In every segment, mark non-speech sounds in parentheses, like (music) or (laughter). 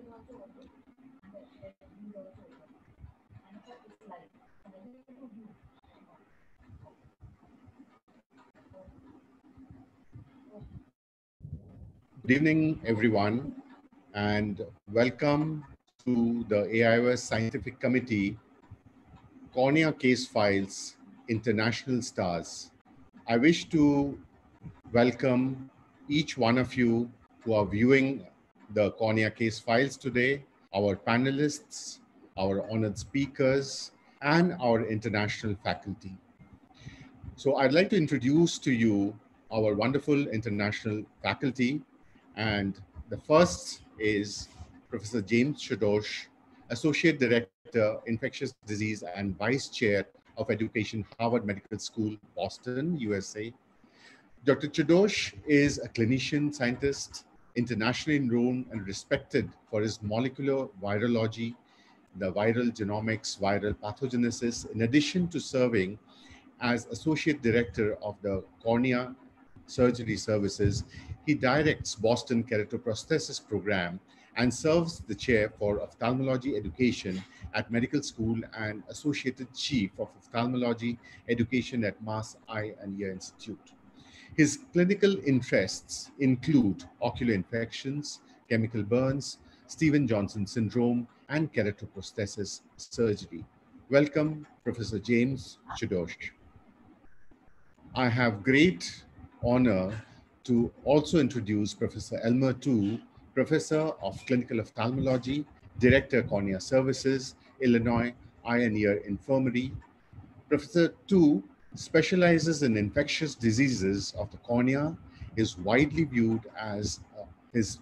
Good evening, everyone, and welcome to the AIOS Scientific Committee Cornea Case Files International Stars. I wish to welcome each one of you who are viewing the Cornea Case Files today, our panelists, our honored speakers, and our international faculty. So I'd like to introduce to you our wonderful international faculty and the first is Professor James Chodosh, Associate Director, Infectious Disease and Vice Chair of Education, Harvard Medical School, Boston, USA. Dr. Chodosh is a clinician scientist, internationally known and respected for his molecular virology, the viral genomics, viral pathogenesis, in addition to serving as Associate Director of the Cornea Surgery Services he directs Boston Keratoprosthesis Program and serves the chair for ophthalmology education at medical school and associated chief of ophthalmology education at Mass Eye and Ear Institute. His clinical interests include ocular infections, chemical burns, Stevens-Johnson syndrome, and keratoprosthesis surgery. Welcome, Professor James Chodosh. I have great honor to also introduce Professor Elmer Tu, Professor of Clinical Ophthalmology, Director Cornea Services, Illinois Eye and Ear Infirmary. Professor Tu specializes in infectious diseases of the cornea, is widely viewed as uh, his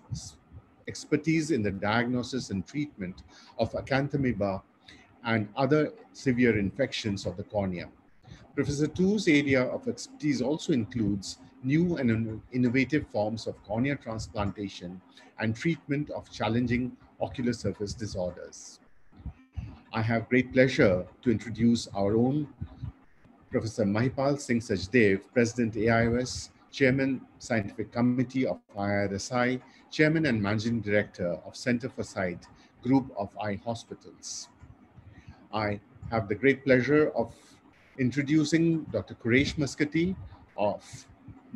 expertise in the diagnosis and treatment of acanthamoeba and other severe infections of the cornea. Professor Tu's area of expertise also includes new and innovative forms of cornea transplantation and treatment of challenging ocular surface disorders. I have great pleasure to introduce our own Professor Mahipal Singh Sachdev, President AIOS, Chairman Scientific Committee of IRSI, Chairman and Managing Director of Center for Sight, Group of Eye Hospitals. I have the great pleasure of introducing Dr. Quresh Maskati of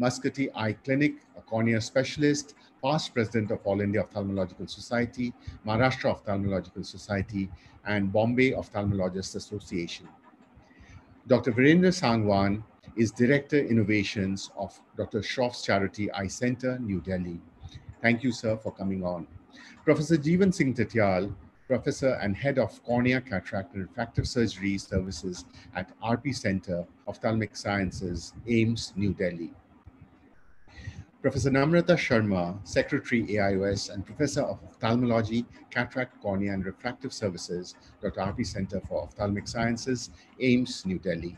Maskati Eye Clinic, a cornea specialist, past president of All India Ophthalmological Society, Maharashtra Ophthalmological Society, and Bombay Ophthalmologists Association. Dr. Virendra Sangwan is Director Innovations of Dr. Shroff's Charity Eye Center, New Delhi. Thank you, sir, for coming on. Professor Jeevan Singh Titiyal, Professor and Head of Cornea Cataract and Refractive Surgery Services at RP Center, Ophthalmic Sciences, AIIMS, New Delhi. Professor Namrata Sharma, Secretary AIOS and Professor of Ophthalmology, Cataract, Cornea and Refractive Services, Dr. RP Center for Ophthalmic Sciences, AIIMS, New Delhi.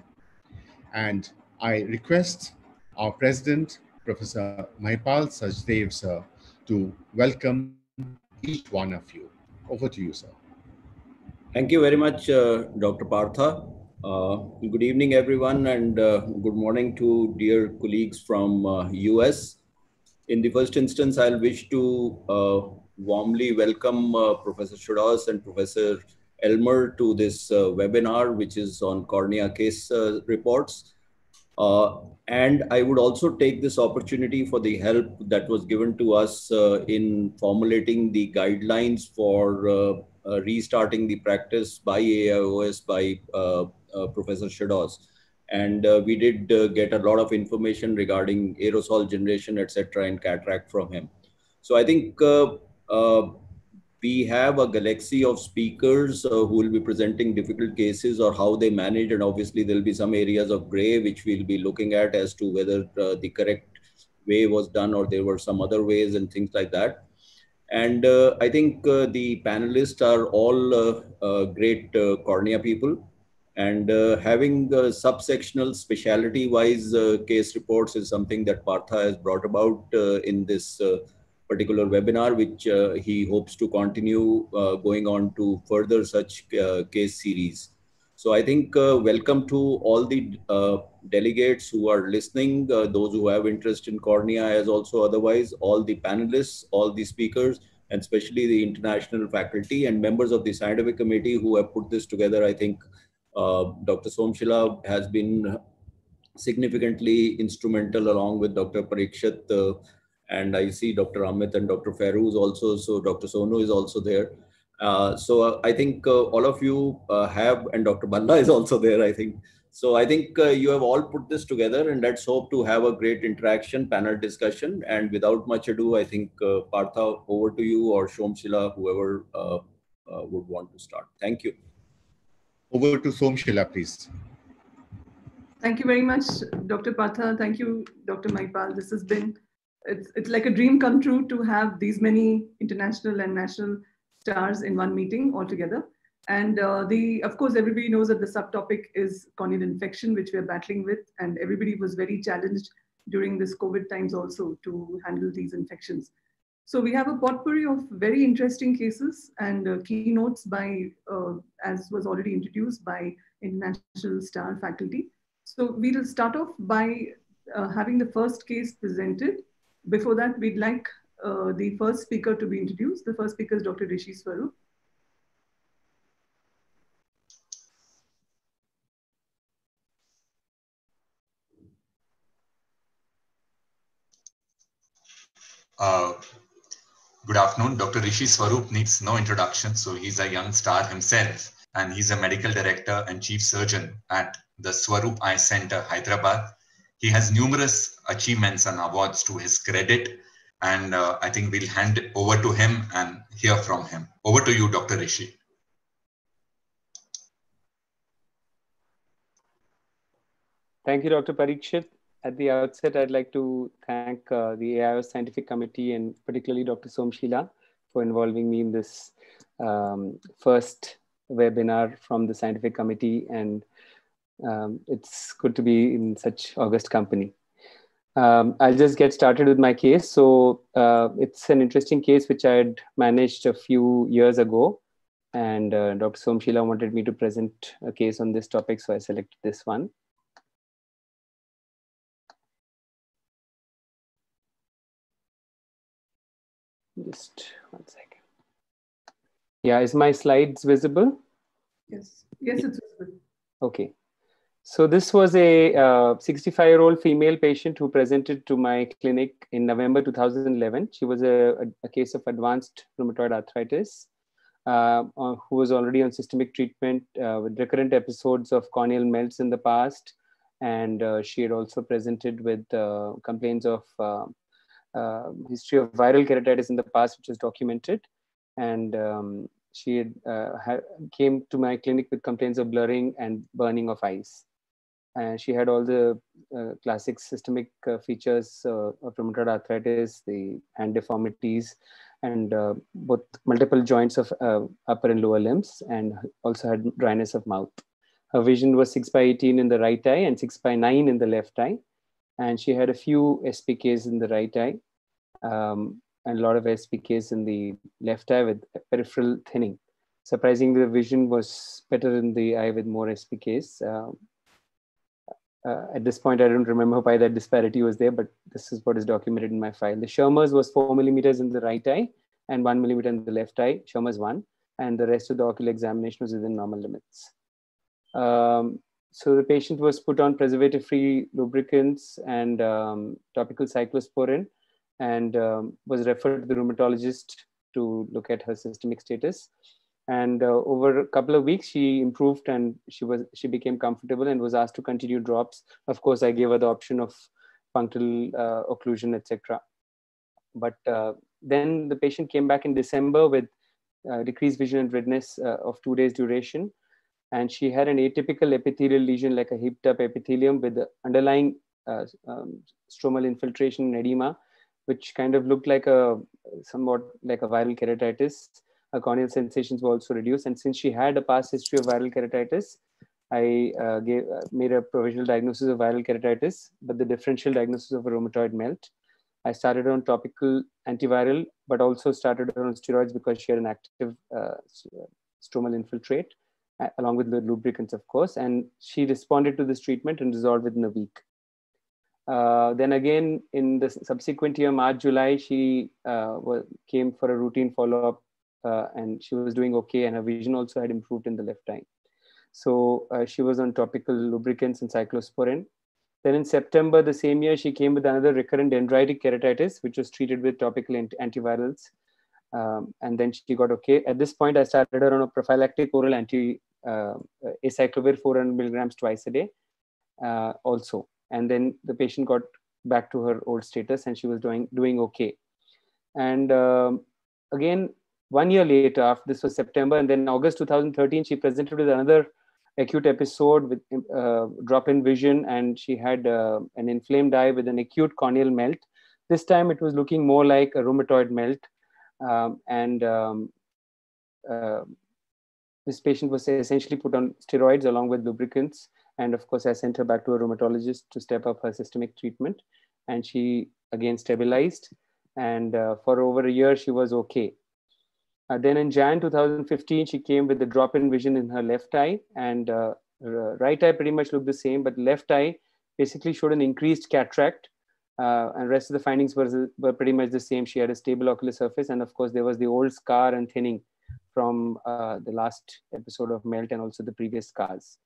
And I request our President, Professor Mahipal Sachdev, sir, to welcome each one of you. Over to you, sir. Thank you very much, uh, Dr. Partha. Uh, good evening, everyone, and uh, good morning to dear colleagues from US. In the first instance, I'll wish to uh, warmly welcome uh, Professor Chodosh and Professor Elmer to this uh, webinar, which is on cornea case uh, reports. Uh, and I would also take this opportunity for the help that was given to us uh, in formulating the guidelines for restarting the practice by AIOS by Professor Chodosh and uh, we did uh, get a lot of information regarding aerosol generation etc in cataract from him. So i think uh, uh we have a galaxy of speakers uh, who will be presenting difficult cases or how they manage and obviously there'll be some areas of gray which we'll be looking at as to whether uh, the correct way was done or there were some other ways and things like that. And i think the panelists are all great cornea people and uh, having uh, subsectional specialty wise uh, case reports is something that Partha has brought about uh, in this uh, particular webinar, which uh, he hopes to continue going on to further such case series. So I think welcome to all the delegates who are listening, those who have interest in cornea as also otherwise, all the panelists, all the speakers, and especially the international faculty and members of the scientific committee who have put this together. I think uh, Dr. Somasheila has been significantly instrumental along with Dr. Parikshit. Uh, and I see Dr. Amit and Dr. Feroz also. So Dr. Sonu is also there. Uh, so uh, I think uh, all of you uh, have, and Dr. Balla (laughs) is also there, I think. So I think uh, you have all put this together and let's hope to have a great interaction, panel discussion. And without much ado, I think Partha, over to you or Somasheila, whoever would want to start. Thank you. Over to Somasheila, please. Thank you very much, Dr. Partha. Thank you, Dr. Mahipal. This has been, it's, it's like a dream come true to have these many international and national stars in one meeting altogether. And uh, the, of course, everybody knows that the subtopic is corneal infection, which we're battling with. And everybody was very challenged during this COVID times also to handle these infections. So we have a potpourri of very interesting cases and uh, keynotes by, uh, as was already introduced by international star faculty. So we'll start off by uh, having the first case presented. Before that, we'd like uh, the first speaker to be introduced. The first speaker is Dr. Rishi Swarup. Uh, good afternoon. Dr. Rishi Swarup needs no introduction. So he's a young star himself, and he's a medical director and chief surgeon at the Swarup Eye Center, Hyderabad. He has numerous achievements and awards to his credit, and uh, I think we'll hand it over to him and hear from him. Over to you, Dr. Rishi. Thank you, Dr. Parikshit. At the outset, I'd like to thank uh, the AIOS Scientific Committee and particularly Dr. Somasheila for involving me in this um, first webinar from the Scientific Committee and um, it's good to be in such august company. Um, I'll just get started with my case. So uh, it's an interesting case which I had managed a few years ago. And uh, Dr. Somasheila wanted me to present a case on this topic, so I selected this one. Just one second. Yeah, is my slides visible? Yes, yes, it's visible. Okay. So this was a 65-year-old uh, female patient who presented to my clinic in November 2011. She was a, a, a case of advanced rheumatoid arthritis, uh, uh, who was already on systemic treatment uh, with recurrent episodes of corneal melts in the past. And uh, she had also presented with uh, complaints of history of viral keratitis in the past, which was documented. And um, she had, had, came to my clinic with complaints of blurring and burning of eyes and she had all the uh, classic systemic uh, features uh, of rheumatoid arthritis, the hand deformities, and uh, both multiple joints of uh, upper and lower limbs, and also had dryness of mouth. Her vision was 6 by 18 in the right eye and 6 by 9 in the left eye. And she had a few SPKs in the right eye um, and a lot of SPKs in the left eye with peripheral thinning. Surprisingly, the vision was better in the eye with more SPKs. Uh, uh, at this point, I don't remember why that disparity was there, but this is what is documented in my file. The Schirmer's was four millimeters in the right eye and one millimeter in the left eye, Schirmer's one, and the rest of the ocular examination was within normal limits. Um, so the patient was put on preservative-free lubricants and um, topical cyclosporin and um, was referred to the rheumatologist to look at her systemic status. And uh, over a couple of weeks she improved and she was she became comfortable and was asked to continue drops. Of course i gave her the option of punctal uh, occlusion etc but uh, then the patient came back in december with uh, decreased vision and redness uh, of two days duration and she had an atypical epithelial lesion like a heaped up epithelium with underlying uh, um, stromal infiltration and edema which kind of looked like a somewhat like a viral keratitis her corneal sensations were also reduced. And since she had a past history of viral keratitis, I uh, gave, uh, made a provisional diagnosis of viral keratitis, but the differential diagnosis of a rheumatoid melt. I started on topical antiviral, but also started on steroids because she had an active uh, stromal infiltrate, along with the lubricants, of course. And she responded to this treatment and resolved within a week. Uh, then again, in the subsequent year, March, July, she uh, came for a routine follow-up uh, and she was doing okay and her vision also had improved in the left eye. So uh, she was on topical lubricants and cyclosporin. Then in September the same year, she came with another recurrent dendritic keratitis, which was treated with topical antivirals. Um, and then she got okay. At this point, I started her on a prophylactic oral anti uh, acyclovir 400 milligrams twice a day uh, also. And then the patient got back to her old status and she was doing, doing okay. And um, again, one year later, this was September, and then August 2013, she presented with another acute episode with uh, drop in vision, and she had uh, an inflamed eye with an acute corneal melt. This time it was looking more like a rheumatoid melt, um, and um, uh, this patient was essentially put on steroids along with lubricants. And of course, I sent her back to a rheumatologist to step up her systemic treatment. And she again stabilized. And uh, for over a year, she was okay. Uh, then in Jan 2015, she came with a drop in vision in her left eye. And uh, right eye pretty much looked the same, but left eye basically showed an increased cataract. Uh, and rest of the findings were, were pretty much the same. She had a stable ocular surface. And of course, there was the old scar and thinning from uh, the last episode of MELT and also the previous scars.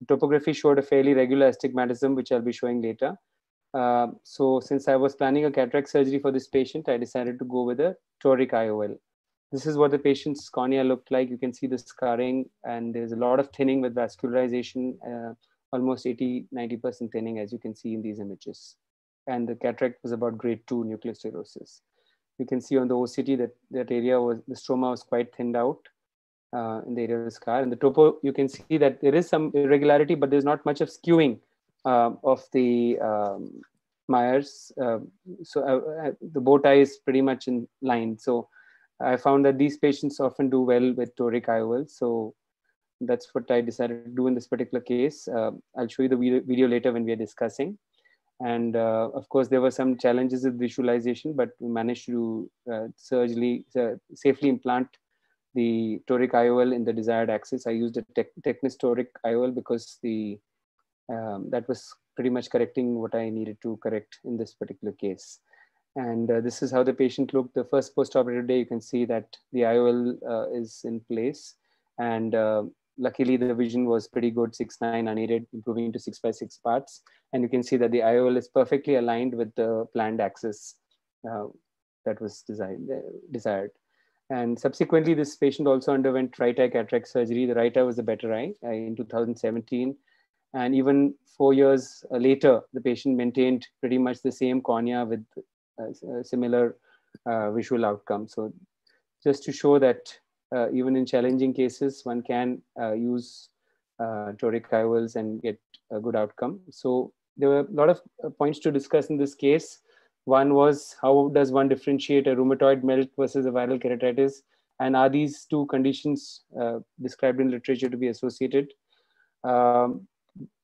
The topography showed a fairly regular astigmatism, which I'll be showing later. Uh, so since I was planning a cataract surgery for this patient, I decided to go with a toric IOL. This is what the patient's cornea looked like. You can see the scarring and there's a lot of thinning with vascularization, uh, almost 80, 90% thinning as you can see in these images. And the cataract was about grade two nuclear sclerosis you can see on the OCT that that area was, the stroma was quite thinned out uh, in the area of the scar. And the topo, you can see that there is some irregularity, but there's not much of skewing uh, of the um, mires. Uh, so uh, the bow tie is pretty much in line. So I found that these patients often do well with toric IOL. So that's what I decided to do in this particular case. Uh, I'll show you the video, video later when we are discussing. And uh, of course, there were some challenges with visualization, but we managed to uh, surgically, uh, safely implant the toric IOL in the desired axis. I used a Tecnis toric IOL because the um, that was pretty much correcting what I needed to correct in this particular case. And uh, this is how the patient looked. The first postoperative day, you can see that the IOL uh, is in place. And uh, luckily the vision was pretty good, 6.9 unaided, improving to 6 by 6 parts. And you can see that the IOL is perfectly aligned with the planned axis uh, that was designed, uh, desired. And subsequently, this patient also underwent right eye cataract surgery. The right eye was the better eye uh, in 2017. And even four years uh, later, the patient maintained pretty much the same cornea with uh, similar uh, visual outcome. So just to show that even in challenging cases, one can uh, use uh, toric and get a good outcome. So there were a lot of points to discuss in this case. One was how does one differentiate a rheumatoid melt versus a viral keratitis? And are these two conditions uh, described in literature to be associated? Um,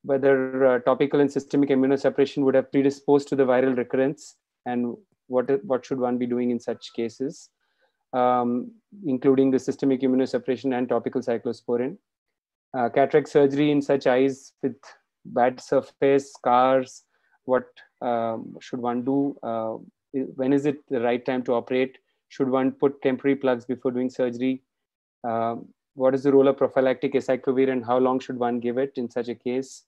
whether uh, topical and systemic immunosuppression would have predisposed to the viral recurrence and what, what should one be doing in such cases? Um, including the systemic immunosuppression and topical cyclosporin. Uh, cataract surgery in such eyes with bad surface, scars, what um, should one do? Uh, when is it the right time to operate? Should one put temporary plugs before doing surgery? Um, what is the role of prophylactic acyclovir and how long should one give it in such a case?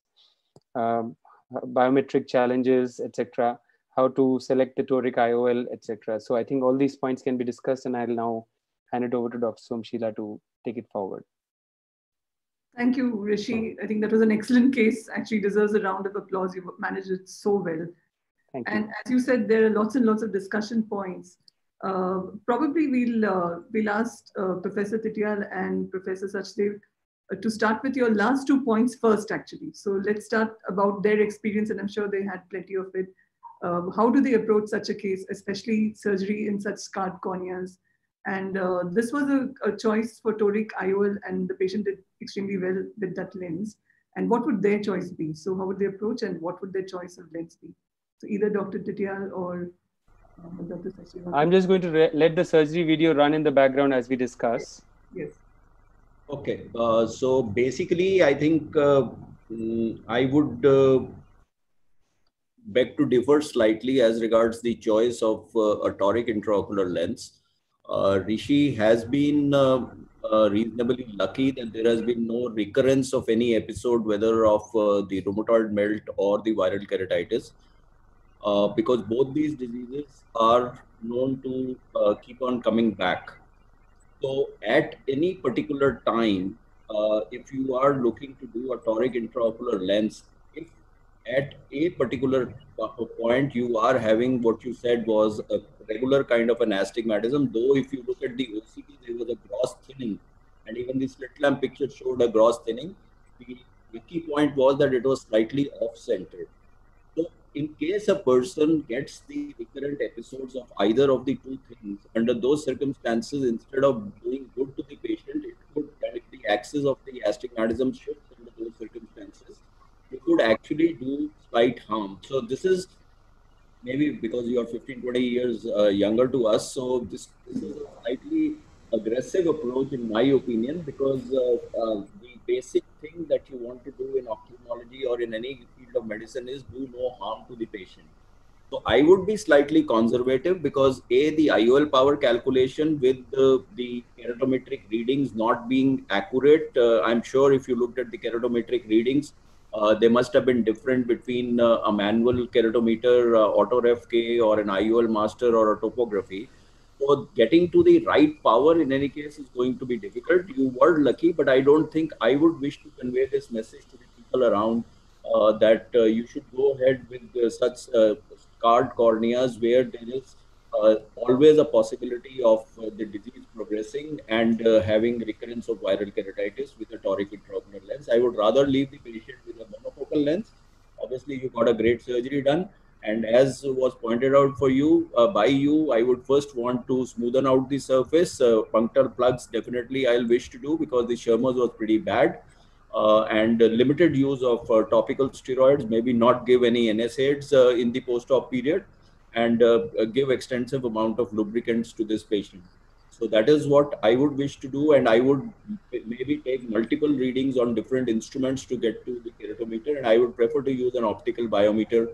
Um, biometric challenges, etc how to select the toric IOL, etc. So I think all these points can be discussed and I'll now hand it over to Dr. Somasheila to take it forward. Thank you, Rishi. I think that was an excellent case. Actually deserves a round of applause. You managed it so well. Thank you. And as you said, there are lots and lots of discussion points. Uh, probably we'll, uh, we'll ask uh, Professor Titiyal and Professor Sachdev uh, to start with your last two points first, actually. So let's start about their experience, and I'm sure they had plenty of it uh, how do they approach such a case, especially surgery in such scarred corneas? And uh, this was a, a, choice for toric IOL, and the patient did extremely well with that lens. And what would their choice be? So, how would they approach, and what would their choice of lens be? So, either Dr. Titiyal or uh, Dr. Sachdev. I'm just going to let the surgery video run in the background as we discuss. Yes. yes. Okay. Uh, so, basically, I think uh, mm, I would uh, beg to differ slightly as regards the choice of uh, a toric intraocular lens. Uh, Rishi has been uh, uh, reasonably lucky that there has been no recurrence of any episode, whether of uh, the rheumatoid melt or the viral keratitis, uh, because both these diseases are known to keep on coming back. So, at any particular time, if you are looking to do a toric intraocular lens, at a particular uh, point you are having what you said was a regular kind of an astigmatism though if you look at the ocd there was a gross thinning. And even the slit lamp picture showed a gross thinning. The, the key point was that it was slightly off-centered. So in case a person gets the recurrent episodes of either of the two things under those circumstances instead of doing good to the patient it could the axis of the astigmatism shifts under those circumstances could actually do slight harm. So this is maybe because you are 15, 20 years uh, younger to us. So this, this, is a slightly aggressive approach in my opinion, because uh, uh, the basic thing that you want to do in ophthalmology or in any field of medicine is do no harm to the patient. So I would be slightly conservative because a the IOL power calculation with the, the keratometric readings not being accurate. Uh, I'm sure if you looked at the keratometric readings, uh, they must have been different between uh, a manual keratometer, uh, auto ref K, or an IOL master or a topography. So getting to the right power in any case is going to be difficult. You were lucky, but I don't think I would wish to convey this message to the people around uh, that uh, you should go ahead with uh, such scarred corneas where there is uh, always a possibility of uh, the disease progressing and uh, having recurrence of viral keratitis with a toric intraocular lens. I would rather leave the patient with a monofocal lens. Obviously, you got a great surgery done. And as was pointed out for you, uh, by you, I would first want to smoothen out the surface. Uh, punctal plugs, definitely I'll wish to do because the Schirmer's was pretty bad. Uh, and limited use of topical steroids, maybe not give any NSAIDs in the post-op period and uh, uh, give extensive amount of lubricants to this patient. So that is what I would wish to do, and I would maybe take multiple readings on different instruments to get to the keratometer, and I would prefer to use an optical biometer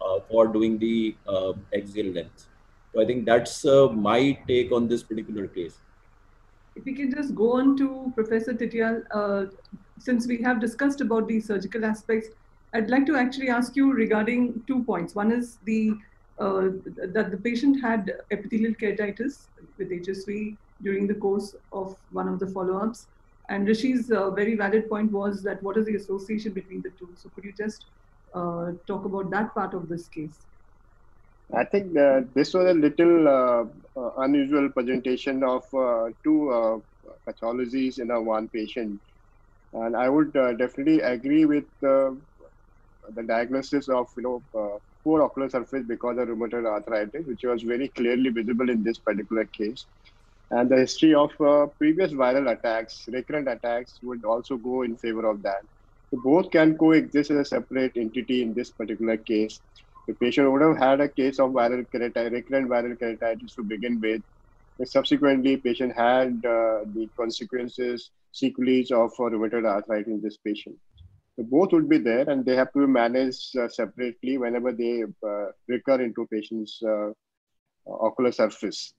uh, for doing the uh, axial length. So I think that's uh, my take on this particular case. If we can just go on to Professor Titiyal, uh, since we have discussed about the surgical aspects, I'd like to actually ask you regarding two points. One is the that the patient had epithelial keratitis with HSV during the course of one of the follow-ups. And Rishi's uh, very valid point was that what is the association between the two? So could you just uh, talk about that part of this case? I think this was a little uh, uh, unusual presentation of two pathologies in a one patient. And I would definitely agree with the diagnosis of, you know, poor ocular surface because of rheumatoid arthritis, which was very clearly visible in this particular case. And the history of uh, previous viral attacks, recurrent attacks, would also go in favor of that. So both can coexist as a separate entity in this particular case. The patient would have had a case of viral keratitis, recurrent viral keratitis to begin with. But subsequently, patient had uh, the consequences, sequelae of uh, rheumatoid arthritis in this patient. So both would be there and they have to be managed uh, separately whenever they uh, recur into patient's uh, ocular surface.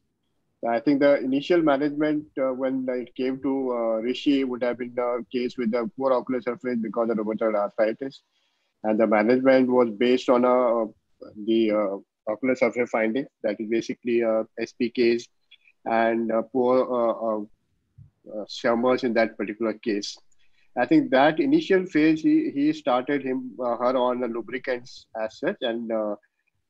I think the initial management uh, when it came to uh, Rishi would have been the case with the poor ocular surface because of rheumatoid arthritis. And the management was based on uh, the ocular surface finding, that is basically SPKs and poor uh, in that particular case. I think that initial phase, he, he started him uh, her on the lubricants as such and uh,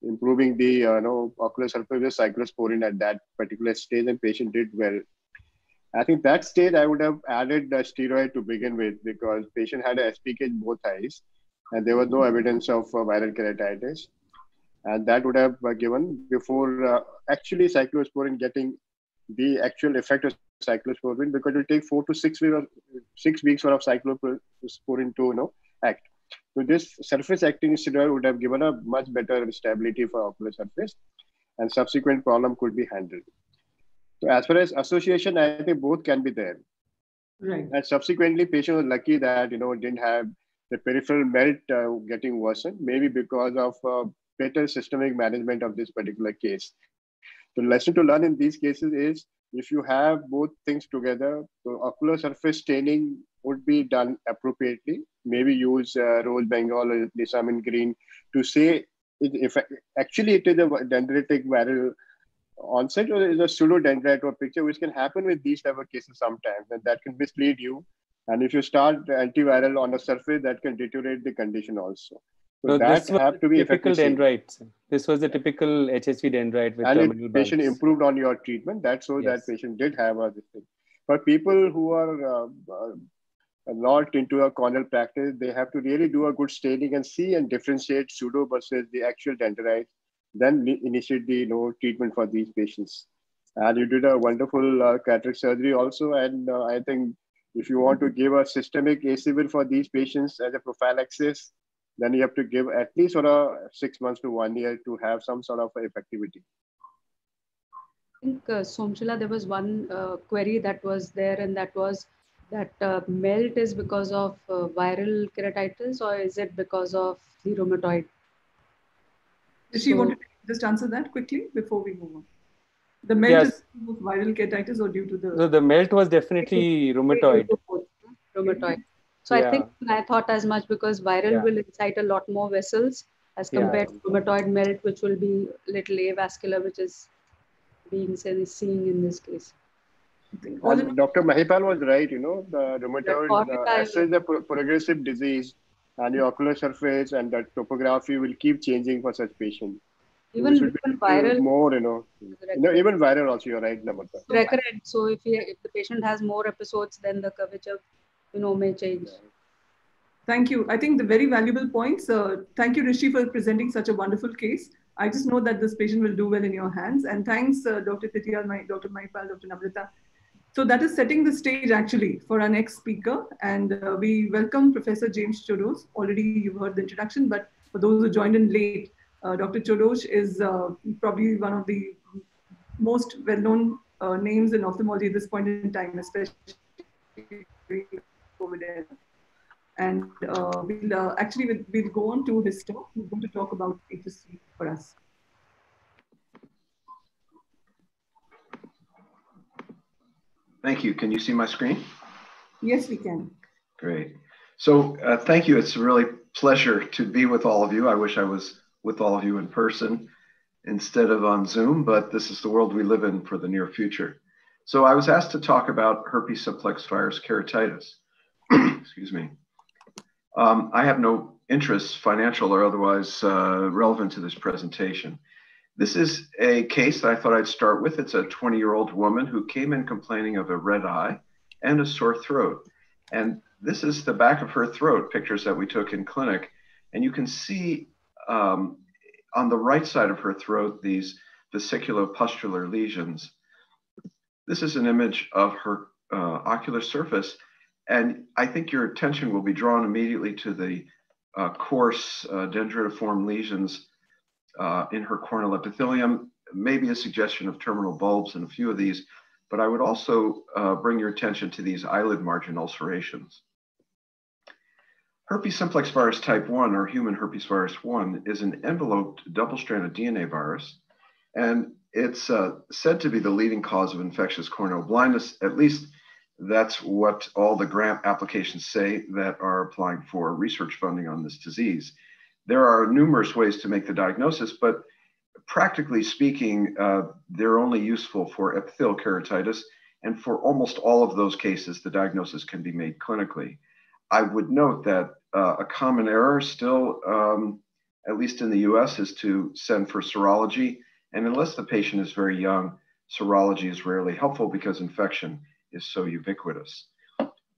improving the uh, you know, ocular surface cyclosporin at that particular stage, and patient did well. I think that stage I would have added the steroid to begin with because patient had a SPK in both eyes, and there was no evidence of uh, viral keratitis, and that would have uh, given before uh, actually cyclosporin getting the actual effect of cyclosporin because it will take four to six weeks, six weeks for of cyclosporin to you know act. So this surface acting steroid would have given a much better stability for ocular surface, and subsequent problem could be handled. So as far as association, I think both can be there. Right. And subsequently, patient was lucky that you know didn't have the peripheral melt uh, getting worsened, maybe because of uh, better systemic management of this particular case. The lesson to learn in these cases is if you have both things together, the ocular surface staining would be done appropriately. Maybe use uh, rose bengal or Lissamine green to say if actually it is a dendritic viral onset or is a pseudodendrite or picture, which can happen with these type of cases sometimes, and that can mislead you. And if you start antiviral on the surface, that can deteriorate the condition also. So, so that have to be typical dendrite. This was a typical HSV dendrite with and terminal patient improved on your treatment. That shows yes. that patient did have a this thing. But people who are uh, uh, not into a corneal practice, they have to really do a good staining and see and differentiate pseudo versus the actual dendrite. Then initiate the you know, treatment for these patients. And you did a wonderful uh, cataract surgery also. And uh, I think if you want to give a systemic ACVR for these patients as a prophylaxis, then you have to give at least sort of six months to one year to have some sort of effectivity. I think, uh, Somasheila, there was one uh, query that was there, and that was that uh, melt is because of uh, viral keratitis or is it because of the rheumatoid? Does so, she want to just answer that quickly before we move on? The melt yes. is viral keratitis or due to the. So the melt was definitely rheumatoid. Rheumatoid. So yeah. I think I thought as much because viral yeah. will incite a lot more vessels as compared yeah. to rheumatoid melt, which will be little avascular, which is being seen in this case. And Dr. Mahipal was right, you know, the rheumatoid uh, is a progressive disease and your ocular surface and the topography will keep changing for such patients. Even, even viral. More, you know. No, even viral also, you're right, Namrata. Recurrent. So if, he, if the patient has more episodes, then the curvature, you know, may change. Thank you. I think the very valuable points. Uh, thank you, Rishi, for presenting such a wonderful case. I just know that this patient will do well in your hands. And thanks, uh, Dr. Titiya, my, Dr. Mahipal, Dr. Namrata, so that is setting the stage actually for our next speaker. And uh, we welcome Professor James Chodosh. Already you've heard the introduction, but for those who joined in late, uh, Dr. Chodosh is uh, probably one of the most well-known uh, names in ophthalmology at this point in time, especially COVID era. And uh, we'll uh, actually we'll, we'll, go on to his talk. He's going to talk about HSV for us. Thank you. Can you see my screen? Yes, we can. Great. So uh, thank you. It's a really pleasure to be with all of you. I wish I was with all of you in person instead of on Zoom, but this is the world we live in for the near future. So I was asked to talk about herpes simplex virus keratitis. (clears throat) Excuse me. Um, I have no interests, financial or otherwise, uh, relevant to this presentation. This is a case that I thought I'd start with. It's a 20 year old woman who came in complaining of a red eye and a sore throat. And this is the back of her throat, pictures that we took in clinic. And you can see um, on the right side of her throat these vesiculopustular lesions. This is an image of her uh, ocular surface. And I think your attention will be drawn immediately to the uh, coarse uh, dendritiform lesions uh, in her corneal epithelium, maybe a suggestion of terminal bulbs in a few of these, but I would also uh, bring your attention to these eyelid margin ulcerations. Herpes simplex virus type 1, or human herpes virus 1, is an enveloped double-stranded DNA virus, and it's uh, said to be the leading cause of infectious corneal blindness. At least that's what all the grant applications say that are applying for research funding on this disease there are numerous ways to make the diagnosis, but practically speaking, uh, they're only useful for epithelial keratitis. And for almost all of those cases, the diagnosis can be made clinically. I would note that uh, a common error still, um, at least in the US, is to send for serology. And unless the patient is very young, serology is rarely helpful because infection is so ubiquitous.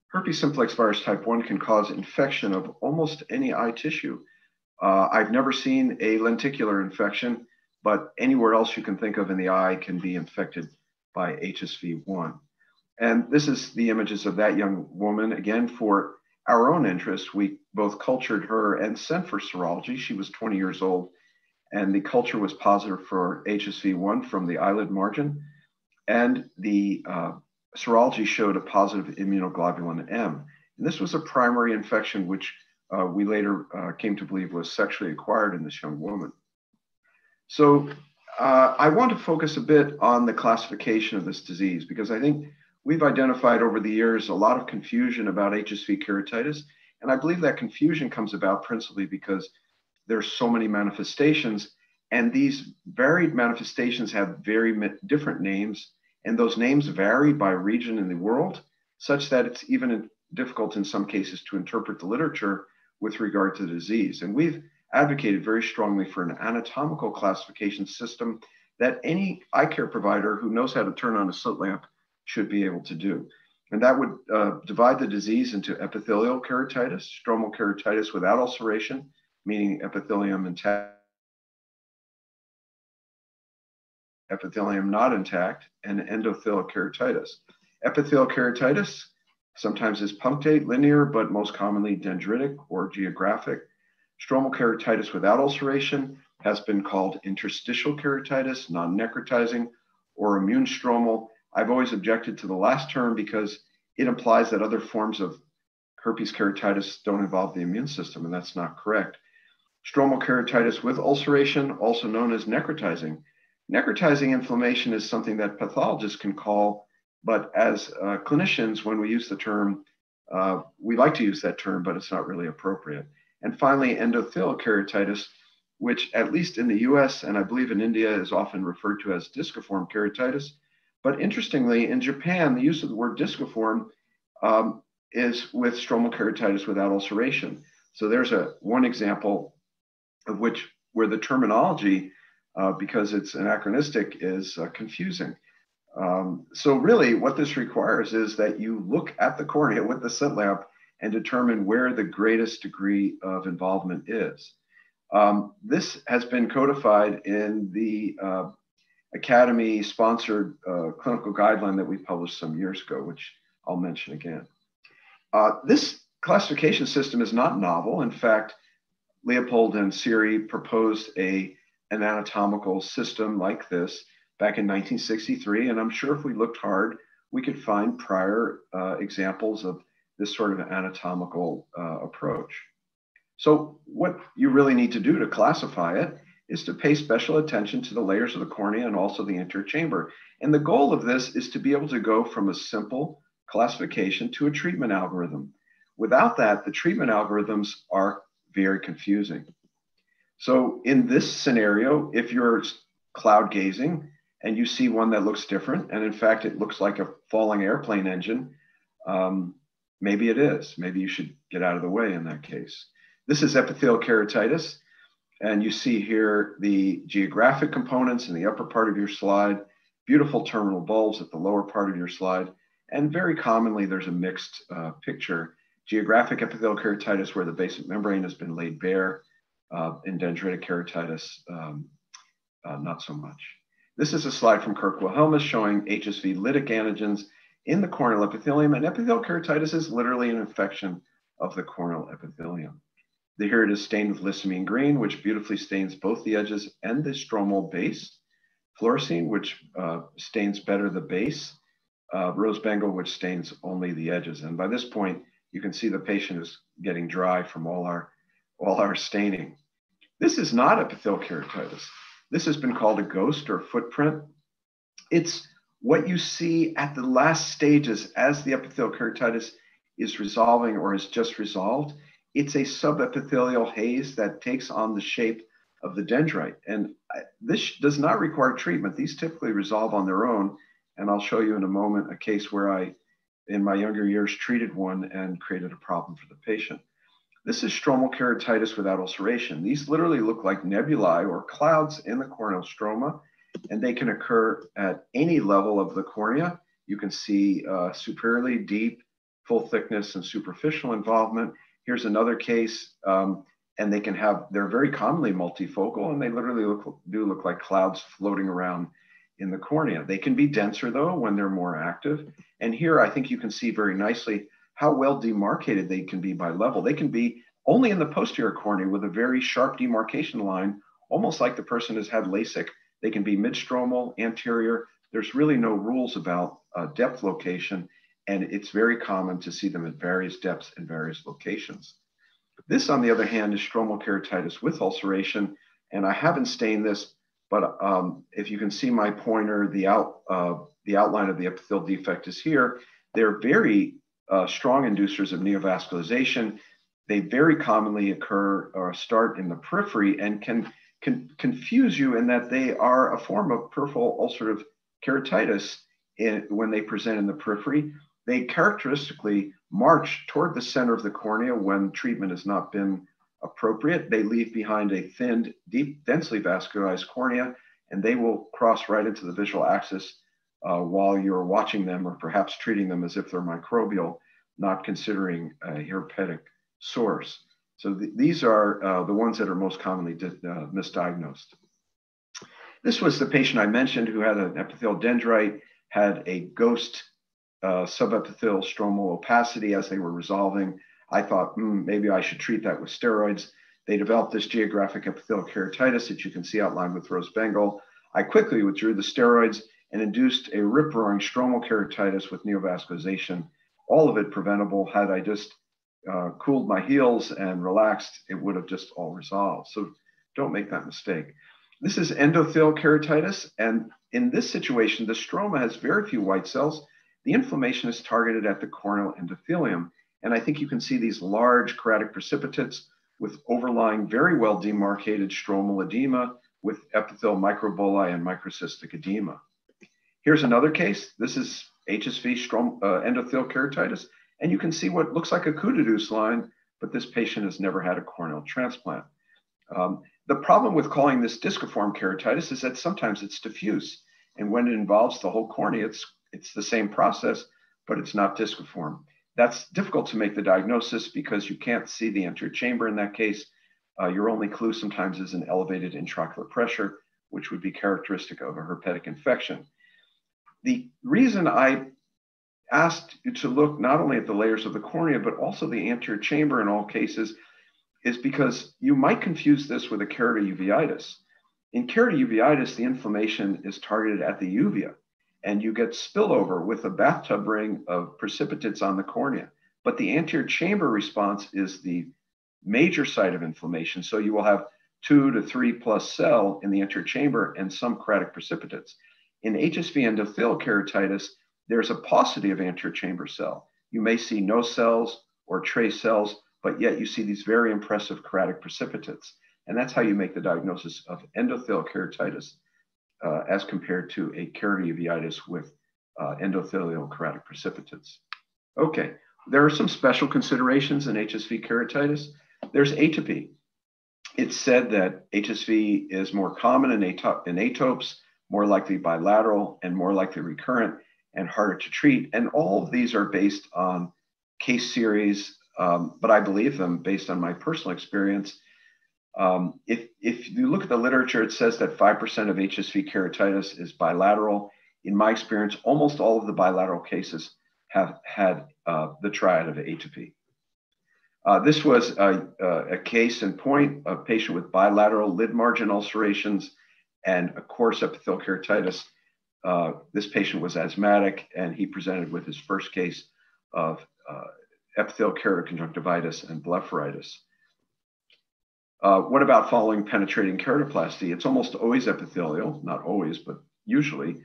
Herpes simplex virus type 1 can cause infection of almost any eye tissue, uh, I've never seen a lenticular infection, but anywhere else you can think of in the eye can be infected by HSV1. And this is the images of that young woman. Again, for our own interest, we both cultured her and sent for serology. She was 20 years old, and the culture was positive for HSV1 from the eyelid margin. And the uh, serology showed a positive immunoglobulin M. And this was a primary infection, which uh, we later uh, came to believe was sexually acquired in this young woman. So uh, I want to focus a bit on the classification of this disease because I think we've identified over the years a lot of confusion about HSV keratitis. And I believe that confusion comes about principally because there's so many manifestations and these varied manifestations have very different names and those names vary by region in the world such that it's even difficult in some cases to interpret the literature with regard to the disease. And we've advocated very strongly for an anatomical classification system that any eye care provider who knows how to turn on a slit lamp should be able to do. And that would uh, divide the disease into epithelial keratitis, stromal keratitis without ulceration, meaning epithelium intact, epithelium not intact, and endothelial keratitis. Epithelial keratitis sometimes is punctate, linear, but most commonly dendritic or geographic. Stromal keratitis without ulceration has been called interstitial keratitis, non-necrotizing, or immune stromal. I've always objected to the last term because it implies that other forms of herpes keratitis don't involve the immune system, and that's not correct. Stromal keratitis with ulceration, also known as necrotizing. Necrotizing inflammation is something that pathologists can call, but as uh, clinicians, when we use the term, uh, we like to use that term, but it's not really appropriate. And finally, endothelial keratitis, which at least in the US and I believe in India is often referred to as disciform keratitis. But interestingly, in Japan, the use of the word disciform um, is with stromal keratitis without ulceration. So there's a one example of which where the terminology, uh, because it's anachronistic, is uh, confusing. Um, so really what this requires is that you look at the cornea with the slit lamp and determine where the greatest degree of involvement is. Um, this has been codified in the uh, Academy sponsored uh, clinical guideline that we published some years ago, which I'll mention again. Uh, this classification system is not novel. In fact, Leopold and Sery proposed a, an anatomical system like this back in 1963. And I'm sure if we looked hard, we could find prior uh, examples of this sort of anatomical uh, approach. So what you really need to do to classify it is to pay special attention to the layers of the cornea and also the anterior chamber. And the goal of this is to be able to go from a simple classification to a treatment algorithm. Without that, the treatment algorithms are very confusing. So in this scenario, if you're cloud gazing and you see one that looks different, and in fact, it looks like a falling airplane engine, um, maybe it is. Maybe you should get out of the way in that case. This is epithelial keratitis. And you see here the geographic components in the upper part of your slide, beautiful terminal bulbs at the lower part of your slide. And very commonly, there's a mixed uh, picture. Geographic epithelial keratitis, where the basement membrane has been laid bare, uh, and dendritic keratitis, um, uh, not so much. This is a slide from Kirk Wilhelmus showing HSV lytic antigens in the corneal epithelium, and epithelial keratitis is literally an infection of the corneal epithelium. The, here it is stained with lissamine green, which beautifully stains both the edges and the stromal base. Fluorescein, which uh, stains better the base. Uh, rose bengal, which stains only the edges. And by this point, you can see the patient is getting dry from all our, all our staining. This is not epithelial keratitis. This has been called a ghost or footprint. It's what you see at the last stages as the epithelial keratitis is resolving or is just resolved, it's a subepithelial haze that takes on the shape of the dendrite. And this does not require treatment. These typically resolve on their own. And I'll show you in a moment a case where I, in my younger years, treated one and created a problem for the patient. This is stromal keratitis without ulceration. These literally look like nebulae or clouds in the corneal stroma and they can occur at any level of the cornea. You can see uh, superiorly deep, full thickness, and superficial involvement. Here's another case, um, and they can have, they're very commonly multifocal, and they literally look, do look like clouds floating around in the cornea. They can be denser though when they're more active. And here I think you can see very nicely how well demarcated they can be by level. They can be only in the posterior cornea with a very sharp demarcation line, almost like the person has had LASIK they can be midstromal, anterior. There's really no rules about uh, depth location, and it's very common to see them at various depths and various locations. This, on the other hand, is stromal keratitis with ulceration, and I haven't stained this, but um, if you can see my pointer, the out uh, the outline of the epithelial defect is here. They're very uh, strong inducers of neovascularization. They very commonly occur or start in the periphery and can, can confuse you in that they are a form of peripheral ulcerative keratitis in, when they present in the periphery. They characteristically march toward the center of the cornea when treatment has not been appropriate. They leave behind a thinned, deep, densely vascularized cornea, and they will cross right into the visual axis uh, while you're watching them or perhaps treating them as if they're microbial, not considering a herpetic source. So th these are uh, the ones that are most commonly uh, misdiagnosed. This was the patient I mentioned who had an epithelial dendrite, had a ghost uh, subepithelial stromal opacity as they were resolving. I thought, mm, maybe I should treat that with steroids. They developed this geographic epithelial keratitis that you can see outlined with rose bengal. I quickly withdrew the steroids and induced a rip roaring stromal keratitis with neovascularization. All of it preventable. Had I just uh, cooled my heels and relaxed, it would have just all resolved. So don't make that mistake. This is endothelial keratitis. And in this situation, the stroma has very few white cells. The inflammation is targeted at the corneal endothelium. And I think you can see these large keratic precipitates with overlying very well demarcated stromal edema with epithelial microbullae and microcystic edema. Here's another case. This is HSV strom, uh, endothelial keratitis. And you can see what looks like a Coude line, but this patient has never had a corneal transplant. Um, the problem with calling this disciform keratitis is that sometimes it's diffuse. And when it involves the whole cornea, it's, it's the same process, but it's not disciform. That's difficult to make the diagnosis because you can't see the anterior chamber in that case. Uh, your only clue sometimes is an elevated intraocular pressure, which would be characteristic of a herpetic infection. The reason I asked you to look not only at the layers of the cornea, but also the anterior chamber in all cases, is because you might confuse this with a keratouveitis. In keratouveitis, the inflammation is targeted at the uvea, and you get spillover with a bathtub ring of precipitates on the cornea. But the anterior chamber response is the major site of inflammation. So you will have two to three plus cell in the anterior chamber and some keratic precipitates. In HSV endothelial keratitis, there's a paucity of anterior chamber cell. You may see no cells or trace cells, but yet you see these very impressive keratic precipitates. And that's how you make the diagnosis of endothelial keratitis uh, as compared to a keratouveitis with uh, endothelial keratic precipitates. Okay, there are some special considerations in HSV keratitis. There's atopy. It's said that HSV is more common in, atop in atopes, more likely bilateral, and more likely recurrent and harder to treat. And all of these are based on case series, um, but I believe them based on my personal experience. Um, if, if you look at the literature, it says that 5% of HSV keratitis is bilateral. In my experience, almost all of the bilateral cases have had uh, the triad of atopy. Uh, this was a, a, case in point, a patient with bilateral lid margin ulcerations and a coarse epithelial keratitis uh, this patient was asthmatic and he presented with his first case of uh, epithelial keratoconjunctivitis and blepharitis. Uh, what about following penetrating keratoplasty? It's almost always epithelial, not always, but usually.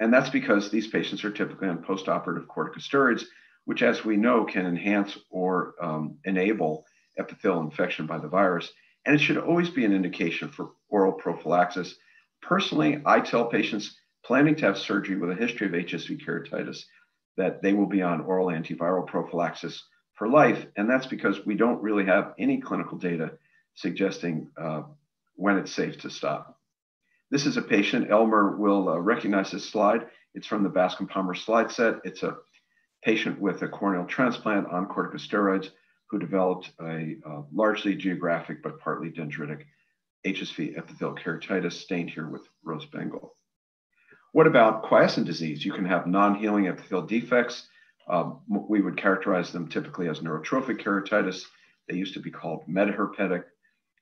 And that's because these patients are typically on postoperative corticosteroids, which, as we know, can enhance or um, enable epithelial infection by the virus. And it should always be an indication for oral prophylaxis. Personally, I tell patients planning to have surgery with a history of HSV keratitis, that they will be on oral antiviral prophylaxis for life. And that's because we don't really have any clinical data suggesting uh, when it's safe to stop. This is a patient, Elmer will uh, recognize this slide. It's from the Bascom Palmer slide set. It's a patient with a corneal transplant on corticosteroids who developed a uh, largely geographic but partly dendritic HSV epithelial keratitis stained here with rose bengal. What about quiescent disease? You can have non-healing epithelial defects. Um, we would characterize them typically as neurotrophic keratitis. They used to be called metaherpetic,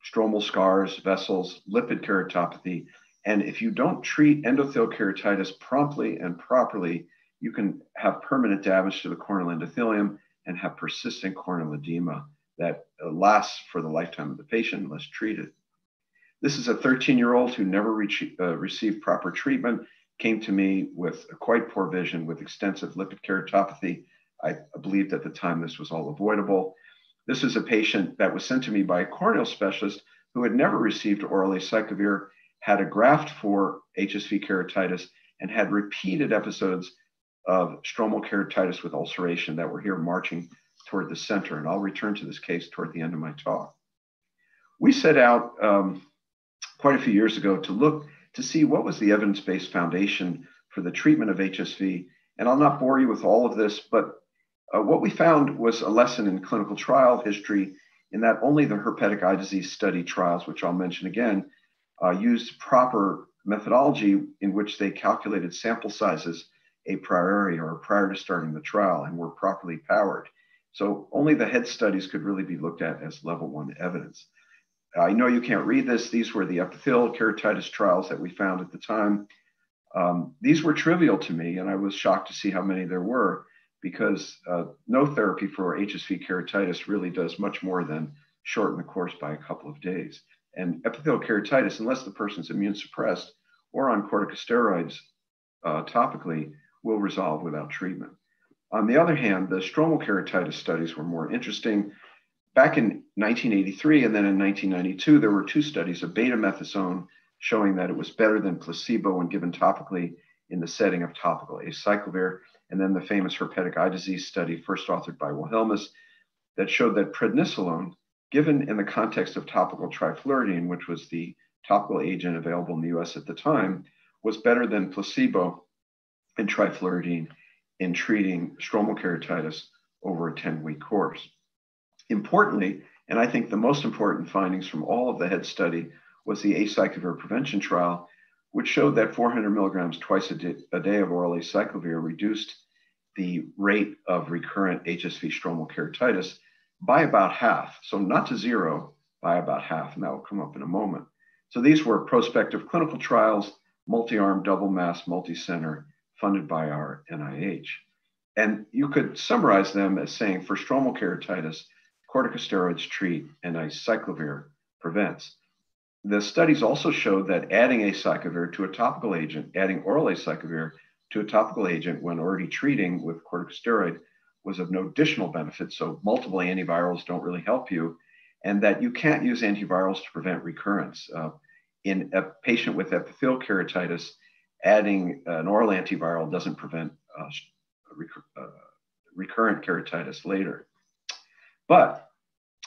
stromal scars, vessels, lipid keratopathy. And if you don't treat endothelial keratitis promptly and properly, you can have permanent damage to the corneal endothelium and have persistent corneal edema that lasts for the lifetime of the patient unless treated. This is a 13 year old who never uh, received proper treatment, came to me with a quite poor vision with extensive lipid keratopathy. I believed at the time this was all avoidable. This is a patient that was sent to me by a corneal specialist who had never received oral acyclovir, had a graft for HSV keratitis, and had repeated episodes of stromal keratitis with ulceration that were here marching toward the center. And I'll return to this case toward the end of my talk. We set out um, quite a few years ago to look to see what was the evidence based foundation for the treatment of HSV. And I'll not bore you with all of this, but uh, what we found was a lesson in clinical trial history in that only the herpetic eye disease study trials, which I'll mention again, uh, used proper methodology in which they calculated sample sizes a priori or prior to starting the trial and were properly powered. So only the HEDS studies could really be looked at as level one evidence. I know you can't read this. These were the epithelial keratitis trials that we found at the time. Um, these were trivial to me, and I was shocked to see how many there were because uh, no therapy for HSV keratitis really does much more than shorten the course by a couple of days. And epithelial keratitis, unless the person's immune suppressed or on corticosteroids uh, topically, will resolve without treatment. On the other hand, the stromal keratitis studies were more interesting. Back in 1983 and then in 1992, there were two studies of betamethasone showing that it was better than placebo when given topically in the setting of topical acyclovir and then the famous herpetic eye disease study, first authored by Wilhelmus, that showed that prednisolone, given in the context of topical trifluridine, which was the topical agent available in the US at the time, was better than placebo and trifluridine in treating stromal keratitis over a 10 week course. Importantly, and I think the most important findings from all of the HEDS study was the acyclovir prevention trial, which showed that 400 milligrams twice a day, a day of oral acyclovir reduced the rate of recurrent HSV stromal keratitis by about half. So not to zero, by about half, and that will come up in a moment. So these were prospective clinical trials, multi-arm, double-mass, multi-center, funded by our NIH. And you could summarize them as saying for stromal keratitis, corticosteroids treat and acyclovir prevents. The studies also showed that adding acyclovir to a topical agent, adding oral acyclovir to a topical agent when already treating with corticosteroid was of no additional benefit. So multiple antivirals don't really help you, and that you can't use antivirals to prevent recurrence. Uh, in a patient with epithelial keratitis, adding an oral antiviral doesn't prevent uh, rec- uh, recurrent keratitis later. But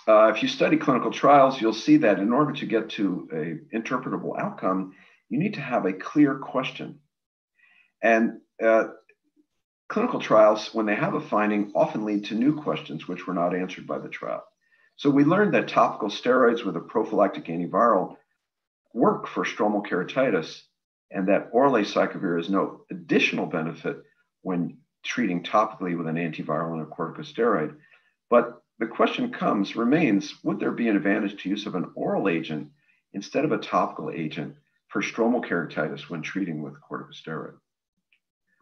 uh, if you study clinical trials, you'll see that in order to get to a interpretable outcome, you need to have a clear question. And uh, clinical trials, when they have a finding, often lead to new questions which were not answered by the trial. So we learned that topical steroids with a prophylactic antiviral work for stromal keratitis, and that oral acyclovir is no additional benefit when treating topically with an antiviral and a corticosteroid. But the question comes, remains, would there be an advantage to use of an oral agent instead of a topical agent for stromal keratitis when treating with corticosteroid?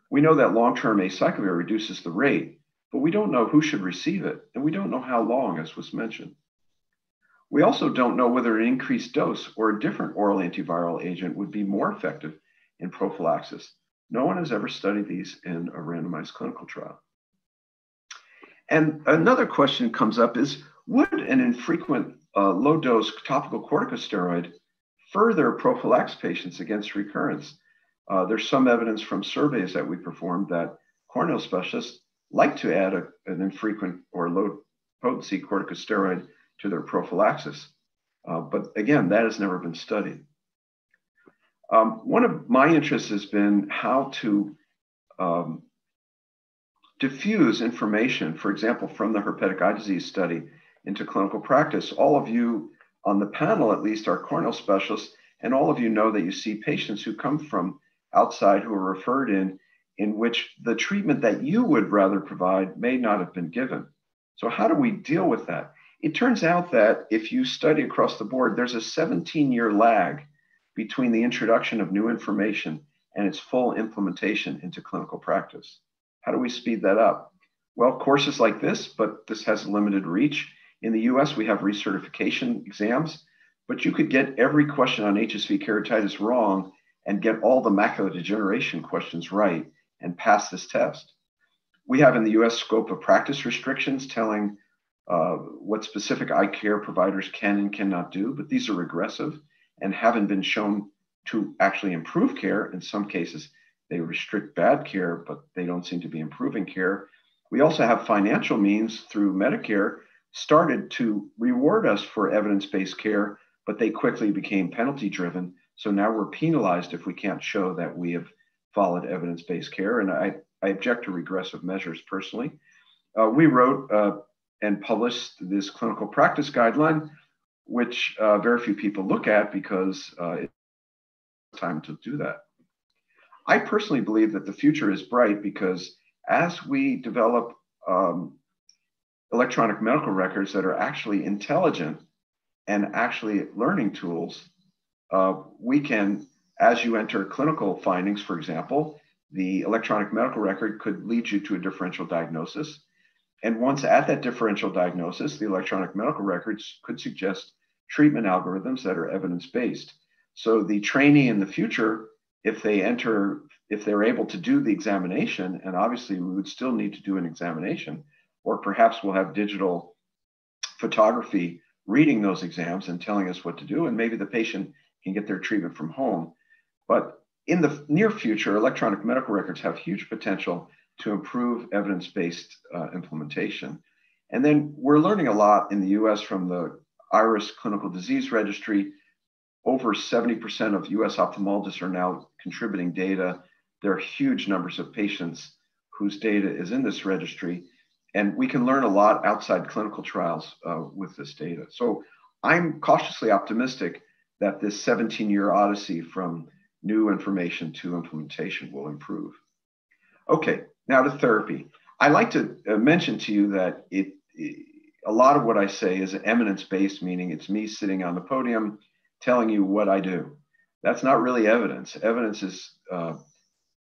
We know that long-term acyclovir reduces the rate, but we don't know who should receive it, and we don't know how long, as was mentioned. We also don't know whether an increased dose or a different oral antiviral agent would be more effective in prophylaxis. No one has ever studied these in a randomized clinical trial. And another question comes up is, would an infrequent uh, low dose topical corticosteroid further prophylax patients against recurrence? Uh, there's some evidence from surveys that we performed that corneal specialists like to add a, an infrequent or low potency corticosteroid to their prophylaxis. Uh, but again, that has never been studied. Um, one of my interests has been how to um, diffuse information, for example, from the herpetic eye disease study into clinical practice. All of you on the panel, at least, are corneal specialists, and all of you know that you see patients who come from outside who are referred in, in which the treatment that you would rather provide may not have been given. So, how do we deal with that? It turns out that if you study across the board, there's a 17 year lag between the introduction of new information and its full implementation into clinical practice. How do we speed that up? Well, courses like this, but this has limited reach. In the US, we have recertification exams but you could get every question on HSV keratitis wrong and get all the macular degeneration questions right and pass this test. We have in the US scope of practice restrictions telling uh, what specific eye care providers can and cannot do, but these are regressive and haven't been shown to actually improve care. In some cases, they restrict bad care, but they don't seem to be improving care. We also have financial means through Medicare started to reward us for evidence based care, but they quickly became penalty driven. So now we're penalized if we can't show that we have followed evidence based care. And I, I object to regressive measures personally. Uh, we wrote uh, and published this clinical practice guideline, which uh, very few people look at because uh, it's time to do that. I personally believe that the future is bright because as we develop um, electronic medical records that are actually intelligent and actually learning tools, uh, we can, as you enter clinical findings, for example, the electronic medical record could lead you to a differential diagnosis. And once at that differential diagnosis, the electronic medical records could suggest treatment algorithms that are evidence based. So the trainee in the future, if they enter, if they're able to do the examination, and obviously we would still need to do an examination, or perhaps we'll have digital photography reading those exams and telling us what to do, and maybe the patient can get their treatment from home. But in the near future, electronic medical records have huge potential to improve evidence based uh, implementation. And then we're learning a lot in the US from the IRIS Clinical Disease Registry. Over 70% of US ophthalmologists are now contributing data. There are huge numbers of patients whose data is in this registry. And we can learn a lot outside clinical trials uh, with this data. So I'm cautiously optimistic that this 17 year odyssey from new information to implementation will improve. Okay, now to therapy. I like to uh, mention to you that it, it, a lot of what I say is eminence based, meaning it's me sitting on the podium telling you what I do. That's not really evidence. Evidence is uh,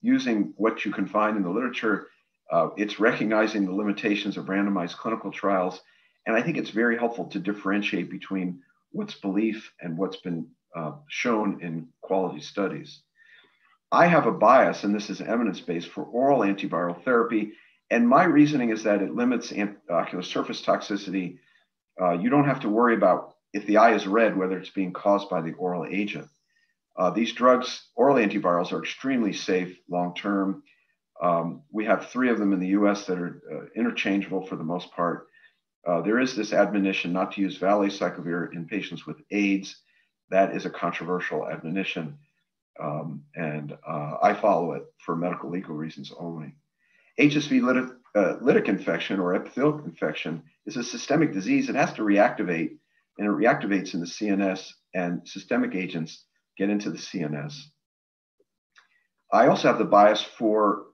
using what you can find in the literature uh, it's recognizing the limitations of randomized clinical trials. And I think it's very helpful to differentiate between what's belief and what's been uh, shown in quality studies. I have a bias, and this is evidence based, for oral antiviral therapy. And my reasoning is that it limits ocular surface toxicity. Uh, you don't have to worry about if the eye is red, whether it's being caused by the oral agent. Uh, these drugs, oral antivirals, are extremely safe long term. Um, we have three of them in the US that are uh, interchangeable for the most part. Uh, there is this admonition not to use valacyclovir in patients with AIDS. That is a controversial admonition, um, and uh, I follow it for medical legal reasons only. HSV lytic, uh, lytic infection or epithelial infection is a systemic disease. It has to reactivate, and it reactivates in the CNS, and systemic agents get into the CNS. I also have the bias for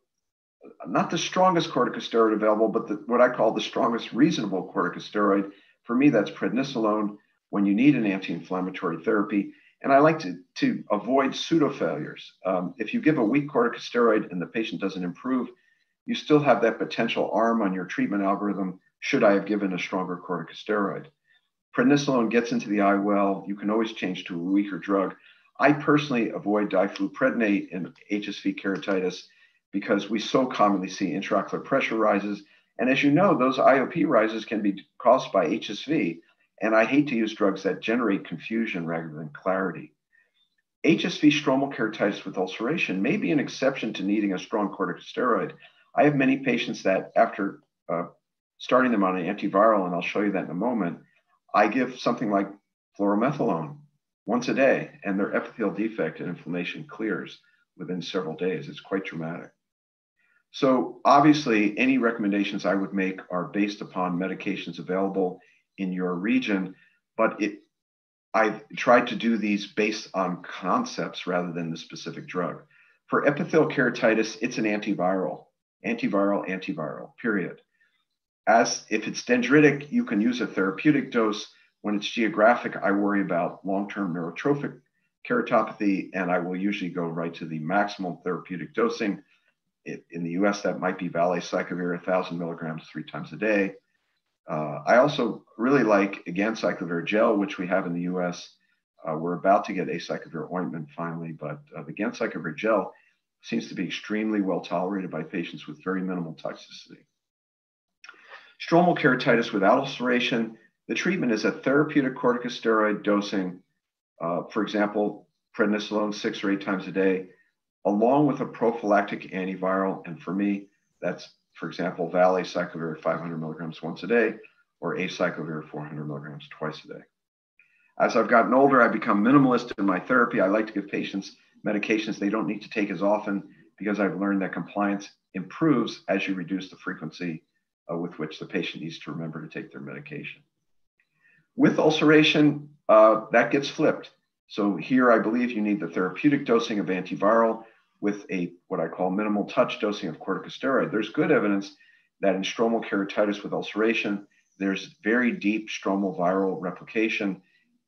not the strongest corticosteroid available, but the, what I call the strongest reasonable corticosteroid. For me, that's prednisolone when you need an anti-inflammatory therapy. And I like to, to avoid pseudo failures. Um, if you give a weak corticosteroid and the patient doesn't improve, you still have that potential arm on your treatment algorithm should I have given a stronger corticosteroid. Prednisolone gets into the eye well. You can always change to a weaker drug. I personally avoid difluprednate in HSV keratitis because we so commonly see intraocular pressure rises. And as you know, those IOP rises can be caused by HSV. And I hate to use drugs that generate confusion rather than clarity. HSV stromal keratitis with ulceration may be an exception to needing a strong corticosteroid. I have many patients that, after uh, starting them on an antiviral, and I'll show you that in a moment, I give something like fluorometholone once a day, and their epithelial defect and inflammation clears within several days. It's quite dramatic. So obviously, any recommendations I would make are based upon medications available in your region, but it I've tried to do these based on concepts rather than the specific drug. For epithelial keratitis, it's an antiviral, antiviral, antiviral, period. As if it's dendritic, you can use a therapeutic dose. When it's geographic, I worry about long-term neurotrophic keratopathy, and I will usually go right to the maximum therapeutic dosing it, in the US, that might be valacyclovir, 1,000 milligrams three times a day. Uh, I also really like, ganciclovir gel, which we have in the US. Uh, we're about to get acyclovir ointment finally, but uh, the ganciclovir gel seems to be extremely well tolerated by patients with very minimal toxicity. Stromal keratitis without ulceration, the treatment is a therapeutic corticosteroid dosing, uh, for example, prednisolone six or eight times a day, along with a prophylactic antiviral. And for me, that's, for example, valacyclovir 500 milligrams once a day or acyclovir 400 milligrams twice a day. As I've gotten older, I've become minimalist in my therapy. I like to give patients medications they don't need to take as often because I've learned that compliance improves as you reduce the frequency uh, with which the patient needs to remember to take their medication. With ulceration, uh, that gets flipped. So here I believe you need the therapeutic dosing of antiviral with a what I call minimal touch dosing of corticosteroid. There's good evidence that in stromal keratitis with ulceration, there's very deep stromal viral replication.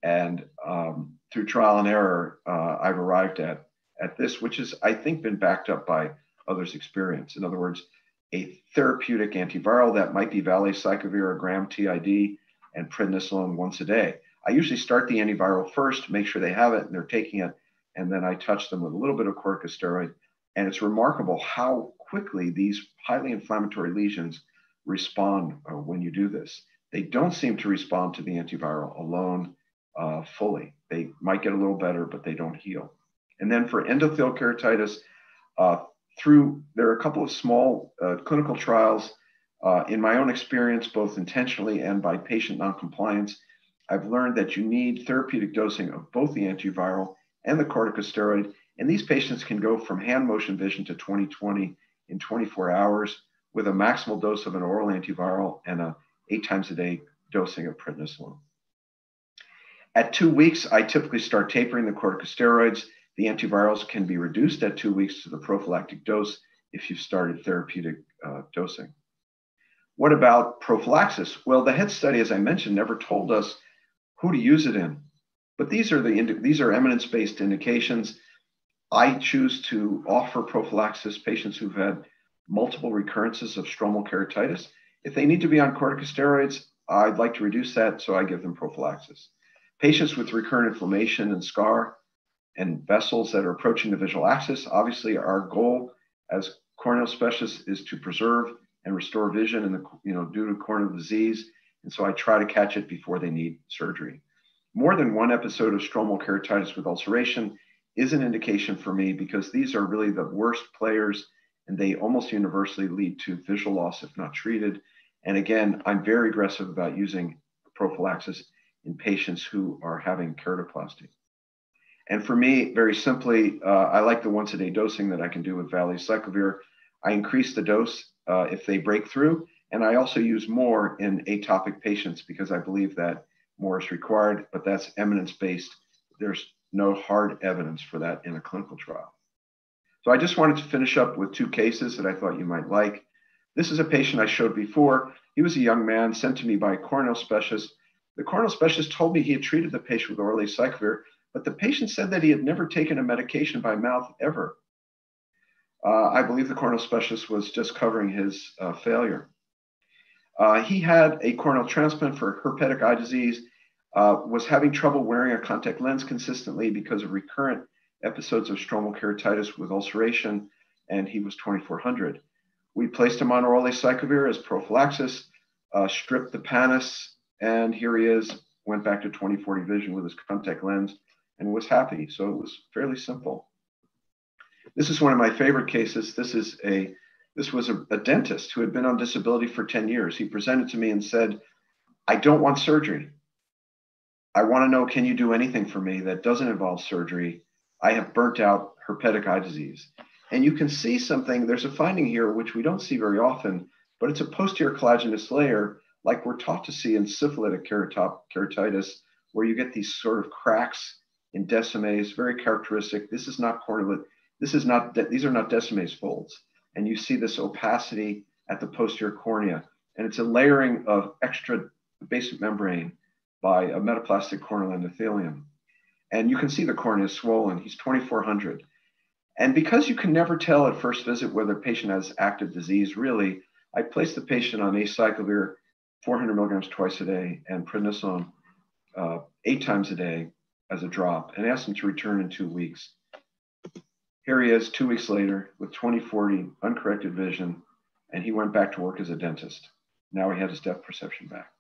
And um, through trial and error, uh, I've arrived at, at this, which has, I think, been backed up by others' experience. In other words, a therapeutic antiviral that might be valacyclovir or gram TID and prednisolone once a day. I usually start the antiviral first, make sure they have it and they're taking it, and then I touch them with a little bit of corticosteroid. And it's remarkable how quickly these highly inflammatory lesions respond uh, when you do this. They don't seem to respond to the antiviral alone uh, fully. They might get a little better, but they don't heal. And then for endothelial keratitis, uh, through there are a couple of small uh, clinical trials. Uh, in my own experience, both intentionally and by patient noncompliance, I've learned that you need therapeutic dosing of both the antiviral and the corticosteroid. And these patients can go from hand motion vision to 20/20 in 24 hours with a maximal dose of an oral antiviral and a eight times a day dosing of prednisolone. At two weeks, I typically start tapering the corticosteroids. The antivirals can be reduced at two weeks to the prophylactic dose if you've started therapeutic uh, dosing. What about prophylaxis? Well, the HEDS study, as I mentioned, never told us who to use it in. But these are the these are eminence-based indications. I choose to offer prophylaxis patients who've had multiple recurrences of stromal keratitis. If they need to be on corticosteroids, I'd like to reduce that, so I give them prophylaxis. Patients with recurrent inflammation and scar and vessels that are approaching the visual axis, obviously our goal as corneal specialists is to preserve and restore vision in the, you know, due to corneal disease. And so I try to catch it before they need surgery. More than one episode of stromal keratitis with ulceration is an indication for me because these are really the worst players and they almost universally lead to visual loss if not treated. And again, I'm very aggressive about using prophylaxis in patients who are having keratoplasty. And for me, very simply, uh, I like the once a day dosing that I can do with valacyclovir. I increase the dose uh, if they break through, and I also use more in atopic patients because I believe that more is required, but that's eminence based. There's no hard evidence for that in a clinical trial. So I just wanted to finish up with two cases that I thought you might like. This is a patient I showed before. He was a young man sent to me by a corneal specialist. The corneal specialist told me he had treated the patient with oral acyclovir, but the patient said that he had never taken a medication by mouth ever. Uh, I believe the corneal specialist was just covering his uh, failure. Uh, he had a corneal transplant for herpetic eye disease, uh, was having trouble wearing a contact lens consistently because of recurrent episodes of stromal keratitis with ulceration, and he was 2400. We placed him on oral acyclovir as prophylaxis, uh, stripped the pannus, and here he is, went back to 2040 vision with his contact lens and was happy. So it was fairly simple. This is one of my favorite cases. This is a this was a, a, dentist who had been on disability for 10 years. He presented to me and said, I don't want surgery. I want to know, can you do anything for me that doesn't involve surgery? I have burnt out herpetic eye disease. And you can see something, there's a finding here which we don't see very often, but it's a posterior collagenous layer like we're taught to see in syphilitic keratop, keratitis, where you get these sort of cracks in Descemet's, very characteristic. This is not corneal, this is not, that these are not Descemet's folds. And you see this opacity at the posterior cornea. And it's a layering of extra basement membrane by a metaplastic corneal endothelium. And you can see the cornea is swollen. He's 2400. And because you can never tell at first visit whether a patient has active disease, really, I place the patient on acyclovir 400 milligrams twice a day and prednisone uh, eight times a day as a drop and asked them to return in two weeks. Here he is two weeks later with 20/40 uncorrected vision, and he went back to work as a dentist. Now he had his depth perception back.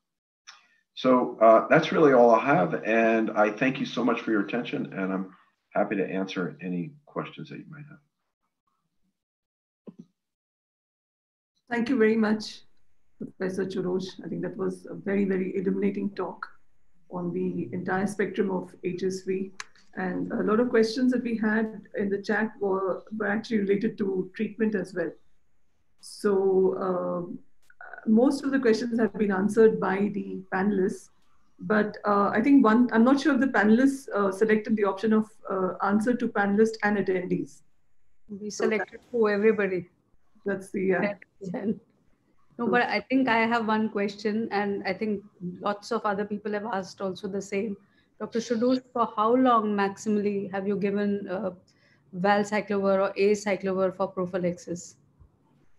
So uh, that's really all I have. And I thank you so much for your attention. And I'm happy to answer any questions that you might have. Thank you very much, Professor Chodosh. I think that was a very, very illuminating talk on the entire spectrum of HSV. And a lot of questions that we had in the chat were, were actually related to treatment as well. So uh, most of the questions have been answered by the panelists. But uh, I think one, I'm not sure if the panelists uh, selected the option of uh, answer to panelists and attendees. We selected for everybody. That's the. No, but I think I have one question, and I think lots of other people have asked also the same. Dr. Chodosh, for how long maximally have you given uh, valacyclovir or acyclovir for prophylaxis?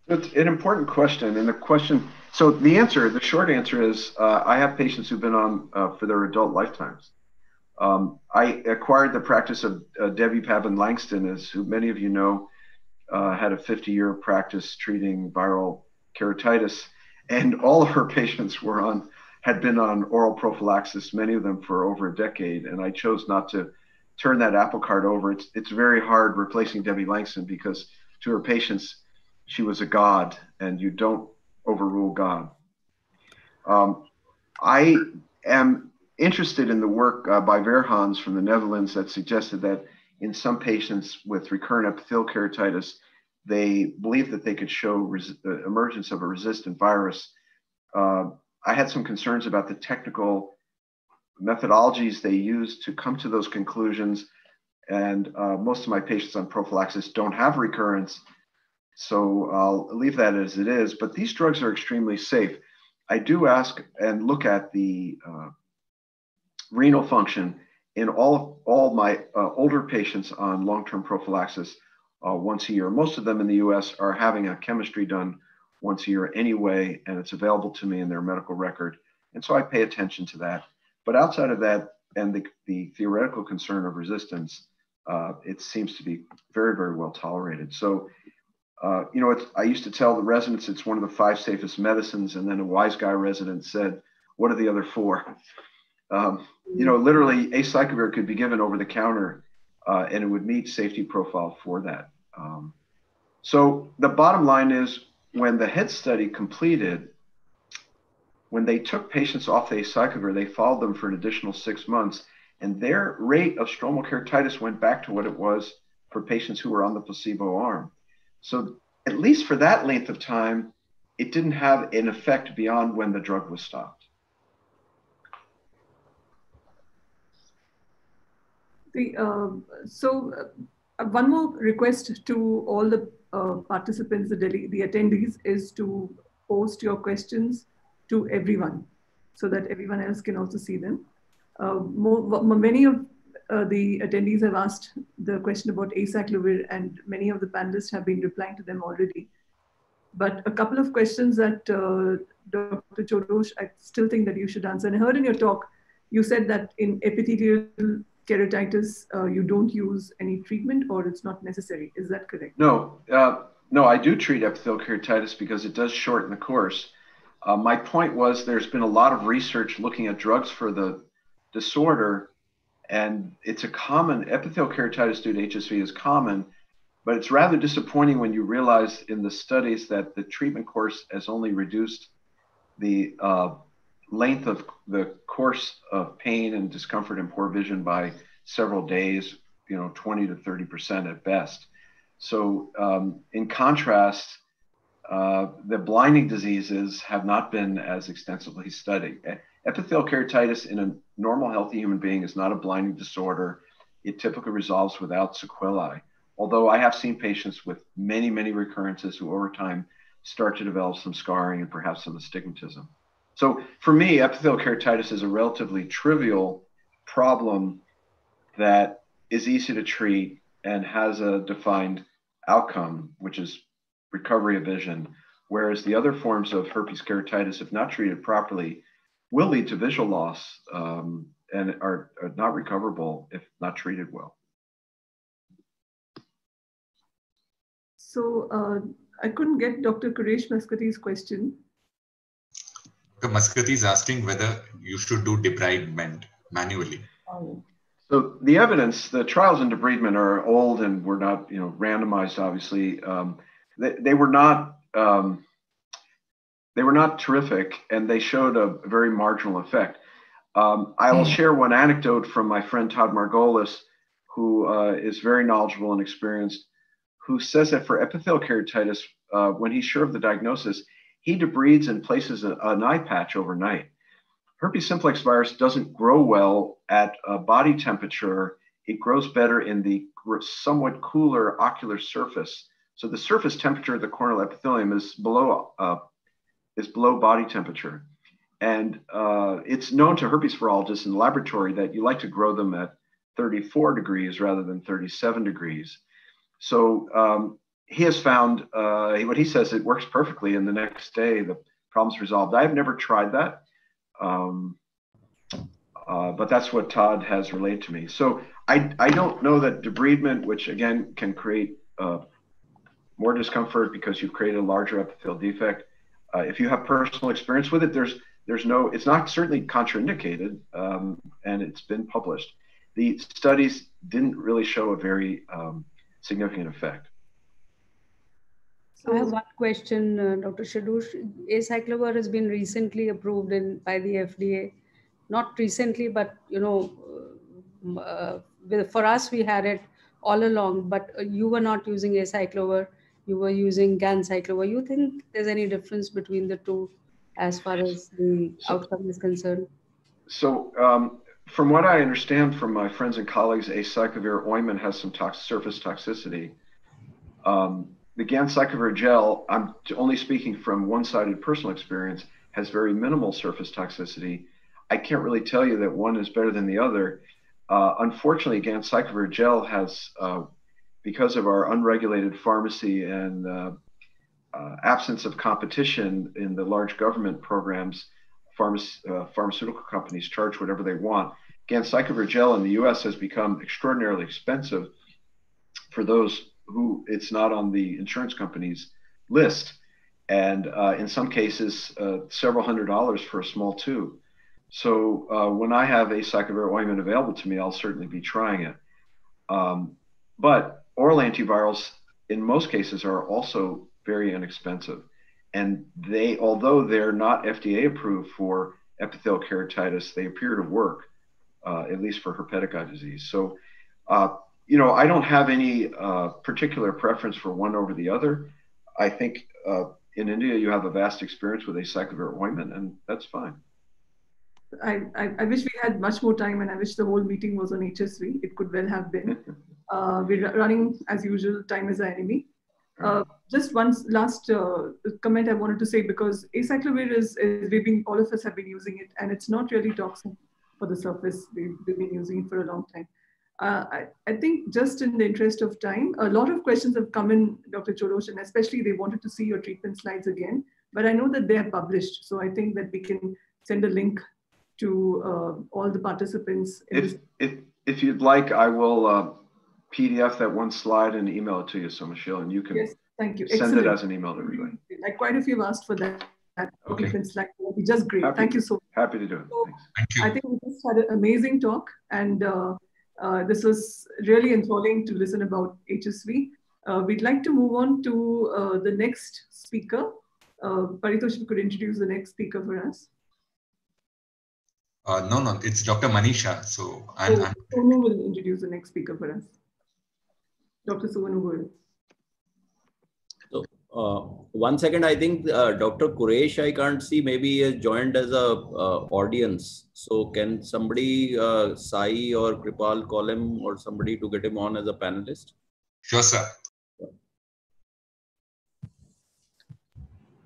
It's an important question, and the question. So the answer, the short answer is, uh, I have patients who've been on uh, for their adult lifetimes. Um, I acquired the practice of uh, Debbie Pavan Langston, as who many of you know, uh, had a 50-year practice treating viral keratitis, and all of her patients were on had been on oral prophylaxis, many of them for over a decade, and I chose not to turn that apple cart over. It's it's very hard replacing Debbie Langston because to her patients she was a god, and you don't overrule God. Um, I am interested in the work uh, by Verjans from the Netherlands that suggested that in some patients with recurrent epithelial keratitis, they believed that they could show the emergence of a resistant virus. Uh, I had some concerns about the technical methodologies they used to come to those conclusions. And uh, most of my patients on prophylaxis don't have recurrence. So I'll leave that as it is. But these drugs are extremely safe. I do ask and look at the uh, renal function in all all my uh, older patients on long-term prophylaxis uh, once a year. Most of them in the U.S. are having a chemistry done once a year anyway, and it's available to me in their medical record. And so I pay attention to that. But outside of that, and the, the theoretical concern of resistance, uh, it seems to be very, very well tolerated. So uh, you know, I used to tell the residents it's one of the five safest medicines, and then a wise guy resident said, "What are the other four? (laughs) Um, you know, literally, acyclovir could be given over the counter, uh, and it would meet safety profile for that. Um, so the bottom line is, when the HEDS study completed, when they took patients off the acyclovir, they followed them for an additional six months, and their rate of stromal keratitis went back to what it was for patients who were on the placebo arm. So at least for that length of time, it didn't have an effect beyond when the drug was stopped. The, uh, so uh, one more request to all the uh, participants, the, the attendees, is to post your questions to everyone so that everyone else can also see them. Uh, more, many of uh, the attendees have asked the question about acyclovir, and many of the panelists have been replying to them already. But a couple of questions that uh, Dr. Chodosh, I still think that you should answer. And I heard in your talk, you said that in epithelial keratitis, uh, you don't use any treatment or it's not necessary. Is that correct? No, uh, no, I do treat epithelial keratitis because it does shorten the course. Uh, my point was there's been a lot of research looking at drugs for the disorder and it's a common epithelial keratitis due to HSV is common, but it's rather disappointing when you realize in the studies that the treatment course has only reduced the uh, length of the course of pain and discomfort and poor vision by several days, you know, 20 to 30% at best. So, um, in contrast, uh, the blinding diseases have not been as extensively studied. Epithelial keratitis in a normal, healthy human being is not a blinding disorder. It typically resolves without sequelae. Although I have seen patients with many, many recurrences who over time start to develop some scarring and perhaps some astigmatism. So for me, epithelial keratitis is a relatively trivial problem that is easy to treat and has a defined outcome, which is recovery of vision. Whereas the other forms of herpes keratitis, if not treated properly, will lead to visual loss um, and are, are not recoverable if not treated well. So uh, I couldn't get Dr. Quresh Maskati's question. Dr. Maskati is asking whether you should do debridement manually. So the evidence, the trials in debridement are old and were not, you know, randomized. Obviously, um, they, they were not um, they were not terrific, and they showed a very marginal effect. Um, I will mm. share one anecdote from my friend Todd Margolis, who uh, is very knowledgeable and experienced, who says that for epithelial keratitis, uh, when he's sure of the diagnosis, he debrides and places a, an eye patch overnight. Herpes simplex virus doesn't grow well at body temperature. It grows better in the somewhat cooler ocular surface. So the surface temperature of the corneal epithelium is below uh, is below body temperature. And uh, it's known to herpes virologists in the laboratory that you like to grow them at 34 degrees rather than 37 degrees. So um, he has found uh, what he says it works perfectly, and the next day the problem's resolved. I've never tried that, um, uh, but that's what Todd has relayed to me. So I, I don't know that debridement, which again can create uh, more discomfort because you've created a larger epithelial defect. Uh, if you have personal experience with it, there's there's no, it's not certainly contraindicated, um, and it's been published. The studies didn't really show a very um, significant effect. So I have one question, uh, Dr. Chodosh. Acyclovir has been recently approved in, by the FDA. Not recently, but you know, uh, uh for us we had it all along. But uh, you were not using acyclovir; you were using ganciclovir. You think there's any difference between the two? as far as the outcome is concerned? So, um, from what I understand from my friends and colleagues, acyclovir ointment has some tox- surface toxicity. Um, the ganciclovir gel, I'm only speaking from one-sided personal experience, has very minimal surface toxicity. I can't really tell you that one is better than the other. Uh, unfortunately, ganciclovir gel has, uh, because of our unregulated pharmacy and uh, uh, absence of competition in the large government programs, pharma- uh, pharmaceutical companies charge whatever they want. Ganciclovir gel in the U.S. has become extraordinarily expensive for those who it's not on the insurance company's list, and uh, in some cases, uh, several hundred dollars for a small tube. So uh, when I have a acyclovir ointment available to me, I'll certainly be trying it. Um, but oral antivirals, in most cases, are also very inexpensive. And they, although they're not FDA approved for epithelial keratitis, they appear to work, uh, at least for herpetic eye disease. So, uh, you know, I don't have any uh, particular preference for one over the other. I think uh, in India you have a vast experience with acyclovir ointment, and that's fine. I, I, I, wish we had much more time, and I wish the whole meeting was on HSV. It could well have been. (laughs) Uh, we're running as usual. Time is our enemy. Uh, just one last uh, comment I wanted to say because acyclovir is, is, we've been all of us have been using it and it's not really toxic for the surface. We've, we've been using it for a long time. Uh, I, I, think just in the interest of time, a lot of questions have come in, Dr. Chodosh, and especially they wanted to see your treatment slides again. But I know that they are published, so I think that we can send a link to uh, all the participants. If, if, if you'd like, I will uh, PDF that one slide and email it to you, Somasheila, and you can yes, thank you. send Excellent. it as an email to everybody. Like quite a few asked for that. okay. different slide. It'll be just great. Happy, thank you so much. Happy to do it. So, thank you. I think we just had an amazing talk, and uh, uh, this was really enthralling to listen about HSV. Uh, we'd like to move on to uh, the next speaker. Uh, Parikshit, could introduce the next speaker for us. Uh, no, no, it's Dr. Manisha. So I'm, so, I'm... will introduce the next speaker for us. Dr. Suvanu So, uh, one second, I think uh, Dr. Quresh, I can't see, maybe he has joined as a uh, audience. So can somebody, uh, Sai or Kripal call him or somebody to get him on as a panelist? Sure, sir.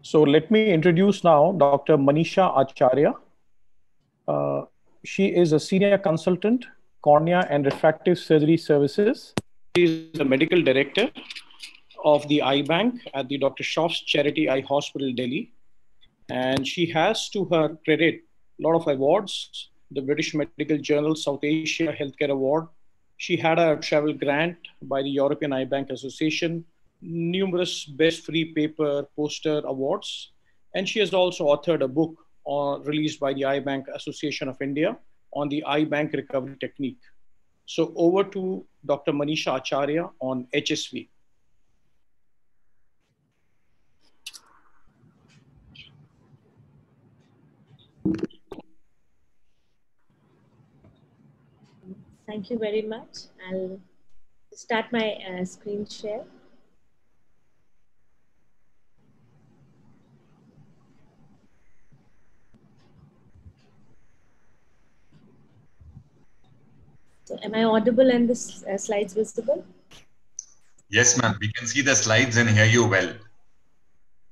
So let me introduce now Dr. Manisha Acharya. Uh, she is a senior consultant, cornea and refractive surgery services she is the medical director of the eye bank at the Dr. Shroff's Charity Eye Hospital, Delhi. And she has to her credit a lot of awards the British Medical Journal South Asia Healthcare Award. She had a travel grant by the European Eye Bank Association, numerous best free paper poster awards, and she has also authored a book uh, released by the Eye Bank Association of India on the eye bank recovery technique. So over to Dr. Manisha Acharya on HSV. Thank you very much. I'll start my uh, screen share. So am I audible and the uh, slides visible? Yes, ma'am. We can see the slides and hear you well.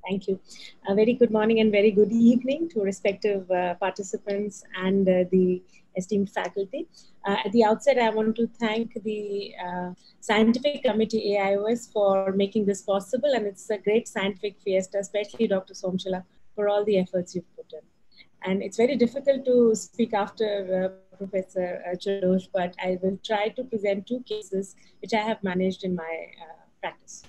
Thank you. A very good morning and very good evening to respective uh, participants and uh, the esteemed faculty. Uh, at the outset, I want to thank the uh, Scientific Committee AIOS for making this possible. And it's a great scientific fiesta, especially Dr. Somasheila, for all the efforts you've put in. And it's very difficult to speak after uh, Professor uh, Chodosh, but I will try to present two cases which I have managed in my practice.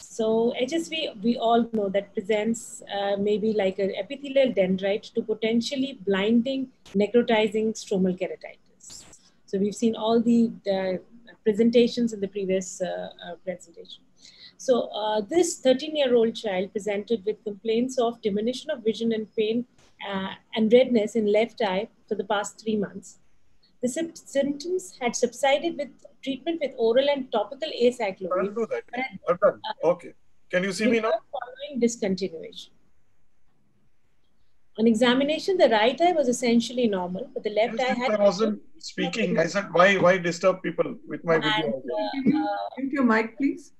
So HSV, we all know that presents uh, maybe like an epithelial dendrite to potentially blinding necrotizing stromal keratitis. So we've seen all the, the presentations in the previous uh, uh, presentation. So uh, this 13-year-old child presented with complaints of diminution of vision and pain uh, and redness in left eye for the past three months. The symptoms had subsided with treatment with oral and topical acyclovir. I'll do that. i done. Uh, okay. Can you see me now? Following discontinuation. On examination, the right eye was essentially normal, but the left yes, eye had. I wasn't speaking. I said, why, why disturb people with my video? And, uh, mute your mic, please.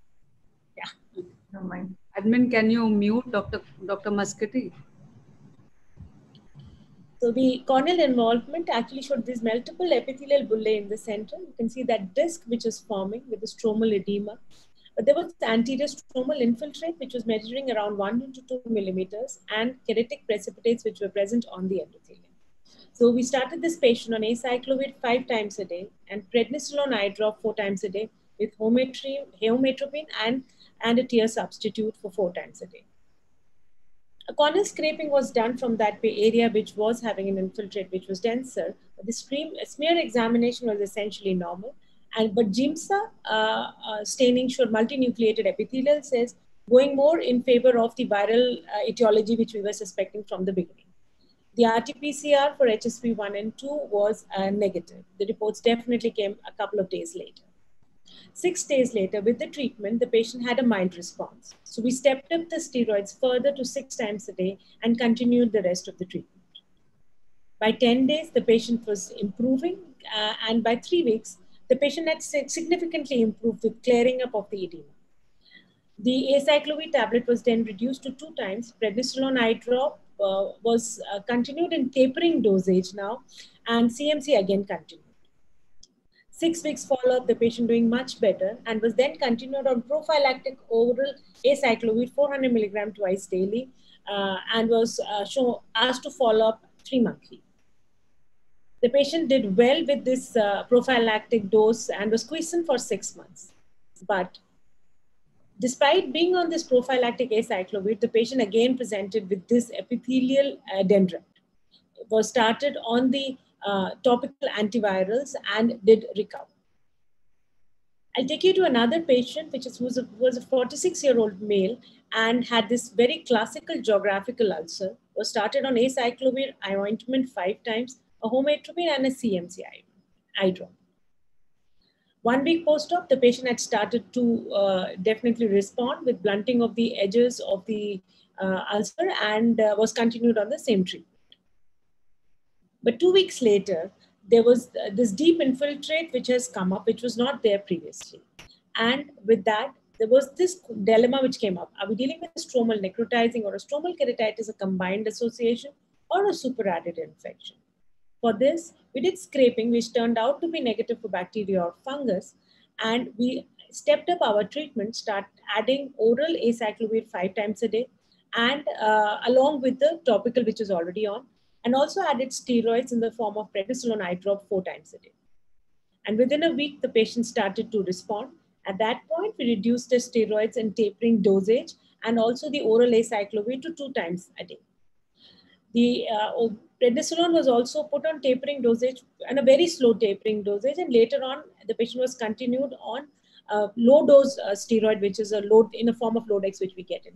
Yeah. No mind. Admin, can you mute Dr. Dr. Maskati? So the corneal involvement actually showed these multiple epithelial bullae in the center. You can see that disc which is forming with the stromal edema. But there was anterior stromal infiltrate which was measuring around 1 to 2 millimeters and keratic precipitates which were present on the endothelium. So we started this patient on acyclovir five times a day and prednisolone eye drop four times a day with homatropine and, and a tear substitute for four times a day. A corneal scraping was done from that area which was having an infiltrate which was denser. The smear examination was essentially normal. And, but Giemsa uh, uh, staining showed multinucleated epithelial cells going more in favor of the viral uh, etiology which we were suspecting from the beginning. The RT-PCR for HSV1 and 2 was uh, negative. The reports definitely came a couple of days later. Six days later, with the treatment, the patient had a mild response. So we stepped up the steroids further to six times a day and continued the rest of the treatment. By 10 days, the patient was improving, uh, and by three weeks, the patient had significantly improved with clearing up of the edema. The acyclovir tablet was then reduced to two times. Prednisolone eye drop uh, was uh, continued in tapering dosage now, and CMC again continued. Six weeks follow-up, the patient doing much better and was then continued on prophylactic oral acyclovir 400 milligram twice daily uh, and was uh, show, asked to follow up three monthly. The patient did well with this uh, prophylactic dose and was quiescent for six months. But despite being on this prophylactic acyclovir, the patient again presented with this epithelial uh, dendrite. It was started on the uh, topical antivirals and did recover. I'll take you to another patient, which is, was a, was a 46 year old male and had this very classical geographical ulcer, was started on acyclovir ointment five times, a homatropine and a CMC eye drop. One week post-op, the patient had started to uh, definitely respond with blunting of the edges of the uh, ulcer and uh, was continued on the same treatment. But two weeks later, there was this deep infiltrate which has come up, which was not there previously. And with that, there was this dilemma which came up. Are we dealing with stromal necrotizing or a stromal keratitis, a combined association, or a superadded infection? For this, we did scraping, which turned out to be negative for bacteria or fungus. And we stepped up our treatment, start adding oral acyclovir five times a day, and uh, along with the topical, which is already on, and also added steroids in the form of prednisolone eye drop four times a day. And within a week, the patient started to respond. At that point, we reduced the steroids and tapering dosage and also the oral acyclovir to two times a day. The uh, prednisolone was also put on tapering dosage and a very slow tapering dosage. And later on, the patient was continued on low dose uh, steroid, which is a load in a form of Lodex, which we get in.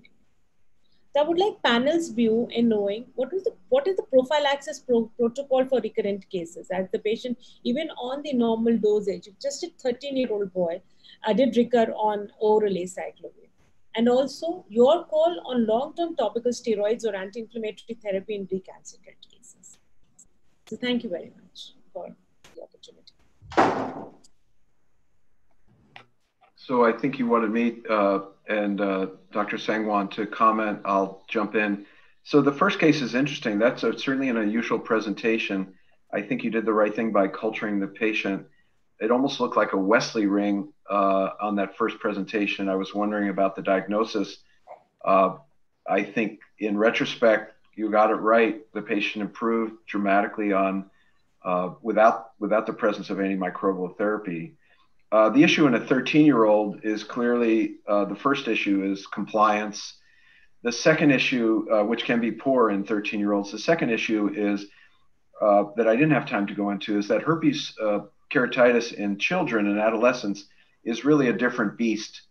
So I would like panel's view in knowing what is the what is the prophylaxis pro protocol for recurrent cases as the patient, even on the normal dosage, just a 13 year old boy uh, did recur on oral acyclovir. And also your call on long-term topical steroids or anti-inflammatory therapy in recalcitrant cases. So thank you very much for the opportunity. So I think you wanted me uh, and uh, Dr. Sangwan to comment. I'll jump in. So the first case is interesting. That's a, certainly an unusual presentation. I think you did the right thing by culturing the patient. It almost looked like a Wessely ring uh, on that first presentation. I was wondering about the diagnosis. Uh, I think in retrospect, you got it right. The patient improved dramatically on uh, without without the presence of antimicrobial therapy. Uh, the issue in a 13 year old is clearly uh, the first issue is compliance. The second issue, uh, which can be poor in 13 year olds, the second issue is uh, that I didn't have time to go into is that herpes uh, keratitis in children and adolescents is really a different beast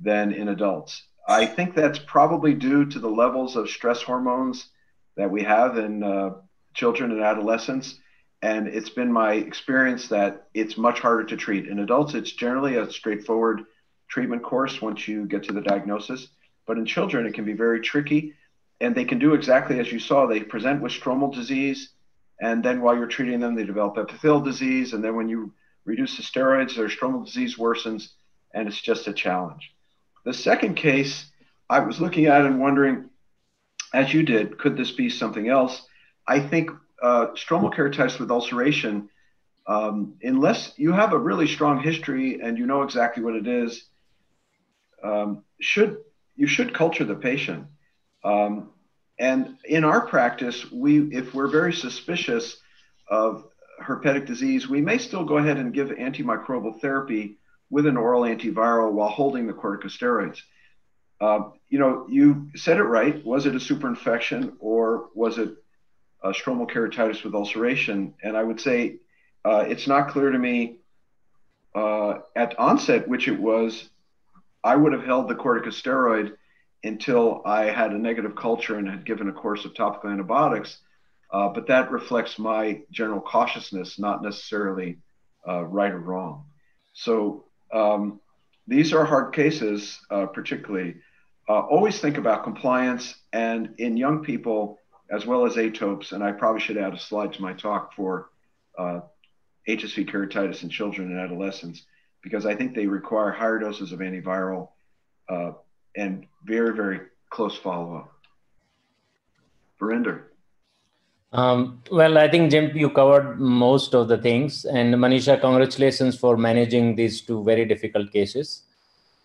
than in adults. I think that's probably due to the levels of stress hormones that we have in children and adolescents and it's been my experience that it's much harder to treat. In adults, it's generally a straightforward treatment course once you get to the diagnosis. But in children, it can be very tricky. And they can do exactly as you saw. They present with stromal disease. And then while you're treating them, they develop epithelial disease. And then when you reduce the steroids, their stromal disease worsens. And it's just a challenge. The second case, I was looking at and wondering, as you did, could this be something else? I think uh, stromal keratitis with ulceration, um, unless you have a really strong history and you know exactly what it is, um, should you should culture the patient. Um, and in our practice, we if we're very suspicious of herpetic disease, we may still go ahead and give antimicrobial therapy with an oral antiviral while holding the corticosteroids. Uh, you know, you said it right. Was it a superinfection or was it uh, stromal keratitis with ulceration. And I would say uh, it's not clear to me uh, at onset which it was. I would have held the corticosteroid until I had a negative culture and had given a course of topical antibiotics. Uh, but that reflects my general cautiousness, not necessarily uh, right or wrong. So um, these are hard cases, uh, particularly. always think about compliance, and in young people, as well as atopes. And I probably should add a slide to my talk for uh, HSV keratitis in children and adolescents, because I think they require higher doses of antiviral uh, and very, very close follow up. Virender. Um, well, I think Jim, you covered most of the things, and Manisha, congratulations for managing these two very difficult cases.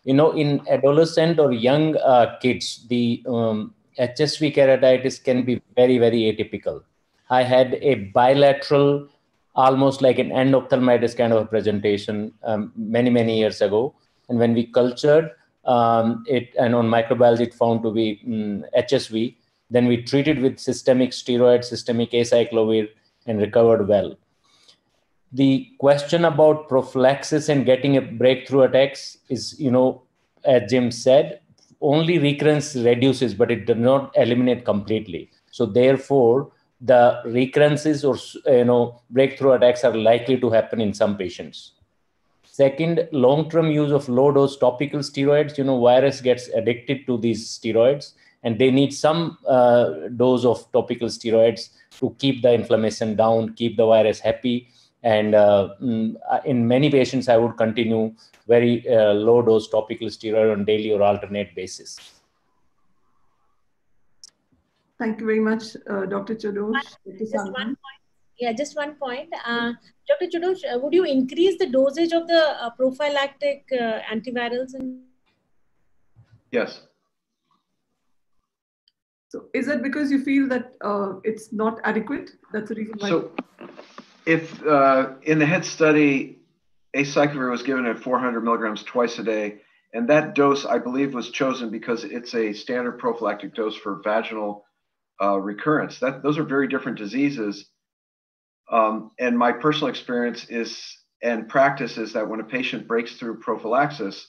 You know, in adolescent or young uh, kids, the um, HSV keratitis can be very, very atypical. I had a bilateral, almost like an endophthalmitis kind of a presentation um, many, many years ago. And when we cultured um, it and on microbiology, it found to be um, mm, HSV, then we treated with systemic steroid, systemic acyclovir, and recovered well. The question about prophylaxis and getting a breakthrough attacks is, you know, as Jim said, only recurrence reduces, but it does not eliminate completely. So therefore, the recurrences or you know breakthrough attacks are likely to happen in some patients. Second, long-term use of low-dose topical steroids. You know, virus gets addicted to these steroids, and they need some uh, dose of topical steroids to keep the inflammation down, keep the virus happy. And uh, mm, in many patients, I would continue very uh, low dose topical steroid on daily or alternate basis. Thank you very much, uh, Dr. Chodosh. Just one point. Yeah, just one point. Uh, Dr. Chodosh, uh, would you increase the dosage of the uh, prophylactic uh, antivirals? In- yes. So is that because you feel that uh, it's not adequate? That's the reason why. So if uh, in the HEDS study, acyclovir was given at 400 milligrams twice a day, and that dose, I believe, was chosen because it's a standard prophylactic dose for vaginal uh, recurrence. That those are very different diseases. Um, and my personal experience is and practice is that when a patient breaks through prophylaxis,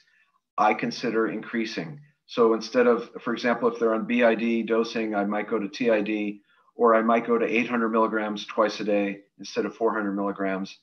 I consider increasing. So instead of, for example, if they're on BID dosing, I might go to TID, or I might go to 800 milligrams twice a day instead of 400 milligrams.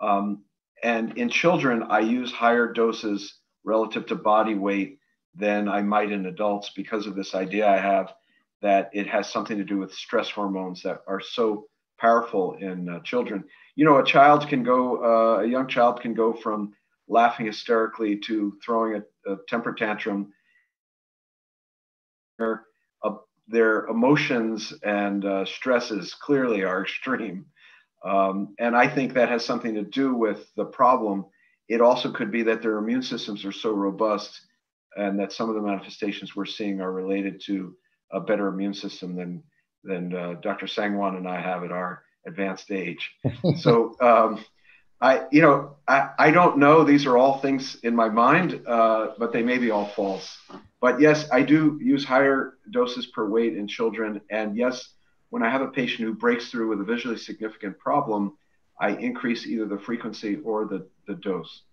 Um, and in children, I use higher doses relative to body weight than I might in adults because of this idea I have that it has something to do with stress hormones that are so powerful in uh, children. You know, a child can go, uh, a young child can go from laughing hysterically to throwing a, a temper tantrum. Their, emotions and uh, stresses clearly are (laughs) extreme. Um, and I think that has something to do with the problem. It also could be that their immune systems are so robust and that some of the manifestations we're seeing are related to a better immune system than, than uh, Dr. Sangwan and I have at our advanced age. (laughs) so um, I, you know, I, I don't know. These are all things in my mind, uh, but they may be all false. But yes, I do use higher doses per weight in children. And yes, when I have a patient who breaks through with a visually significant problem, I increase either the frequency or the, the dose.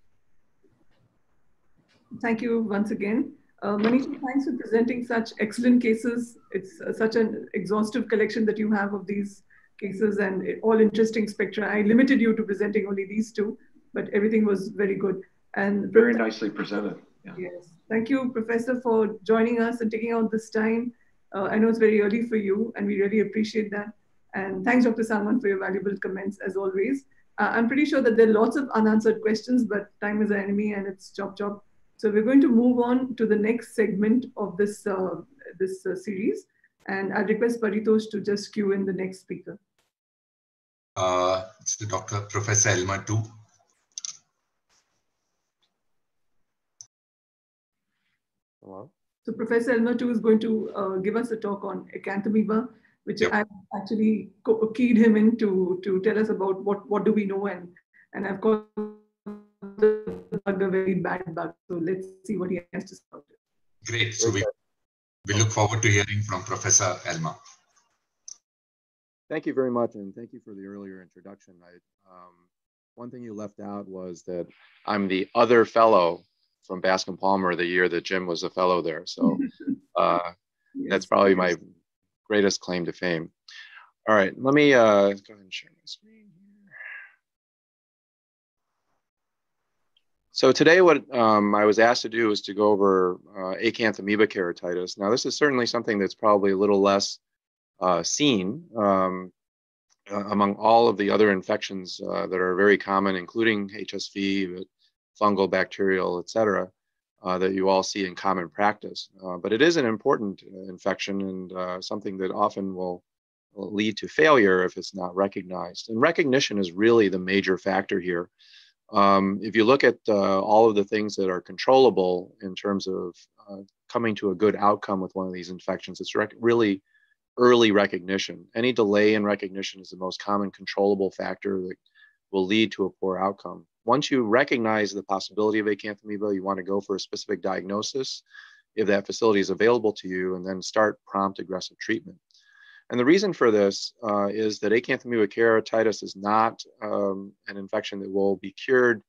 Thank you once again. Uh, thanks for presenting such excellent cases. It's uh, such an exhaustive collection that you have of these cases and all interesting spectra. I limited you to presenting only these two, but everything was very good. And very nicely presented. Yeah. Yes. Thank you, Professor, for joining us and taking out this time. Uh, I know it's very early for you, and we really appreciate that. And thanks, Dr. Salman, for your valuable comments as always. Uh, I'm pretty sure that there are lots of unanswered questions, but time is an enemy and it's chop chop. So we're going to move on to the next segment of this, uh, this uh, series. And I request Paritosh to just cue in the next speaker. Uh, it's the Dr. Professor Elmer Tu. Hello. So Professor Elmer Tu is going to uh, give us a talk on acanthamoeba, which yep. I actually keyed him in to, to tell us about what, what do we know and, and I've called the bug a very bad bug. So let's see what he has to say about it. Great. So we, we look forward to hearing from Professor Elmer. Thank you very much, and thank you for the earlier introduction. I, um, one thing you left out was that I'm the other fellow from Bascom Palmer the year that Jim was a fellow there. So (laughs) uh, that's probably my greatest claim to fame. All right, let me uh, go ahead and share my screen here. So today what um, I was asked to do is to go over uh, acanthamoeba keratitis. Now this is certainly something that's probably a little less uh, seen um, uh, among all of the other infections uh, that are very common, including HSV, fungal, bacterial, et cetera, uh, that you all see in common practice. Uh, but it is an important infection and uh, something that often will, lead to failure if it's not recognized. And recognition is really the major factor here. Um, if you look at all of the things that are controllable in terms of coming to a good outcome with one of these infections, it's really early recognition. Any delay in recognition is the most common controllable factor that will lead to a poor outcome. Once you recognize the possibility of acanthamoeba, you want to go for a specific diagnosis if that facility is available to you, and then start prompt aggressive treatment. And the reason for this uh, is that acanthamoeba keratitis is not um, an infection that will be cured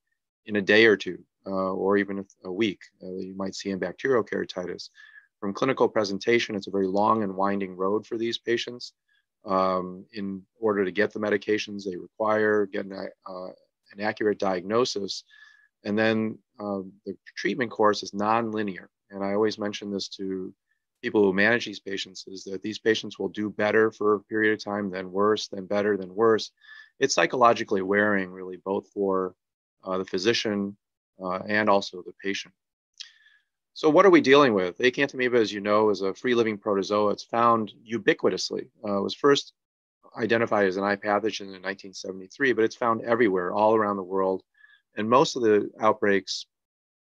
in a day or two, uh, or even a week. Uh, you might see in bacterial keratitis. From clinical presentation, it's a very long and winding road for these patients. Um, in order to get the medications they require, get an, uh, an accurate diagnosis, and then uh, the treatment course is non-linear. And I always mention this to people who manage these patients is that these patients will do better for a period of time, then worse, then better, then worse. It's psychologically wearing, really, both for uh, the physician uh, and also the patient. So what are we dealing with? Acanthamoeba, as you know, is a free-living protozoa. It's found ubiquitously. Uh, it was first identified as an eye pathogen in 1973, but it's found everywhere, all around the world. And most of the outbreaks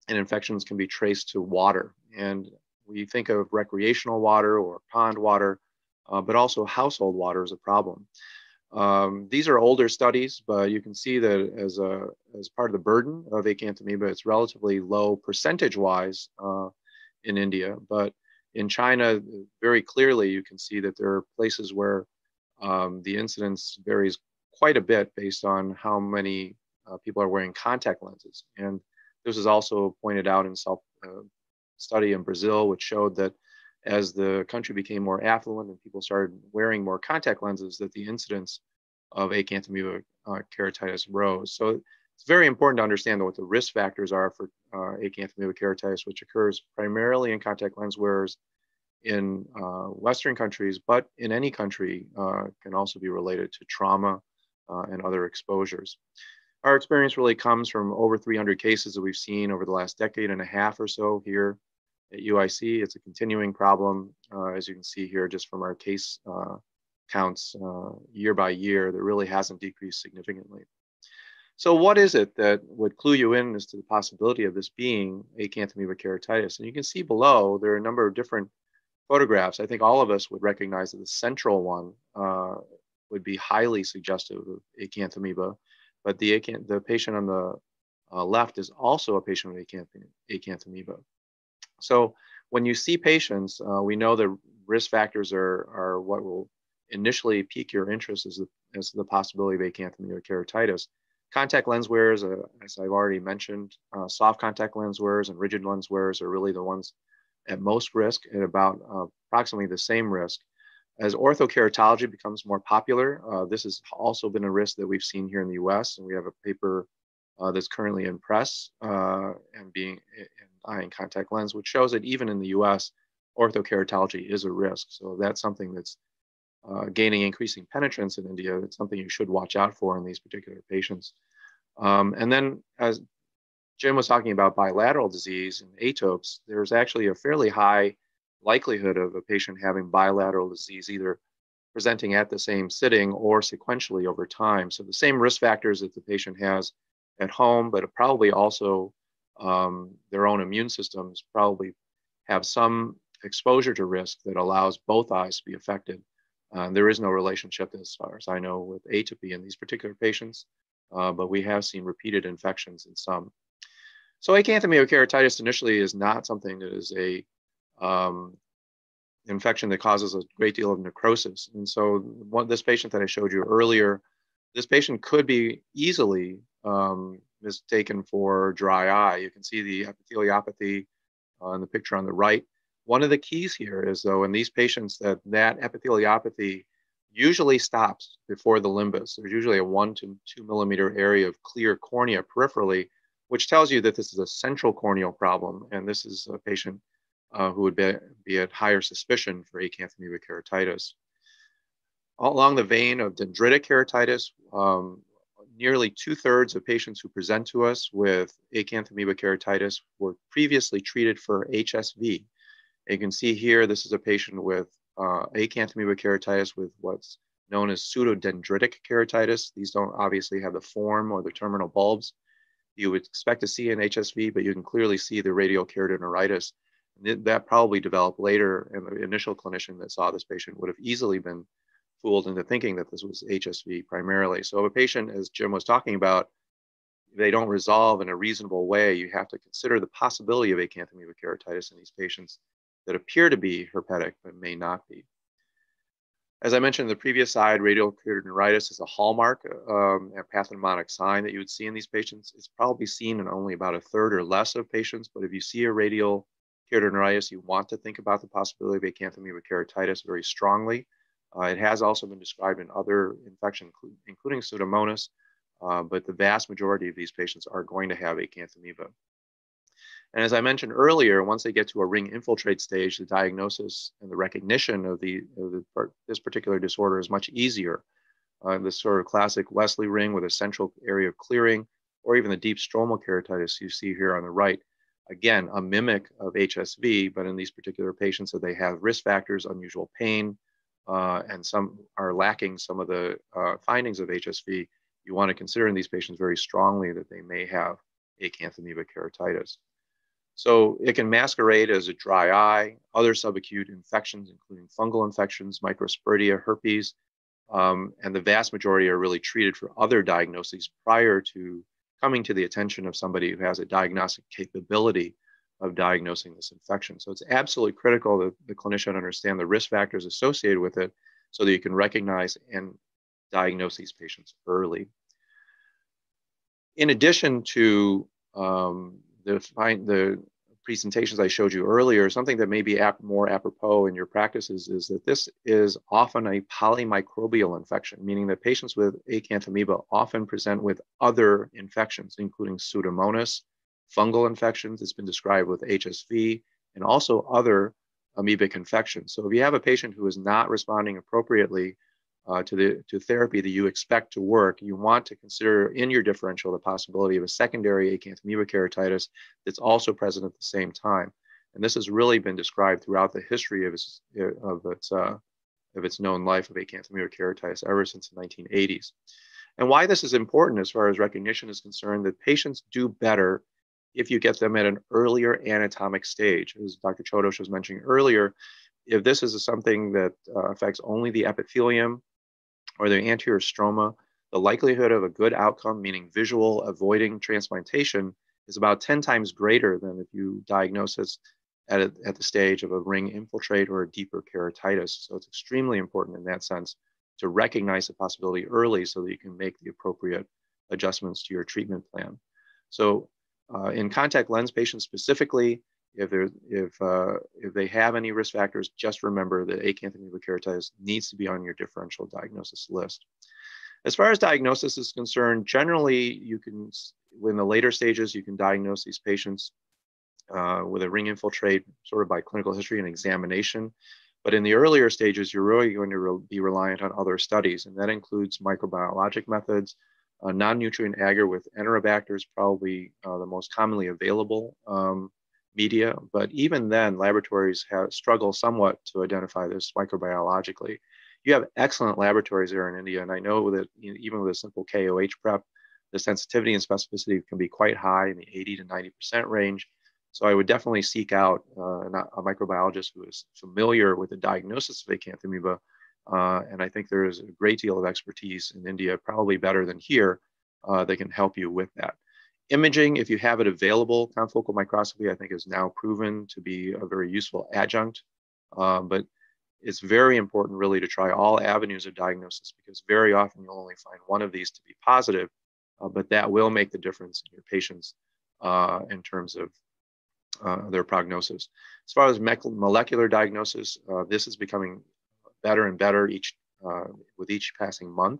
and infections can be traced to water. And we think of recreational water or pond water, uh, but also household water is a problem. Um, these are older studies, but you can see that as a as part of the burden of acanthamoeba, it's relatively low percentage-wise uh, in India. But in China, very clearly, you can see that there are places where um, the incidence varies quite a bit based on how many uh, people are wearing contact lenses. And this is also pointed out in self uh, study in Brazil, which showed that as the country became more affluent and people started wearing more contact lenses, that the incidence of acanthamoeba uh, keratitis rose. So it's very important to understand what the risk factors are for uh, acanthamoeba keratitis, which occurs primarily in contact lens wearers in uh, Western countries, but in any country uh, can also be related to trauma uh, and other exposures. Our experience really comes from over 300 cases that we've seen over the last decade and a half or so here at UIC. It's a continuing problem, uh, as you can see here, just from our case uh, counts uh, year by year, that really hasn't decreased significantly. So what is it that would clue you in as to the possibility of this being acanthamoeba keratitis? And you can see below, there are a number of different photographs. I think all of us would recognize that the central one uh, would be highly suggestive of acanthamoeba, but the, the patient on the uh, left is also a patient with acanthamoeba. So when you see patients, uh, we know the risk factors are, are what will initially pique your interest as the, as the possibility of acanthamoeba keratitis. Contact lens wearers, uh, as I've already mentioned, uh, soft contact lens wearers and rigid lens wearers are really the ones at most risk at about uh, approximately the same risk. As orthokeratology becomes more popular, uh, this has also been a risk that we've seen here in the US, and we have a paper uh, that's currently in press and being in eye and contact lens, which shows that even in the US, orthokeratology is a risk. So that's something that's uh, gaining increasing penetrance in India. It's something you should watch out for in these particular patients. Um, and then as Jim was talking about bilateral disease and atopes, there's actually a fairly high likelihood of a patient having bilateral disease either presenting at the same sitting or sequentially over time. So the same risk factors that the patient has at home, but probably also um, their own immune systems probably have some exposure to risk that allows both eyes to be affected. Uh, there is no relationship as far as I know with atopy in these particular patients, uh, but we have seen repeated infections in some. So acanthamoeba keratitis initially is not something that is a um, infection that causes a great deal of necrosis. And so one, this patient that I showed you earlier, this patient could be easily um, mistaken for dry eye. You can see the epitheliopathy in the picture on the right. One of the keys here is though in these patients that that epitheliopathy usually stops before the limbus. There's usually a one to two millimeter area of clear cornea peripherally, which tells you that this is a central corneal problem. And this is a patient uh, who would be, be at higher suspicion for acanthamoeba keratitis. Along the vein of dendritic keratitis, um, nearly two thirds of patients who present to us with acanthamoeba keratitis were previously treated for HSV. You can see here, this is a patient with uh, acanthamoeba keratitis with what's known as pseudodendritic keratitis. These don't obviously have the form or the terminal bulbs you would expect to see in HSV, but you can clearly see the radial keratoneuritis that probably developed later, and the initial clinician that saw this patient would have easily been fooled into thinking that this was HSV primarily. So, if a patient, as Jim was talking about, they don't resolve in a reasonable way, you have to consider the possibility of acanthamoeba keratitis in these patients that appear to be herpetic but may not be. As I mentioned in the previous slide, radial keratoneuritis is a hallmark, um, a pathognomonic sign that you would see in these patients. It's probably seen in only about a third or less of patients, but if you see a radial keratoneuritis, you want to think about the possibility of acanthamoeba keratitis very strongly. Uh, it has also been described in other infections, including Pseudomonas, uh, but the vast majority of these patients are going to have acanthamoeba. And as I mentioned earlier, once they get to a ring infiltrate stage, the diagnosis and the recognition of, the, of the, this particular disorder is much easier. Uh, sort of classic Wessely ring with a central area of clearing, or even the deep stromal keratitis you see here on the right, again, a mimic of HSV, but in these particular patients that they have risk factors, unusual pain, uh, and some are lacking some of the uh, findings of HSV, you want to consider in these patients very strongly that they may have acanthamoeba keratitis. So it can masquerade as a dry eye, other subacute infections, including fungal infections, microsporidia, herpes, um, and the vast majority are really treated for other diagnoses prior to coming to the attention of somebody who has a diagnostic capability of diagnosing this infection. So it's absolutely critical that the clinician understand the risk factors associated with it so that you can recognize and diagnose these patients early. In addition to um, the, find, the presentations I showed you earlier, something that may be ap more apropos in your practices is that this is often a polymicrobial infection, meaning that patients with acanthamoeba often present with other infections, including Pseudomonas, fungal infections. It's been described with HSV and also other amoebic infections. So if you have a patient who is not responding appropriately uh, to the to therapy that you expect to work, you want to consider in your differential the possibility of a secondary acanthamoeba keratitis that's also present at the same time. And this has really been described throughout the history of its of its uh, of its known life of acanthamoeba keratitis ever since the 1980s. And why this is important as far as recognition is concerned, that patients do better if you get them at an earlier anatomic stage. As Dr. Chodosh was mentioning earlier, if this is something that uh, affects only the epithelium or the anterior stroma, the likelihood of a good outcome, meaning visual avoiding transplantation, is about 10 times greater than if you diagnose this at, a, at the stage of a ring infiltrate or a deeper keratitis. So it's extremely important in that sense to recognize the possibility early so that you can make the appropriate adjustments to your treatment plan. So uh, in contact lens patients specifically, if, if, uh, if they have any risk factors, just remember that acanthamoeba keratitis needs to be on your differential diagnosis list. As far as diagnosis is concerned, generally you can, in the later stages, you can diagnose these patients uh, with a ring infiltrate sort of by clinical history and examination. But in the earlier stages, you're really going to re be reliant on other studies, and that includes microbiologic methods. Uh, non-nutrient agar with Enterobacter is probably uh, the most commonly available um, media, but even then, laboratories have struggle somewhat to identify this microbiologically. You have excellent laboratories here in India, and I know that you know, even with a simple KOH prep, the sensitivity and specificity can be quite high in the 80 to 90% range. So I would definitely seek out uh, a microbiologist who is familiar with the diagnosis of acanthamoeba. Uh, and I think there is a great deal of expertise in India, probably better than here, uh, that can help you with that. Imaging, if you have it available, confocal microscopy, I think is now proven to be a very useful adjunct. Um, but it's very important really to try all avenues of diagnosis because very often you'll only find one of these to be positive, uh, but that will make the difference in your patients uh, in terms of uh, their prognosis. As far as molecular diagnosis, uh, this is becoming better and better each uh, with each passing month.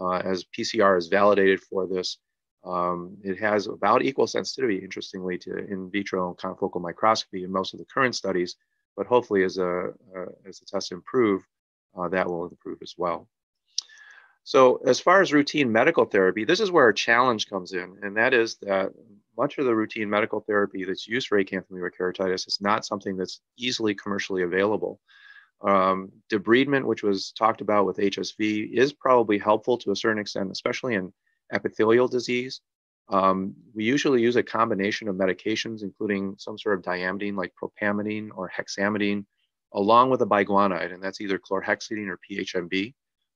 Uh, as PCR is validated for this, um, it has about equal sensitivity, interestingly, to in vitro and confocal microscopy in most of the current studies, but hopefully as, a, uh, as the tests improve, uh, that will improve as well. So as far as routine medical therapy, this is where a challenge comes in, and that is that much of the routine medical therapy that's used for acanthamoeba keratitis is not something that's easily commercially available. Um, debridement, which was talked about with HSV, is probably helpful to a certain extent, especially in epithelial disease. Um, we usually use a combination of medications, including some sort of diamidine like propamidine or hexamidine, along with a biguanide, and that's either chlorhexidine or PHMB.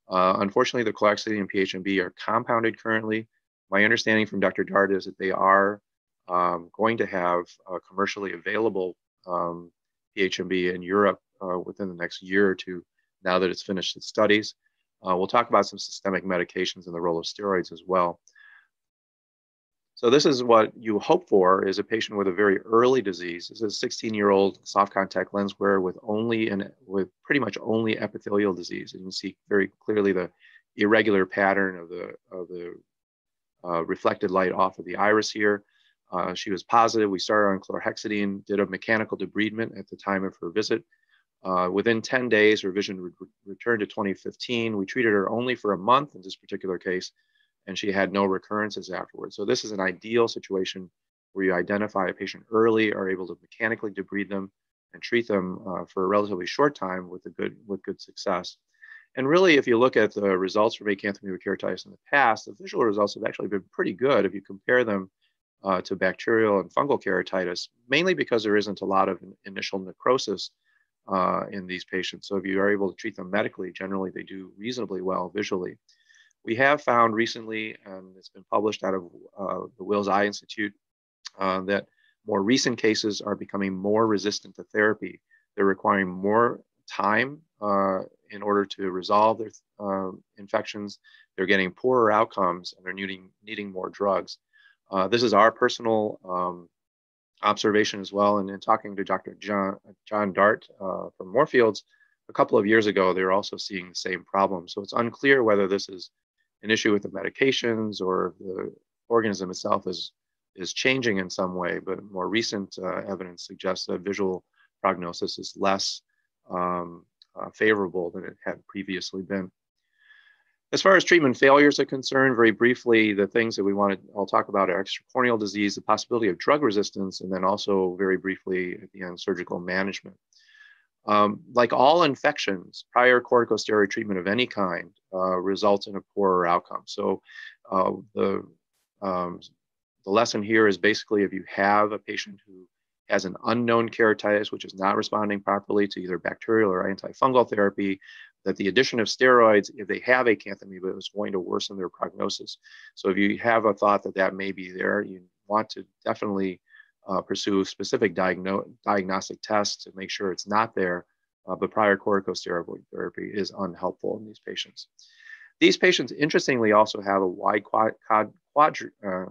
Uh, unfortunately, the chlorhexidine and PHMB are compounded currently. My understanding from Dr. Dart is that they are um, going to have commercially available um, PHMB in Europe uh, within the next year or two now that it's finished its studies. Uh, we'll talk about some systemic medications and the role of steroids as well. So this is what you hope for is a patient with a very early disease. This is a 16-year-old soft contact lens wearer with only and with pretty much only epithelial disease. And you can see very clearly the irregular pattern of the of the uh, reflected light off of the iris here. Uh, she was positive. We started on chlorhexidine, did a mechanical debridement at the time of her visit. Uh, within 10 days, her vision re returned to 2015. We treated her only for a month in this particular case, and she had no recurrences afterwards. So this is an ideal situation where you identify a patient early, are able to mechanically debride them, and treat them uh, for a relatively short time with a good with good success. And really, if you look at the results from acanthamoeba keratitis in the past, the visual results have actually been pretty good if you compare them uh, to bacterial and fungal keratitis, mainly because there isn't a lot of initial necrosis uh, in these patients. So if you are able to treat them medically, generally they do reasonably well visually. We have found recently, and it's been published out of uh, the Wills Eye Institute, uh, that more recent cases are becoming more resistant to therapy. They're requiring more time uh, in order to resolve their uh, infections. They're getting poorer outcomes and they're needing, needing more drugs. Uh, this is our personal um, observation as well. And in talking to Dr. John, John Dart uh, from Moorfields a couple of years ago, they were also seeing the same problem. So it's unclear whether this is an issue with the medications or the organism itself is, is changing in some way, but more recent uh, evidence suggests that visual prognosis is less um, uh, favorable than it had previously been. As far as treatment failures are concerned, very briefly, the things that we want to, I'll talk about are extracorneal disease, the possibility of drug resistance, and then also very briefly at the end, surgical management. Um, like all infections, prior corticosteroid treatment of any kind uh, results in a poorer outcome. So uh, the, um, the lesson here is basically if you have a patient who has an unknown keratitis, which is not responding properly to either bacterial or antifungal therapy, that the addition of steroids, if they have acanthamoeba, is going to worsen their prognosis. So if you have a thought that that may be there, you want to definitely uh, pursue specific diagno diagnostic tests to make sure it's not there, uh, but prior corticosteroid therapy is unhelpful in these patients. These patients, interestingly, also have a wide quad, quad, uh,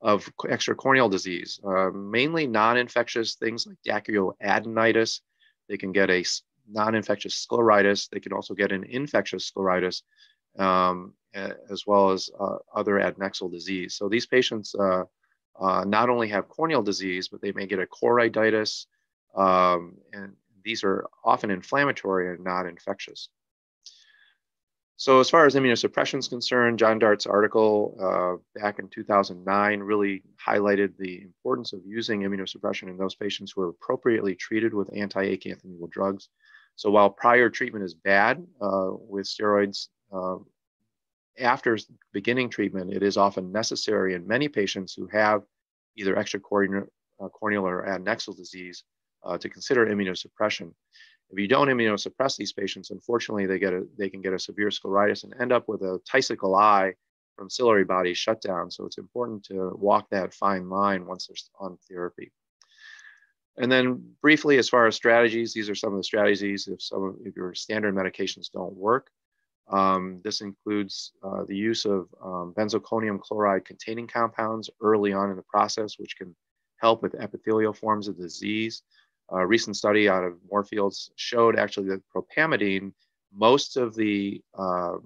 of extracorneal disease, uh, mainly non-infectious things like dacryoadenitis. They can get a non-infectious scleritis. They can also get an infectious scleritis, um, as well as uh, other adnexal disease. So these patients uh, uh, not only have corneal disease, but they may get a choroiditis, um, and these are often inflammatory and not infectious. So as far as immunosuppression is concerned, John Dart's article uh, back in 2009 really highlighted the importance of using immunosuppression in those patients who are appropriately treated with anti-acanthamoebal drugs. So while prior treatment is bad uh, with steroids, uh, after beginning treatment, it is often necessary in many patients who have either extracorneal uh, or adnexal disease uh, to consider immunosuppression. If you don't immunosuppress these patients, unfortunately, they get a, they can get a severe scleritis and end up with a phthisical eye from ciliary body shutdown. So it's important to walk that fine line once they're on therapy. And then briefly, as far as strategies, these are some of the strategies if some of if your standard medications don't work. Um, this includes uh, the use of um, benzalkonium chloride containing compounds early on in the process, which can help with epithelial forms of disease. A recent study out of Moorfields showed actually that propamidine, most of the uh,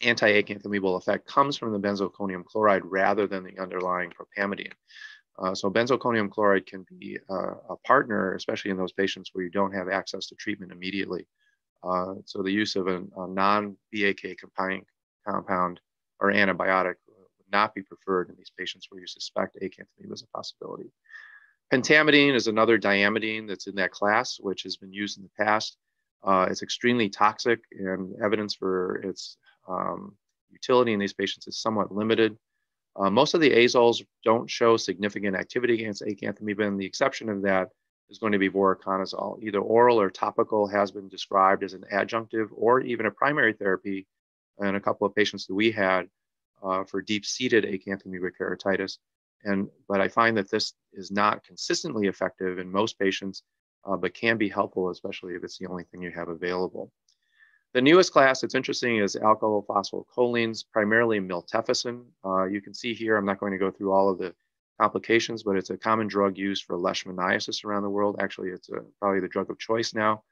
anti-acanthamoebal effect comes from the benzalkonium chloride rather than the underlying propamidine. Uh, so benzalkonium chloride can be uh, a partner, especially in those patients where you don't have access to treatment immediately. Uh, so the use of a, a non-BAK compound or antibiotic would not be preferred in these patients where you suspect acanthamoeba is a possibility. Pentamidine is another diamidine that's in that class, which has been used in the past. Uh, it's extremely toxic, and evidence for its um, utility in these patients is somewhat limited. Uh, most of the azoles don't show significant activity against acanthamoeba, and the exception of that is going to be voriconazole. Either oral or topical has been described as an adjunctive or even a primary therapy in a couple of patients that we had uh, for deep-seated acanthamoeba keratitis. And, but I find that this is not consistently effective in most patients, uh, but can be helpful, especially if it's the only thing you have available. The newest class that's interesting is alkyl phosphorylcholines, primarily miltefosine. Uh, you can see here, I'm not going to go through all of the complications, but it's a common drug used for leishmaniasis around the world. Actually, it's a, probably the drug of choice now.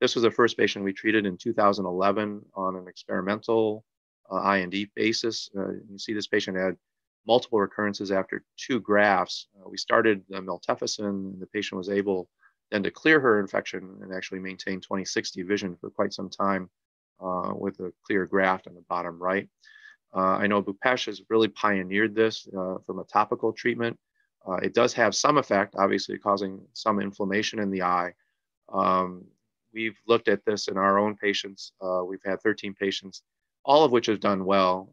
This was the first patient we treated in 2011 on an experimental uh, IND basis. Uh, you see this patient had multiple recurrences after two grafts. Uh, we started the miltefosine, and the patient was able then to clear her infection and actually maintain 20/60 vision for quite some time uh, with a clear graft on the bottom right. Uh, I know Bhupesh has really pioneered this uh, from a topical treatment. Uh, it does have some effect, obviously causing some inflammation in the eye. Um, we've looked at this in our own patients. Uh, we've had 13 patients all of which have done well.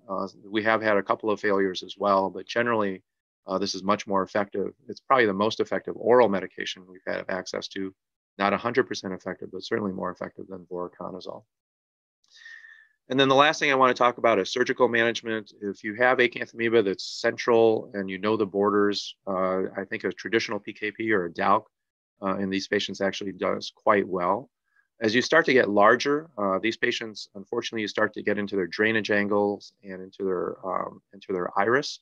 We have had a couple of failures as well, but generally uh, this is much more effective. It's probably the most effective oral medication we've had access to. Not 100% effective, but certainly more effective than voriconazole. And then the last thing I want to talk about is surgical management. If you have acanthamoeba that's central and you know the borders, uh, I think a traditional PKP or a DALK uh, in these patients actually does quite well. As you start to get larger, uh, these patients, unfortunately, you start to get into their drainage angles and into their, um, into their iris.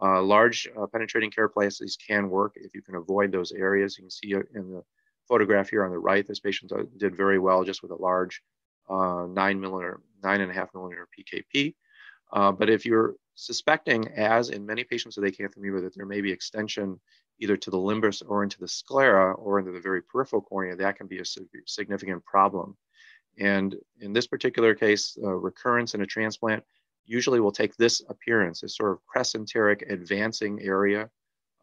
Uh, large uh, penetrating keratoplasts can work if you can avoid those areas. You can see in the photograph here on the right, this patient did very well just with a large uh, nine millimeter, nine and a half millimeter PKP. Uh, but if you're suspecting, as in many patients with acanthamoeba, that there may be extension either to the limbus or into the sclera or into the very peripheral cornea, that can be a significant problem. And in this particular case, uh, recurrence in a transplant usually will take this appearance, this sort of crescenteric advancing area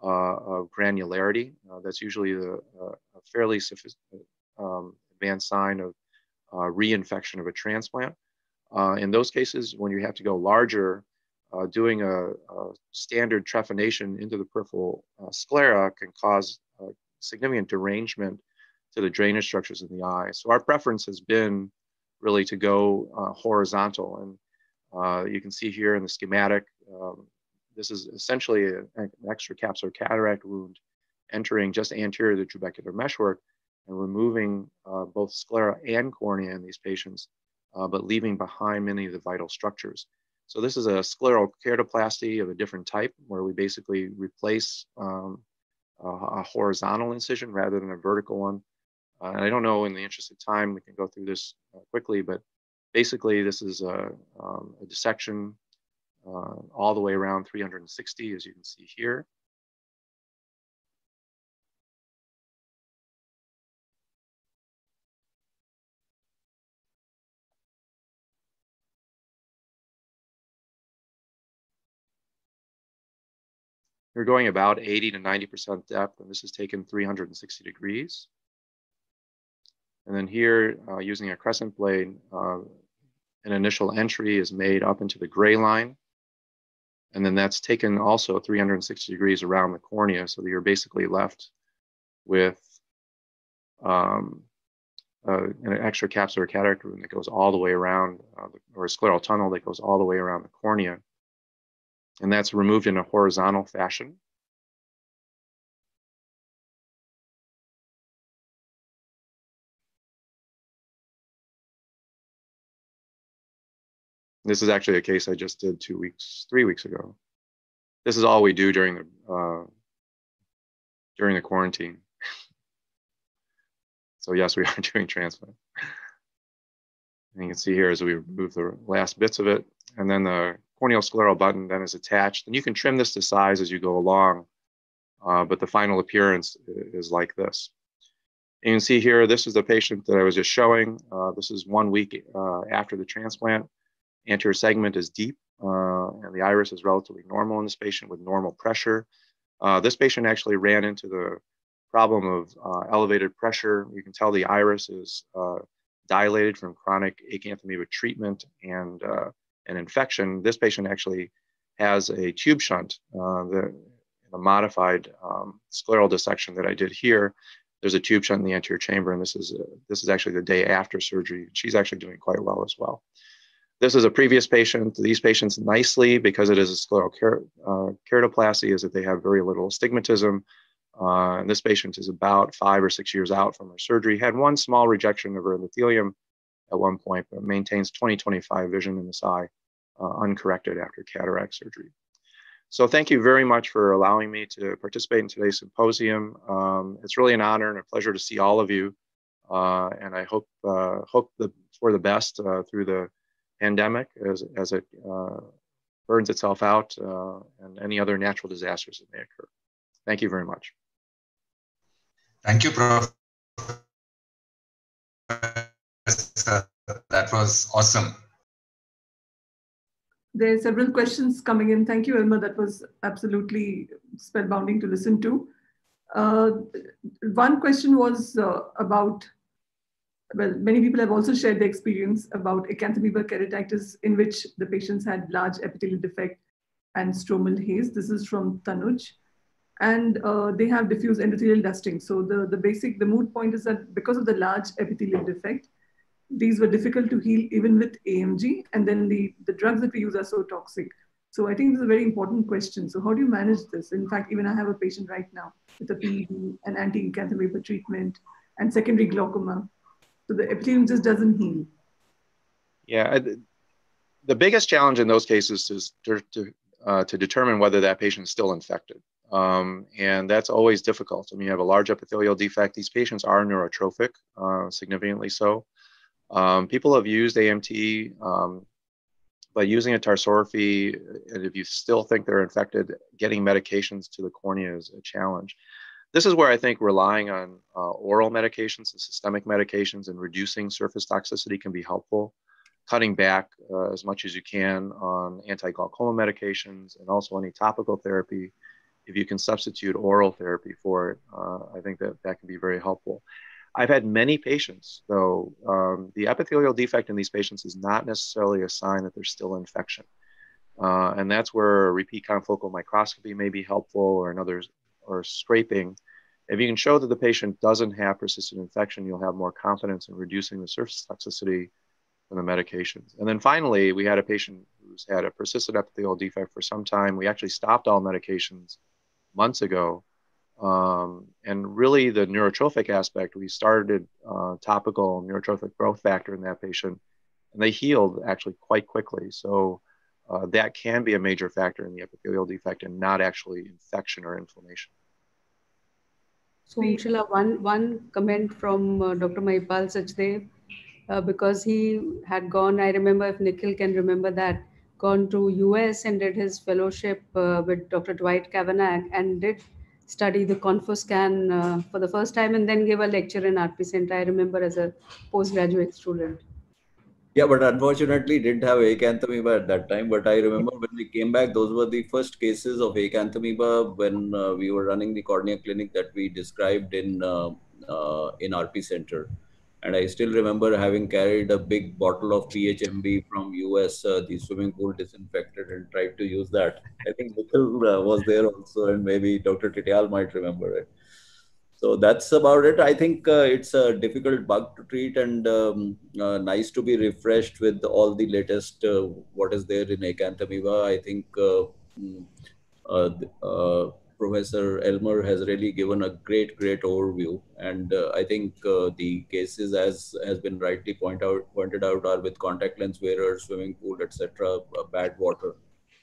uh, of granularity. Uh, that's usually a, a fairly um, advanced sign of reinfection of a transplant. Uh, in those cases, when you have to go larger, uh, doing a, a, standard trephination into the peripheral uh, sclera can cause significant derangement to the drainage structures in the eye. So our preference has been really to go uh, horizontal. And uh, you can see here in the schematic, um, this is essentially a, an extracapsular cataract wound entering just anterior to the trabecular meshwork and removing uh, both sclera and cornea in these patients, uh, but leaving behind many of the vital structures. So this is a scleral keratoplasty of a different type where we basically replace um, a, a, horizontal incision rather than a vertical one. Uh, and I don't know in the interest of time, we can go through this uh, quickly, but basically this is a, um, a dissection uh, all the way around 360 as you can see here. We're going about 80 to 90% depth, and this is taken 360 degrees. And then here, uh, using a crescent blade, uh, an initial entry is made up into the gray line. And then that's taken also 360 degrees around the cornea, so that you're basically left with um, uh, an extracapsular cataract wound that goes all the way around, uh, or a scleral tunnel that goes all the way around the cornea and that's removed in a horizontal fashion. This is actually a case I just did two weeks, three weeks ago. This is all we do during the uh, during the quarantine. (laughs) so yes, we are (laughs) doing transplant. And you can see here as we remove the last bits of it, and then the corneal scleral button then is attached. And you can trim this to size as you go along, uh, but the final appearance is like this. And you can see here, this is the patient that I was just showing. Uh, this is one week uh, after the transplant. Anterior segment is deep, uh, and the iris is relatively normal in this patient with normal pressure. Uh, this patient actually ran into the problem of uh, elevated pressure. You can tell the iris is dilated from chronic acanthamoeba treatment and an infection, this patient actually has a tube shunt, uh, the, the modified um, scleral dissection that I did here. There's a tube shunt in the anterior chamber, and this is uh, this is actually the day after surgery. She's actually doing quite well as well. This is a previous patient. These patients nicely, because it is a scleral uh, keratoplasty, is that they have very little astigmatism. Uh, and this patient is about five or six years out from her surgery. Had one small rejection of her endothelium at one point, but maintains 20/25 vision in this eye uh, uncorrected after cataract surgery. So thank you very much for allowing me to participate in today's symposium. Um, it's really an honor and a pleasure to see all of you. Uh, and I hope uh, hope the, for the best uh, through the pandemic as, as it uh, burns itself out uh, and any other natural disasters that may occur. Thank you very much. Thank you, Prof. That was awesome. There are several questions coming in. Thank you, Elmer. That was absolutely spellbinding to listen to. Uh, one question was uh, about, well, many people have also shared their experience about acanthamoeba keratitis in which the patients had large epithelial defect and stromal haze. This is from Tanuj. And uh, they have diffuse endothelial dusting. So the, the basic, the mood point is that because of the large epithelial defect, these were difficult to heal even with AMG. And then the, the drugs that we use are so toxic. So I think this is a very important question. So how do you manage this? In fact, even I have a patient right now with a PED, an anti-acanthamoeba treatment, and secondary glaucoma. So the epithelium just doesn't heal. Yeah, the biggest challenge in those cases is to, to, uh, to determine whether that patient is still infected. Um, and that's always difficult. I mean, you have a large epithelial defect. These patients are neurotrophic, uh, significantly so. Um, people have used AMT, um, but using a tarsorrhaphy, and if you still think they're infected, getting medications to the cornea is a challenge. This is where I think relying on uh, oral medications and systemic medications and reducing surface toxicity can be helpful cutting back uh, as much as you can on anti-glaucoma medications and also any topical therapy. If you can substitute oral therapy for it, uh, I think that that can be very helpful. I've had many patients, though, um, the epithelial defect in these patients is not necessarily a sign that there's still infection. Uh, and that's where repeat confocal microscopy may be helpful or another, or scraping. If you can show that the patient doesn't have persistent infection, you'll have more confidence in reducing the surface toxicity from the medications. And then finally, we had a patient who's had a persistent epithelial defect for some time. We actually stopped all medications months ago. Um, and really, the neurotrophic aspect, we started uh, topical neurotrophic growth factor in that patient, and they healed actually quite quickly. So, uh, that can be a major factor in the epithelial defect and not actually infection or inflammation. So, Sheila, one, one comment from uh, Dr. Mahipal Sachdev uh, because he had gone, I remember if Nikhil can remember that, gone to US and did his fellowship uh, with Dr. Dwight Cavanagh and did study the ConfoScan uh, for the first time and then gave a lecture in RP Center, I remember as a postgraduate student. Yeah, but unfortunately didn't have acanthamoeba at that time. But I remember when we came back, those were the first cases of acanthamoeba when uh, we were running the cornea clinic that we described in uh, uh, in RP Center and I still remember having carried a big bottle of PHMB from US, uh, the swimming pool disinfected, and tried to use that. I think Nikhil uh, was there also, and maybe Dr. Titiyal might remember it. So that's about it. I think uh, it's a difficult bug to treat, and um, uh, nice to be refreshed with all the latest uh, what is there in acanthamoeba. I think. Professor Elmer has really given a great, great overview. And uh, I think uh, the cases, as has been rightly point out, pointed out, are with contact lens wearers, swimming pool, etc., uh, bad water.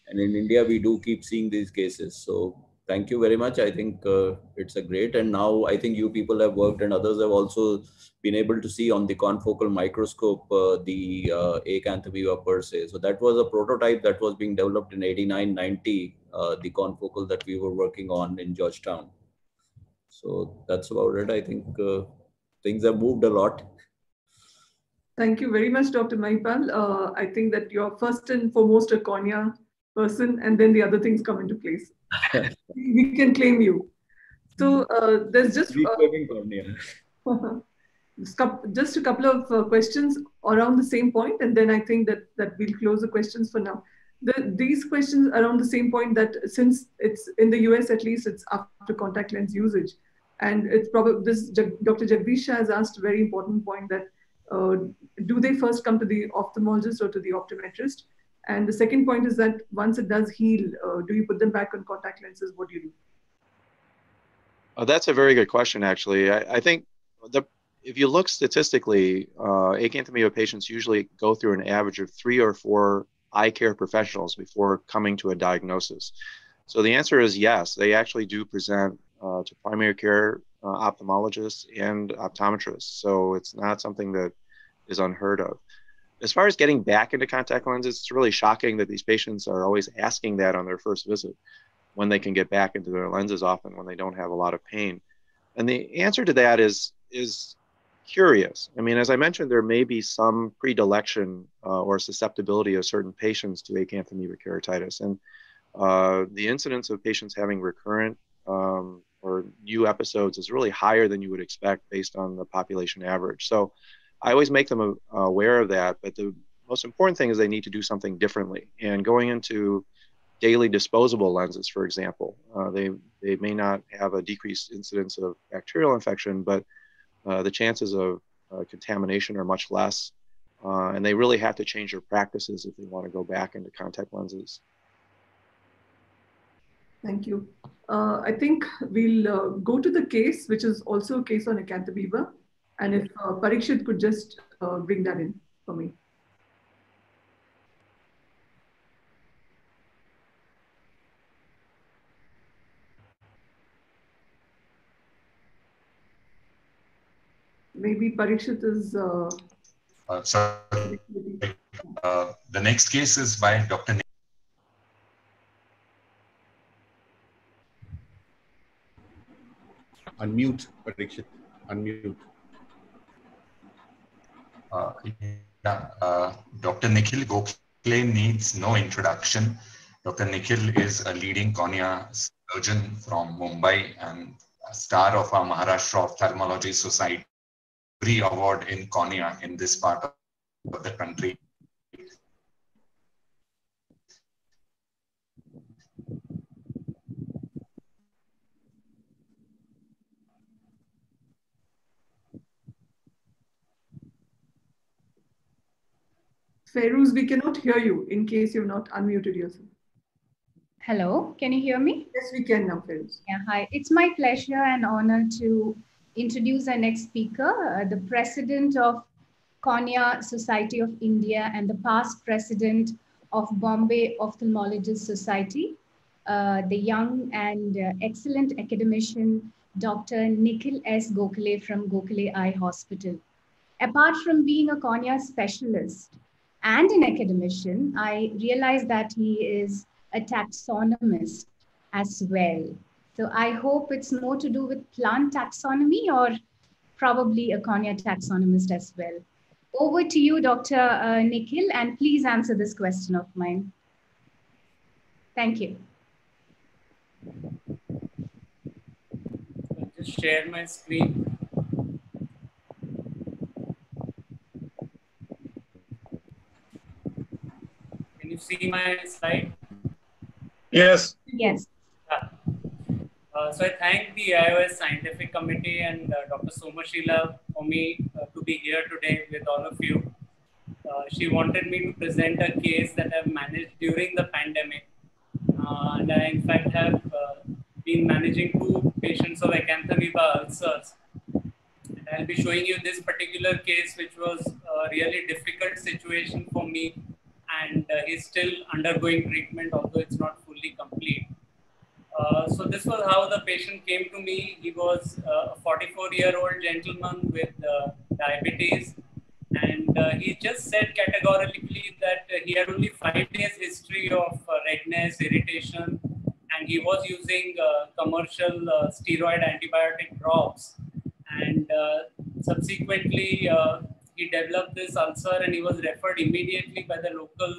And in India, we do keep seeing these cases. So thank you very much. I think uh, it's a great. And now I think you people have worked and others have also been able to see on the confocal microscope uh, the uh, acanthamoeba per se. So that was a prototype that was being developed in 89, 90 uh, the confocal that we were working on in Georgetown. So that's about it. I think uh, things have moved a lot. Thank you very much, Dr. Mahipal. Uh, I think that you're first and foremost a cornea person, and then the other things come into place. (laughs) we can claim you. So uh, there's just uh, (laughs) just a couple of uh, questions around the same point, and then I think that that we'll close the questions for now the, these questions around the same point that since it's in the US at least, it's after contact lens usage. And it's probably this Dr. Jagdish has asked a very important point that uh, do they first come to the ophthalmologist or to the optometrist? And the second point is that once it does heal, uh, do you put them back on contact lenses? What do you do? Oh, that's a very good question, actually. I, I think the, if you look statistically, uh, patients usually go through an average of three or four eye care professionals before coming to a diagnosis? So the answer is yes. They actually do present uh, to primary care uh, ophthalmologists and optometrists. So it's not something that is unheard of. As far as getting back into contact lenses, it's really shocking that these patients are always asking that on their first visit when they can get back into their lenses often when they don't have a lot of pain. And the answer to that is is curious. I mean, as I mentioned, there may be some predilection uh, or susceptibility of certain patients to acanthamoeba keratitis. And uh, the incidence of patients having recurrent um, or new episodes is really higher than you would expect based on the population average. So I always make them aware of that. But the most important thing is they need to do something differently. And going into daily disposable lenses, for example. Uh, they, they may not have a decreased incidence of bacterial infection, but the chances of uh, contamination are much less. Uh, and they really have to change their practices if they want to go back into contact lenses. Thank you. Uh, I think we'll uh, go to the case, which is also a case on acanthamoeba. And if uh, Parikshit could just bring that in for me. Maybe Parikshit is. Uh, uh, sorry. Uh, the next case is by Dr. Nick. Unmute, Parikshit. Unmute. Uh, yeah, uh, Dr. Nikhil Gokhale needs no introduction. Dr. Nikhil is a leading cornea surgeon from Mumbai and a star of our Maharashtra Ophthalmology Society award in cornea in this part of the country. Feroz, we cannot hear you in case you've not unmuted yourself. Hello, can you hear me? Yes, we can now, Feroz. Yeah, hi. It's my pleasure and honor to introduce our next speaker, uh, the president of Cornea Society of India and the past president of Bombay Ophthalmologist Society, uh, the young and uh, excellent academician, Dr. Nikhil S. Gokhale from Gokhale Eye Hospital. Apart from being a cornea specialist and an academician, I realized that he is a taxonomist as well. So I hope it's more to do with plant taxonomy or probably a cornea taxonomist as well. Over to you, Dr. Uh, Nikhil, and please answer this question of mine. Thank you. I'll just share my screen. Can you see my slide? Yes. Yes. Uh, so I thank the AIOS Scientific Committee and uh, Dr. Somasheila for me uh, to be here today with all of you. Uh, she wanted me to present a case that I've managed during the pandemic. Uh, and I, in fact, have uh, been managing two patients of acanthamoeba ulcers. And I'll be showing you this particular case, which was a really difficult situation for me. And he's still undergoing treatment, although it's not fully complete. Uh, so this was how the patient came to me. He was uh, a 44 year old gentleman with uh, diabetes. And uh, he just said categorically that he had only five days history of redness, irritation, and he was using commercial steroid antibiotic drops. And subsequently, he developed this ulcer and he was referred immediately by the local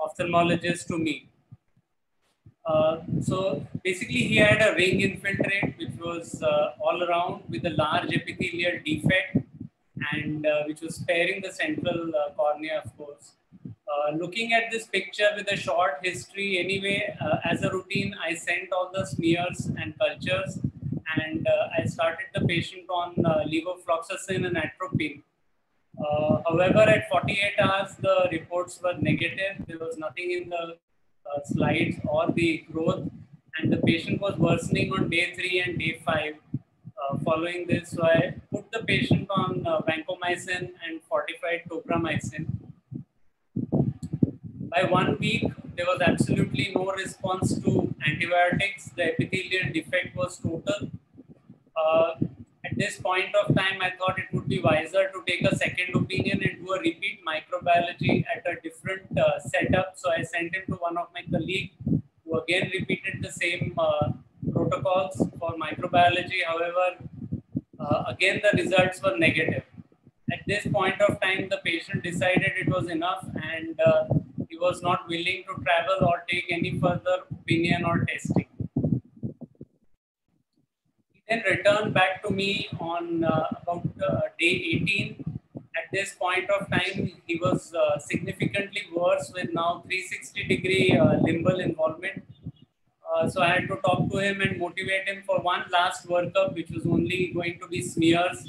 ophthalmologist to me. Uh, so basically he had a ring infiltrate which was uh, all around with a large epithelial defect and uh, which was sparing the central uh, cornea of course. Uh, looking at this picture with a short history anyway, as a routine I sent all the smears and cultures and I started the patient on levofloxacin and atropine. however, at 48 hours, the reports were negative. There was nothing in the uh, slides or the growth and the patient was worsening on day three and day five. Uh, following this, so I put the patient on uh, vancomycin and fortified tobramycin. By one week, there was absolutely no response to antibiotics. The epithelial defect was total. Uh, at this point of time, I thought it would be wiser to take a second opinion and do a repeat microbiology at a different uh, setup. So I sent him to one of my colleagues who again repeated the same uh, protocols for microbiology. However, uh, again, the results were negative. At this point of time, the patient decided it was enough and uh, he was not willing to travel or take any further opinion or testing then returned back to me on uh, about uh, day 18 at this point of time, he was uh, significantly worse with now 360 degree uh, limbal involvement. Uh, so I had to talk to him and motivate him for one last workup, which was only going to be smears.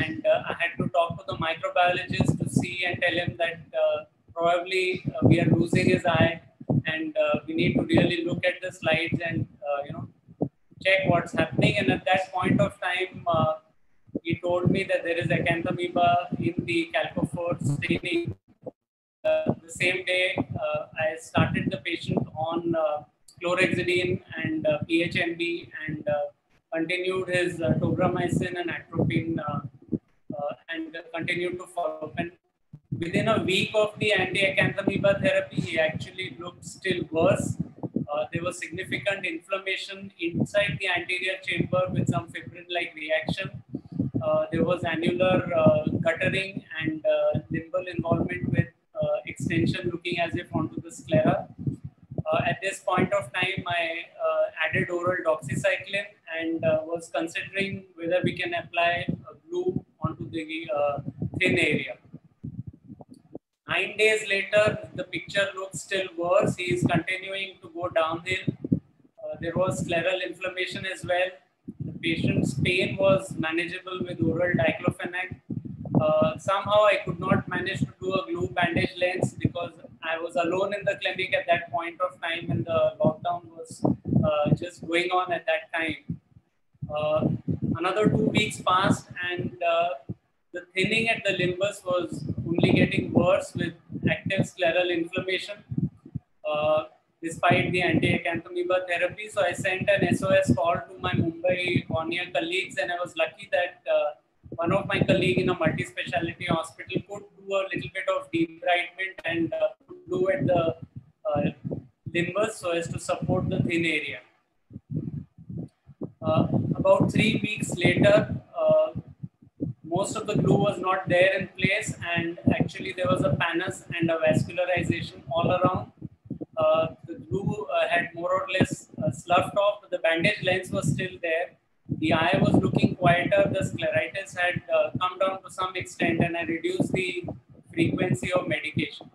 And uh, I had to talk to the microbiologist to see and tell him that probably we are losing his eye and we need to really look at the slides and, you know, check what's happening. And at that point of time, he told me that there is acanthamoeba in the calcofluor staining. Uh, the same day, uh, I started the patient on uh, chlorhexidine and uh, PHMB and uh, continued his uh, tobramycin and atropine and continued to follow up. And within a week of the anti-acanthamoeba therapy, he actually looked still worse. There was significant inflammation inside the anterior chamber with some fibrin-like reaction uh, there was annular uh, guttering and uh, limbal involvement with extension looking as if onto the sclera. at this point of time, I added oral doxycycline and was considering whether we can apply a glue onto the thin area. Nine days later, the picture looks still worse. He is continuing to go downhill. Uh, there was scleral inflammation as well The patient's pain was manageable with oral diclofenac. Uh, somehow I could not manage to do a glue bandage lens because I was alone in the clinic at that point of time and the lockdown was uh, just going on at that time. Uh, another two weeks passed and uh, the thinning at the limbus was only getting worse with active scleral inflammation. Uh, despite the anti-acanthamoeba therapy. So I sent an SOS call to my Mumbai cornea colleagues and I was lucky that uh, one of my colleagues in a multi-specialty hospital could do a little bit of debridement and uh, do at the uh, limbus so as to support the thin area. Uh, about three weeks later, uh, most of the glue was not there in place and actually there was a pannus and a vascularization all around uh, the glue uh, had more or less uh, sloughed off. The bandage lens was still there. The eye was looking quieter. The scleritis had come down to some extent, and I reduced the frequency of medication.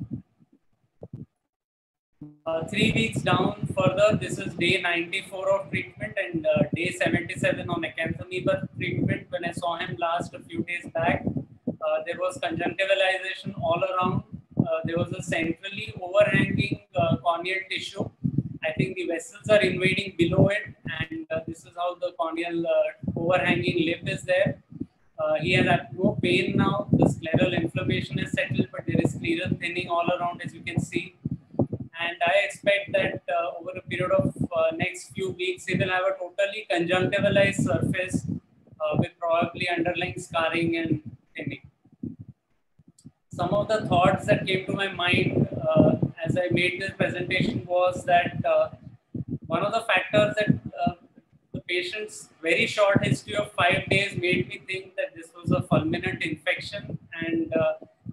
Uh, three weeks down further, this is day 94 of treatment and uh, day 77 on acanthamoeba treatment. When I saw him last a few days back, uh, there was conjunctivalization all around uh, there was a centrally overhanging uh, corneal tissue. I think the vessels are invading below it, and this is how the corneal overhanging lip is there. he has no pain now. The scleral inflammation is settled, but there is scleral thinning all around, as you can see. And I expect that uh, over a period of uh, next few weeks, he will have a totally conjunctivalized surface uh, with probably underlying scarring and thinning some of the thoughts that came to my mind uh, as I made this presentation was that uh, one of the factors that uh, the patient's very short history of five days made me think that this was a fulminant infection. And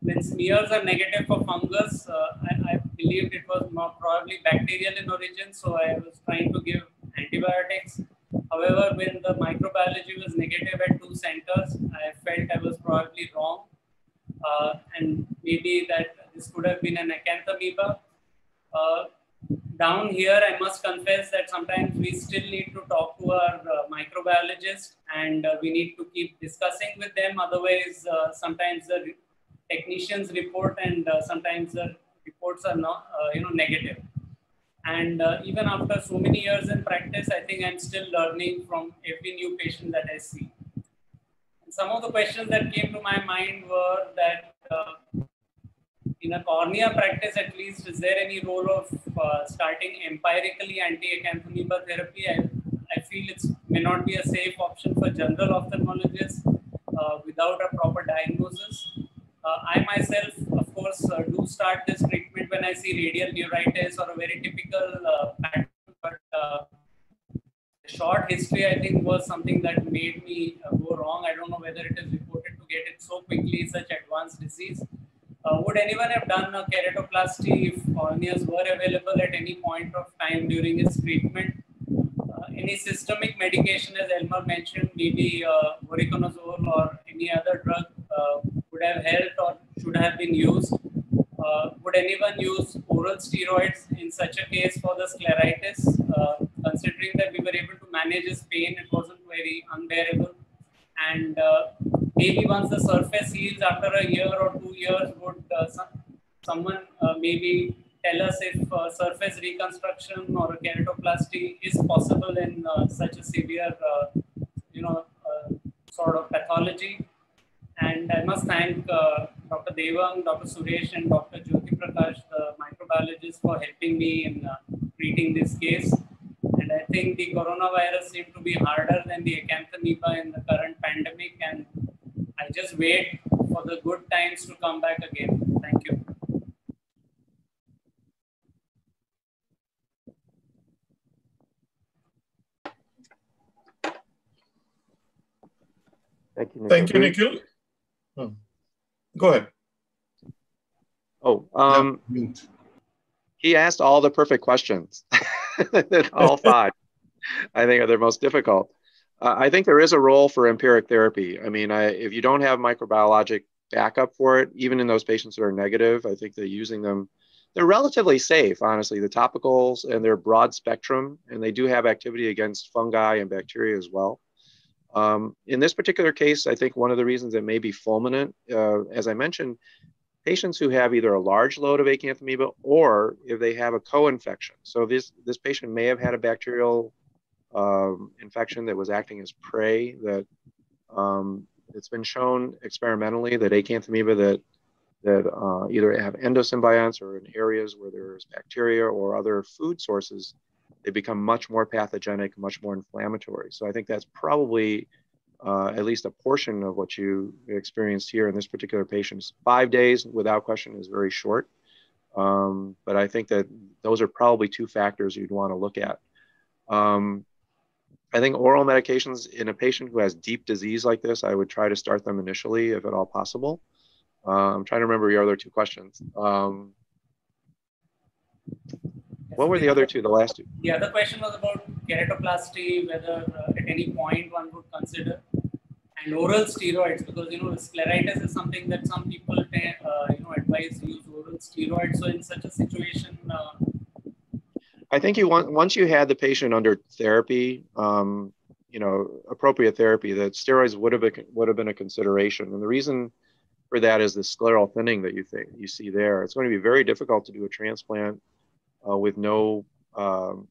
when smears are negative for fungus, uh, I, I, believed it was more probably bacterial in origin. So I was trying to give antibiotics. However, when the microbiology was negative at two centers, I felt I was probably wrong uh, and maybe that this could have been an acanthamoeba. Uh, down here, I must confess that sometimes we still need to talk to our uh, microbiologist and uh, we need to keep discussing with them. Otherwise, uh, sometimes the technicians report and uh, sometimes the reports are not, you know, negative. And even after so many years in practice, I think I'm still learning from every new patient that I see some of the questions that came to my mind were that uh, in a cornea practice at least, is there any role of uh, starting empirically anti-acanthamoeba therapy? I, I feel it may not be a safe option for general ophthalmologists uh, without a proper diagnosis. Uh, I myself, of course, uh, do start this treatment when I see radial neuritis or a very typical uh, pattern, but short history, I think, was something that made me go wrong. I don't know whether it is reported to get it so quickly, such advanced disease. Uh, would anyone have done a keratoplasty if corneas were available at any point of time during its treatment? Uh, any systemic medication, as Elmer mentioned, maybe uh, voriconazole or any other drug would have helped or should have been used. Uh, would anyone use oral steroids in such a case for the scleritis? Uh, considering that we were able to manage his pain, it wasn't very unbearable. And uh, maybe once the surface heals after a year or two years, would uh, some, someone uh, maybe tell us if uh, surface reconstruction or keratoplasty is possible in such a severe, you know, sort of pathology? And I must thank uh, Dr. Devang, Dr. Suresh, and Dr. Jyoti Prakash, the microbiologist, for helping me in uh, treating this case. And I think the coronavirus seemed to be harder than the acanthamoeba in the current pandemic. And I just wait for the good times to come back again. Thank you. Thank you, Nikhil. Thank you, Nikhil. Hmm. Go ahead. Oh, um, he asked all the perfect questions, (laughs) all (laughs) five. I think are the most difficult. Uh, I think there is a role for empiric therapy. I mean, I, if you don't have microbiologic backup for it, even in those patients that are negative, I think that using them, they're relatively safe, honestly. The topicals and they're broad spectrum, and they do have activity against fungi and bacteria as well. Um, in this particular case, I think one of the reasons it may be fulminant, uh, as I mentioned, patients who have either a large load of acanthamoeba or if they have a co-infection. So this, this patient may have had a bacterial um, infection that was acting as prey that um, it's been shown experimentally that acanthamoeba that that uh, either have endosymbionts or in areas where there's bacteria or other food sources they become much more pathogenic, much more inflammatory. So I think that's probably uh, at least a portion of what you experienced here in this particular patient. Five days, without question, is very short. Um, but I think that those are probably two factors you'd want to look at. Um, I think oral medications in a patient who has deep disease like this, I would try to start them initially if at all possible. Uh, I'm trying to remember your other two questions. Um, what were the other two, the last two? The other question was about keratoplasty, whether uh, at any point one would consider, and oral steroids, because you know scleritis is something that some people uh, you know advise use oral steroids. So in such a situation, uh, I think you want once you had the patient under therapy, um, you know, appropriate therapy, that steroids would have been would have been a consideration, and the reason for that is the scleral thinning that you think you see there. It's going to be very difficult to do a transplant uh, with no um,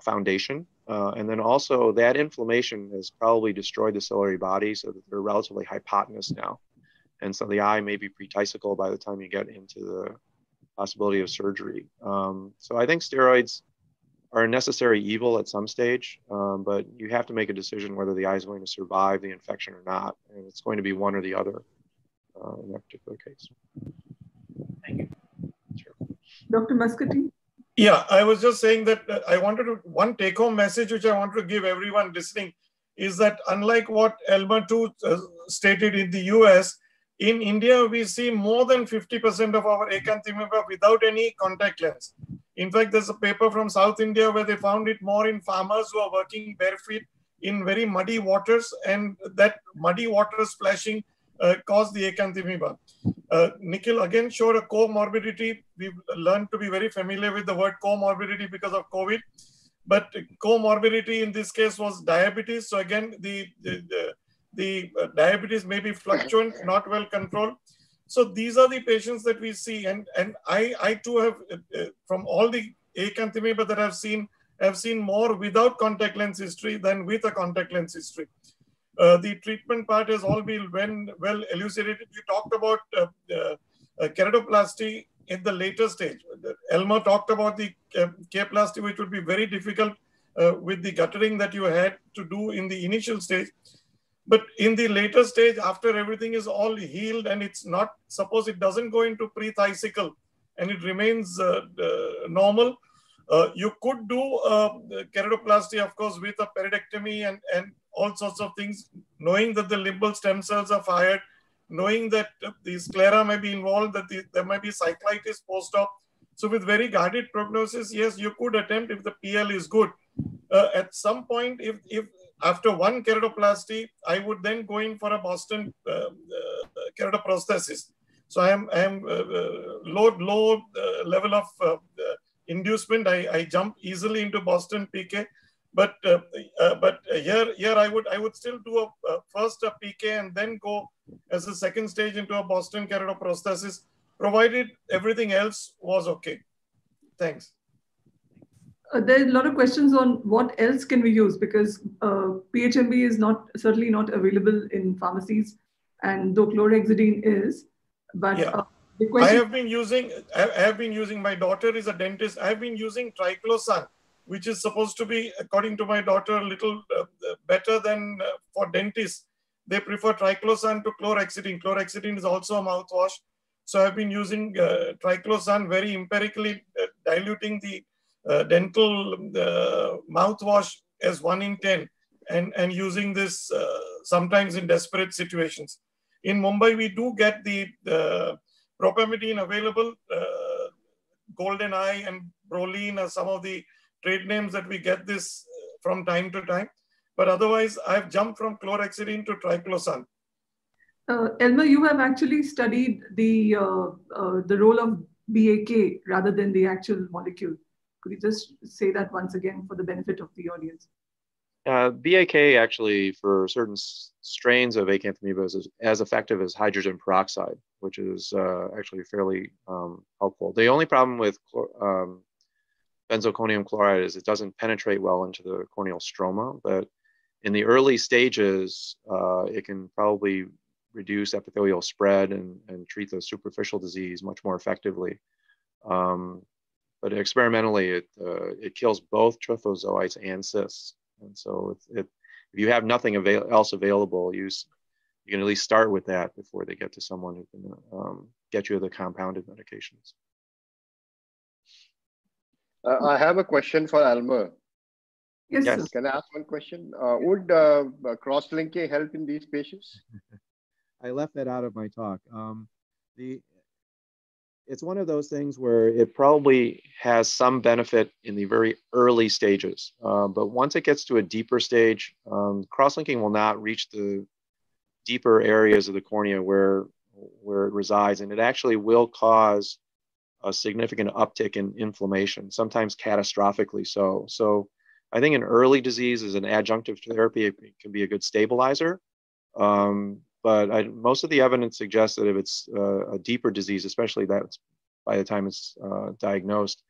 foundation. Uh, and then also that inflammation has probably destroyed the ciliary body so that they're relatively hypotonous now. And so the eye may be phthisical by the time you get into the possibility of surgery. Um, so I think steroids are a necessary evil at some stage, um, but you have to make a decision whether the eye is going to survive the infection or not. And it's going to be one or the other uh, in that particular case. Thank you. Sure. Dr. Maskati? Yeah, I was just saying that uh, I wanted to, one take home message which I want to give everyone listening is that unlike what Elmer Tu uh, stated in the US, in India, we see more than 50% of our acanthamoeba without any contact lens. In fact, there's a paper from South India where they found it more in farmers who are working barefoot in very muddy waters and that muddy water splashing uh, cause the acanthamoeba. Uh, Nikhil again showed a comorbidity. We've learned to be very familiar with the word comorbidity because of COVID. But comorbidity in this case was diabetes. So again, the, the, the, the uh, diabetes may be fluctuant, not well controlled. So these are the patients that we see. And, and I, I too have, uh, uh from all the acanthamoeba that I've seen, have seen more without contact lens history than with a contact lens history. Uh, the treatment part has all been well, well elucidated. You talked about uh, uh, keratoplasty in the later stage. Elmer talked about the K-plasty, which would be very difficult with the guttering that you had to do in the initial stage. But in the later stage, after everything is all healed and it's not, suppose it doesn't go into pre-thicical and it remains normal, uh, you could do keratoplasty, of course, with a peridectomy and, and all sorts of things, knowing that the limbal stem cells are fired, knowing that the sclera may be involved, that the, there might be cyclitis post-op. So with very guarded prognosis, yes, you could attempt if the PL is good. Uh, at some point, if, if after one keratoplasty, I would then go in for a Boston uh, uh, keratoprosthesis. So I am, I am uh, uh low, low uh, level of uh, inducement. I, I jump easily into Boston PK. But but here here I would I would still do a, a first a PK and then go as a second stage into a Boston keratoprosthesis, provided everything else was okay. Thanks uh, there are a lot of questions on what else can we use because uh, PHMB is not certainly not available in pharmacies, and though chlorhexidine is, but yeah. Uh, I have been using. I have been using. My daughter is a dentist. I have been using triclosan, which is supposed to be, according to my daughter, a little uh, better than uh, for dentists. They prefer triclosan to chlorhexidine. Chlorhexidine is also a mouthwash. So I've been using uh, triclosan very empirically, uh, diluting the uh, dental uh, mouthwash as one in 10 and, and using this uh, sometimes in desperate situations. In Mumbai, we do get the, the propamidine available. Uh, Golden Eye and Brolene are some of the trade names that we get this from time to time. But otherwise, I've jumped from chlorhexidine to triclosan. Uh, Elmer, you have actually studied the uh, uh, the role of BAK rather than the actual molecule. Could you just say that once again for the benefit of the audience? Uh, BAK actually, for certain strains of acanthamoeba, is as effective as hydrogen peroxide, which is uh, actually fairly um, helpful. The only problem with um, benzalkonium chloride is it doesn't penetrate well into the corneal stroma, but in the early stages, uh, it can probably reduce epithelial spread and, and treat the superficial disease much more effectively. Um, but experimentally it uh, it kills both trophozoites and cysts. And so if, if, if you have nothing avail- else available, you you can at least start with that before they get to someone who can um, get you the compounded medications. Uh, I have a question for Elmer. Yes, yes. Can I ask one question? Uh, would uh, cross-linking help in these patients? (laughs) I left that out of my talk. Um, the it's one of those things where it probably has some benefit in the very early stages. Uh, but once it gets to a deeper stage, um, cross-linking will not reach the deeper areas of the cornea where, where it resides. And it actually will cause a significant uptick in inflammation, sometimes catastrophically so. So I think an early disease is an adjunctive therapy. It can be a good stabilizer. Um, but I, most of the evidence suggests that if it's uh, a deeper disease, especially that's by the time it's uh, diagnosed,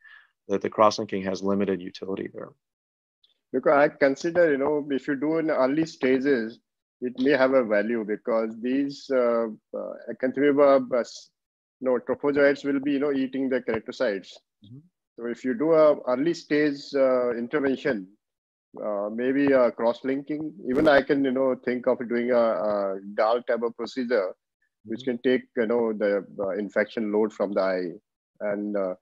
that the cross-linking has limited utility there. Because I consider, you know, if you do in early stages, it may have a value because these uh, uh, acanthamoeba, uh, you know, trophozoites will be, you know, eating the keratocytes. Mm -hmm. So if you do a early stage uh, intervention, uh, maybe a cross-linking. Even I can, you know, think of doing a, a DAL type of procedure, which mm-hmm. can take, you know, the uh, infection load from the eye. And uh,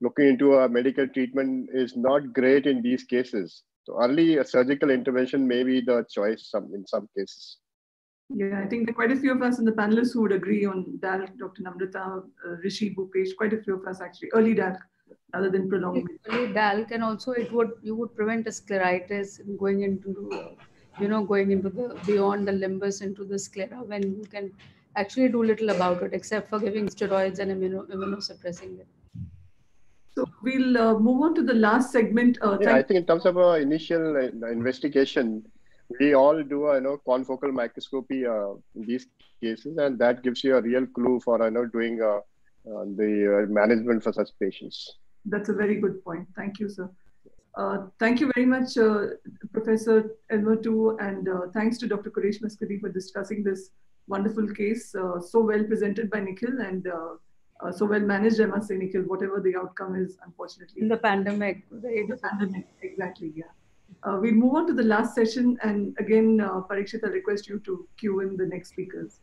looking into a medical treatment is not great in these cases. So early surgical intervention may be the choice some, in some cases. Yeah, I think there are quite a few of us in the panelists who would agree on DAL, Dr. Namrata, uh, Rishi, Bhupesh, quite a few of us actually, early DAL rather than prolonged. Early DALK and also it would you would prevent a scleritis going into you know going into the beyond the limbus into the sclera when you can actually do little about it except for giving steroids and immuno, immunosuppressing it. So we'll uh, move on to the last segment. Uh, yeah, I think in terms of our initial uh, investigation, we all do a you know confocal microscopy uh, in these cases, and that gives you a real clue for you know doing uh, uh, the management for such patients. That's a very good point. Thank you, sir. Uh, thank you very much, uh, Professor Elmer Tu, and uh, thanks to Dr. Quresh Maskati for discussing this wonderful case, uh, so well presented by Nikhil and uh, uh, so well managed, I must say, Nikhil, whatever the outcome is, unfortunately. In the pandemic. The, the pandemic, exactly, yeah. we'll move on to the last session, and again, uh, Parikshit, I request you to cue in the next speakers.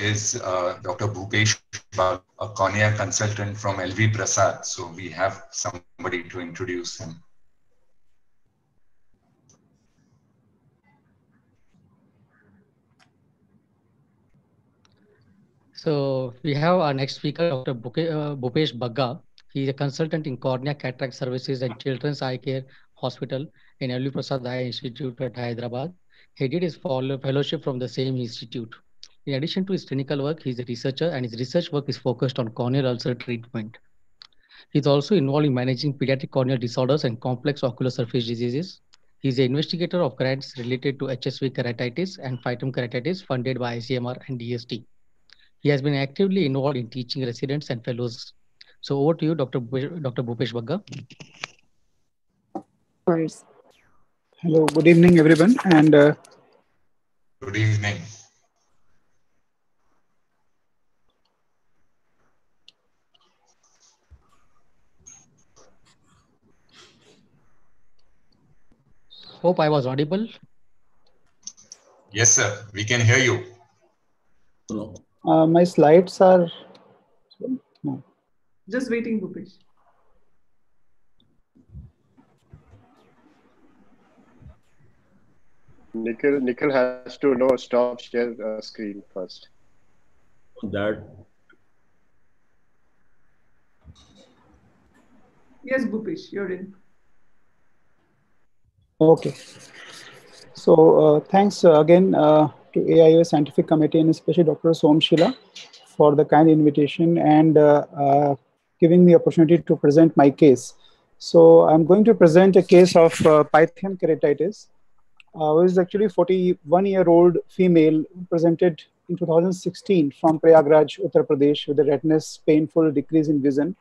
is uh, Dr. Bhupesh a cornea consultant from LV Prasad. So we have somebody to introduce him. So we have our next speaker, Dr. Bhupesh uh, Bagga. He is a consultant in cornea cataract services and children's eye care hospital in L.V. Prasad Eye Institute at Hyderabad. He did his fellowship from the same institute. In addition to his clinical work, he is a researcher and his research work is focused on corneal ulcer treatment. He is also involved in managing pediatric corneal disorders and complex ocular surface diseases. He is an investigator of grants related to HSV keratitis and pythium keratitis funded by ICMR and DST. He has been actively involved in teaching residents and fellows. So over to you, Dr. B Dr. Bhupesh Bagga. Hello, good evening, everyone. And uh, good evening. Hope I was audible. Yes, sir. We can hear you. Uh, my slides are. No. Just waiting, Bhupesh. Nikhil, Nikhil has to know stop share uh, screen first. That. Yes, Bhupesh, you're in. Okay. So uh, thanks uh, again uh, to AIOS Scientific Committee and especially Dr. Somasheila for the kind invitation and uh, uh, giving me opportunity to present my case. So I'm going to present a case of uh, pythium keratitis, uh, who is actually 41 year old female presented in 2016 from Prayagraj, Uttar Pradesh with a redness, painful decrease in vision,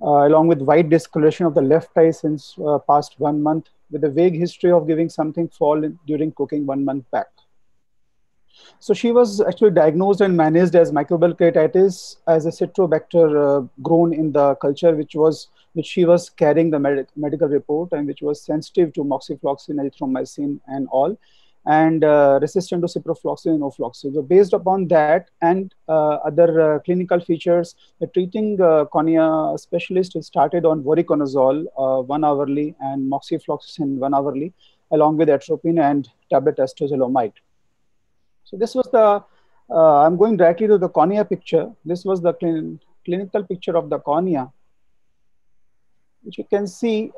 along with white discoloration of the left eye since past one month with a vague history of giving something fall during cooking one month back. So she was actually diagnosed and managed as microbial keratitis as a citrobacter uh, grown in the culture, which was which she was carrying the med medical report and which was sensitive to moxifloxacin, erythromycin, and all and uh, resistant to ciprofloxacin and ofloxacin. So based upon that and uh, other uh, clinical features, the treating uh, cornea specialist started on voriconazole uh, one hourly and moxifloxacin one hourly, along with atropine and tablet acetazolamide. So this was the, uh, I'm going directly to the cornea picture. This was the cl clinical picture of the cornea, which you can see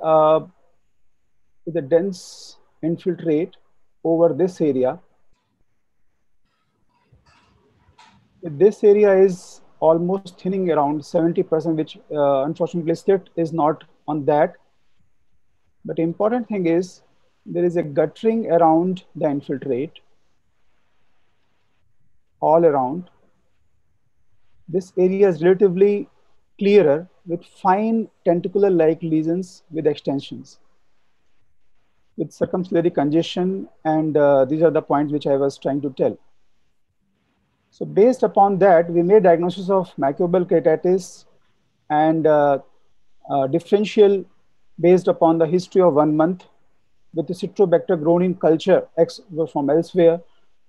with a dense infiltrate over this area. This area is almost thinning around 70%, which uh, unfortunately slit is not on that. But important thing is there is a guttering around the infiltrate all around. This area is relatively clearer with fine tentacular-like lesions with extensions with circumciliary congestion. And uh, these are the points which I was trying to tell. So based upon that, we made diagnosis of microbial keratitis and uh, uh, differential based upon the history of one month with the citrobacter grown in culture X from elsewhere,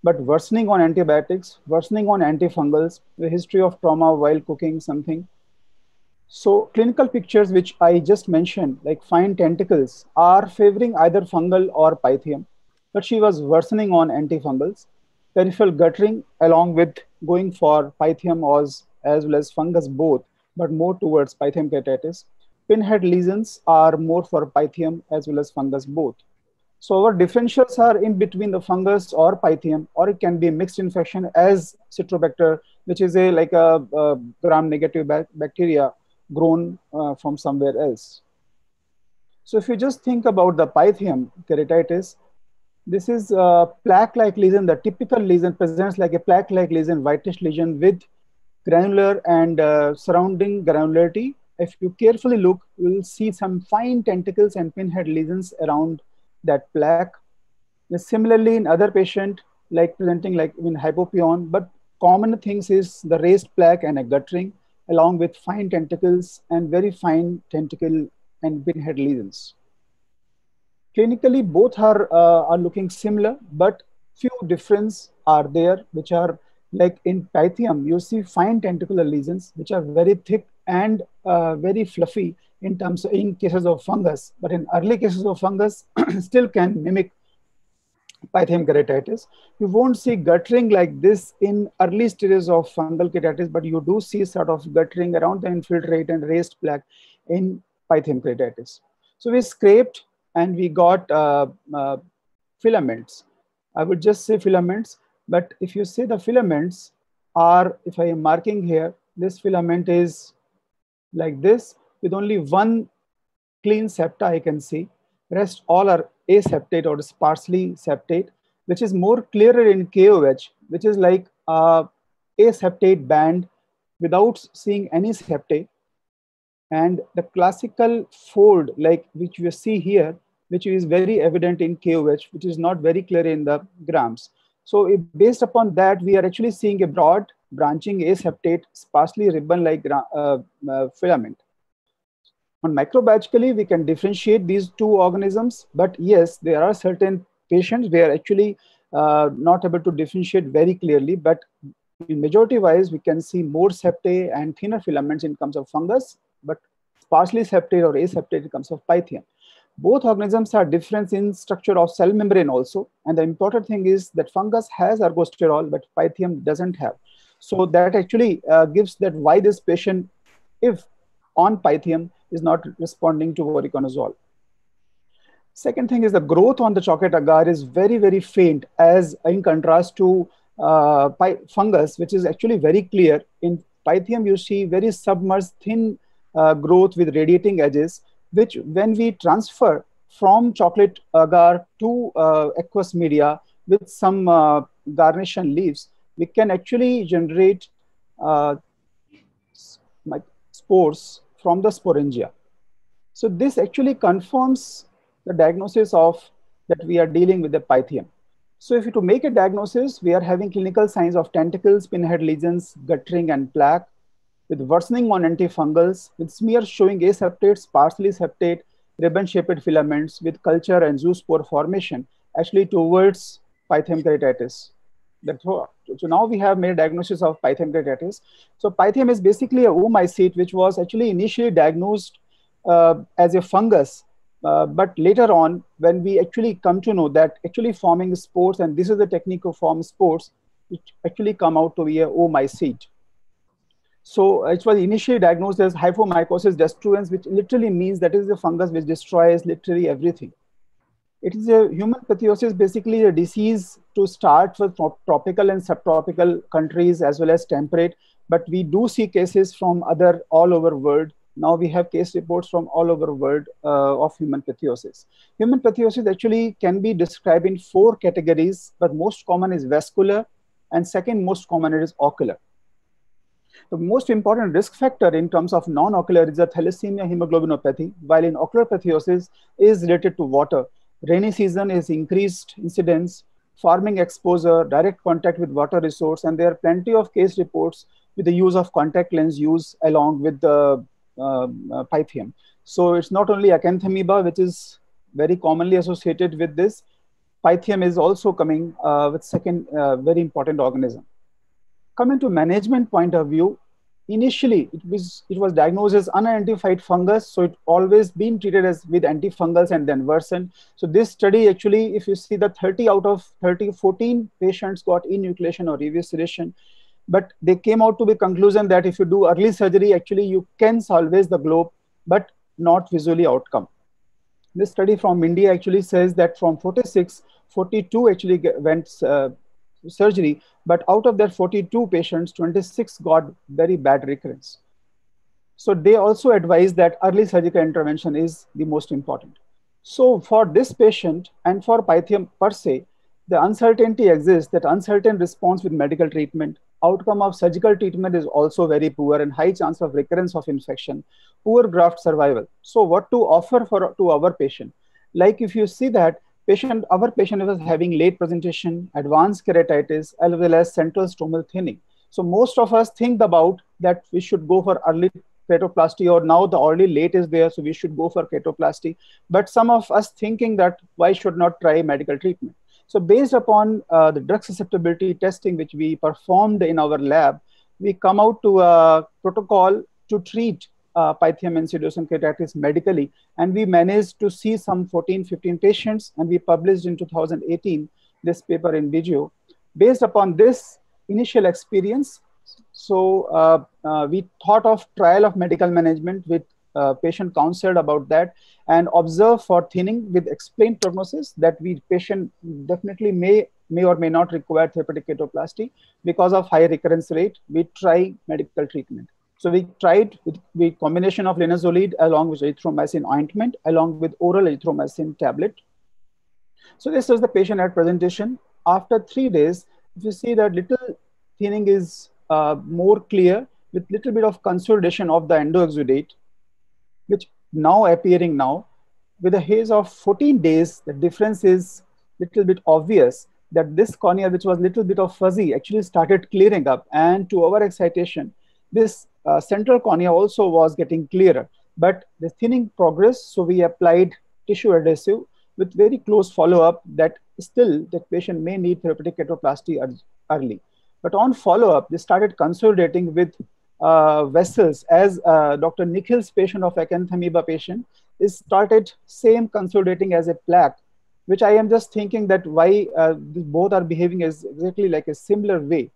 but worsening on antibiotics, worsening on antifungals, the history of trauma while cooking something, so clinical pictures, which I just mentioned, like fine tentacles, are favoring either fungal or pythium, but she was worsening on antifungals. Peripheral guttering, along with going for pythium was as well as fungus both, but more towards pythium keratitis. Pinhead lesions are more for pythium as well as fungus both. So our differentials are in between the fungus or pythium, or it can be mixed infection as Citrobacter, which is a like a, a gram-negative bacteria grown uh, from somewhere else. So if you just think about the pythium keratitis, this is a plaque-like lesion. The typical lesion presents like a plaque-like lesion, whitish lesion with granular and uh, surrounding granularity. If you carefully look, you will see some fine tentacles and pinhead lesions around that plaque. Similarly, in other patient, like presenting like in hypopyon, but common things is the raised plaque and a guttering along with fine tentacles and very fine tentacle and pinhead lesions. Clinically, both are, uh, are looking similar, but few difference are there, which are like in pythium, you see fine tentacular lesions, which are very thick and uh, very fluffy in terms of, in cases of fungus, but in early cases of fungus (clears throat) still can mimic pythium keratitis. You won't see guttering like this in early stages of fungal keratitis, but you do see sort of guttering around the infiltrate and raised plaque in pythium keratitis. So we scraped and we got uh, uh, filaments. I would just say filaments, but if you see the filaments are, if I am marking here, this filament is like this with only one clean septa I can see. Rest all are aseptate or sparsely septate, which is more clearer in KOH, which is like a aseptate band without seeing any septate. And the classical fold, like which you see here, which is very evident in KOH, which is not very clear in the grams. So based upon that, we are actually seeing a broad branching aseptate sparsely ribbon-like uh, uh, filament. On microbiologically, we can differentiate these two organisms, but yes, there are certain patients where actually uh, not able to differentiate very clearly, but in majority wise, we can see more septae and thinner filaments in terms of fungus, but sparsely septate or aseptate in terms of pythium. Both organisms are different in structure of cell membrane also. And the important thing is that fungus has ergosterol, but pythium doesn't have. So that actually uh, gives that why this patient, if on pythium, is not responding to voriconazole. Second thing is the growth on the chocolate agar is very, very faint as in contrast to uh, fungus, which is actually very clear. In pythium, you see very submerged thin uh, growth with radiating edges, which when we transfer from chocolate agar to uh, aqueous media with some uh, garnition leaves, we can actually generate uh, spores from the sporangia. So this actually confirms the diagnosis of that we are dealing with the pythium. So if you to make a diagnosis, we are having clinical signs of tentacles, pinhead lesions, guttering and plaque with worsening on antifungals, with smears showing aseptate, sparsely septate, ribbon-shaped filaments with culture and zoospore formation, actually towards pythium keratitis. So now we have made a diagnosis of pythium keratitis. So pythium is basically a oomycete, which was actually initially diagnosed uh, as a fungus. Uh, but later on, when we actually come to know that actually forming spores, and this is the technique of form spores, which actually come out to be a oomycete. So it was initially diagnosed as hyphomycosis destruens, which literally means that is the fungus which destroys literally everything. It is a human pythiosis, basically a disease to start with tropical and subtropical countries as well as temperate. But we do see cases from other all over world. Now we have case reports from all over world uh, of human pythiosis. Human pythiosis actually can be described in four categories, but most common is vascular, and second most common is ocular. The most important risk factor in terms of non-ocular is the thalassemia hemoglobinopathy, while in ocular pythiosis is related to water rainy season is increased incidence, farming exposure, direct contact with water resource, and there are plenty of case reports with the use of contact lens use along with the uh, uh, pythium. So it's not only acanthamoeba, which is very commonly associated with this, pythium is also coming uh, with second uh, very important organism. Coming to management point of view, initially it was it was diagnosed as unidentified fungus so it always been treated as with antifungals and then worsened. So this study actually if you see the 30 out of 30 14 patients got enucleation or evisceration. But they came out to the conclusion that if you do early surgery actually you can salvage the globe but not visually outcome. This study from india actually says that from 46 42 actually went uh, surgery, but out of their 42 patients, 26 got very bad recurrence. So they also advise that early surgical intervention is the most important. So for this patient and for Pythium per se, the uncertainty exists that uncertain response with medical treatment, outcome of surgical treatment is also very poor and high chance of recurrence of infection, poor graft survival. So what to offer for to our patient? Like if you see that patient, our patient was having late presentation, advanced keratitis, as well as central stromal thinning. So most of us think about that we should go for early keratoplasty or now the early late is there, so we should go for keratoplasty. But some of us thinking that why should not try medical treatment? So based upon uh, the drug susceptibility testing, which we performed in our lab, we come out to a protocol to treat uh, Pythium insidiosus keratitis medically. And we managed to see some 14, 15 patients and we published in 2018 this paper in BJO. Based upon this initial experience, so uh, uh, we thought of trial of medical management with uh, patient counseled about that and observe for thinning with explained prognosis that we patient definitely may may or may not require therapeutic keratoplasty because of high recurrence rate. We try medical treatment. So we tried with, with combination of linezolid along with erythromycin ointment along with oral erythromycin tablet. So this was the patient at presentation. After three days, if you see that little thinning is uh, more clear with little bit of consolidation of the endoexudate, which now appearing now with a haze of 14 days, the difference is little bit obvious that this cornea, which was little bit of fuzzy, actually started clearing up. And to our excitation, this uh, central cornea also was getting clearer. But the thinning progressed, so we applied tissue adhesive with very close follow-up that still that patient may need therapeutic keratoplasty early. But on follow-up, they started consolidating with uh, vessels as uh, Dr. Nikhil's patient of acanthamoeba patient is started same consolidating as a plaque, which I am just thinking that why uh, both are behaving as exactly like a similar way.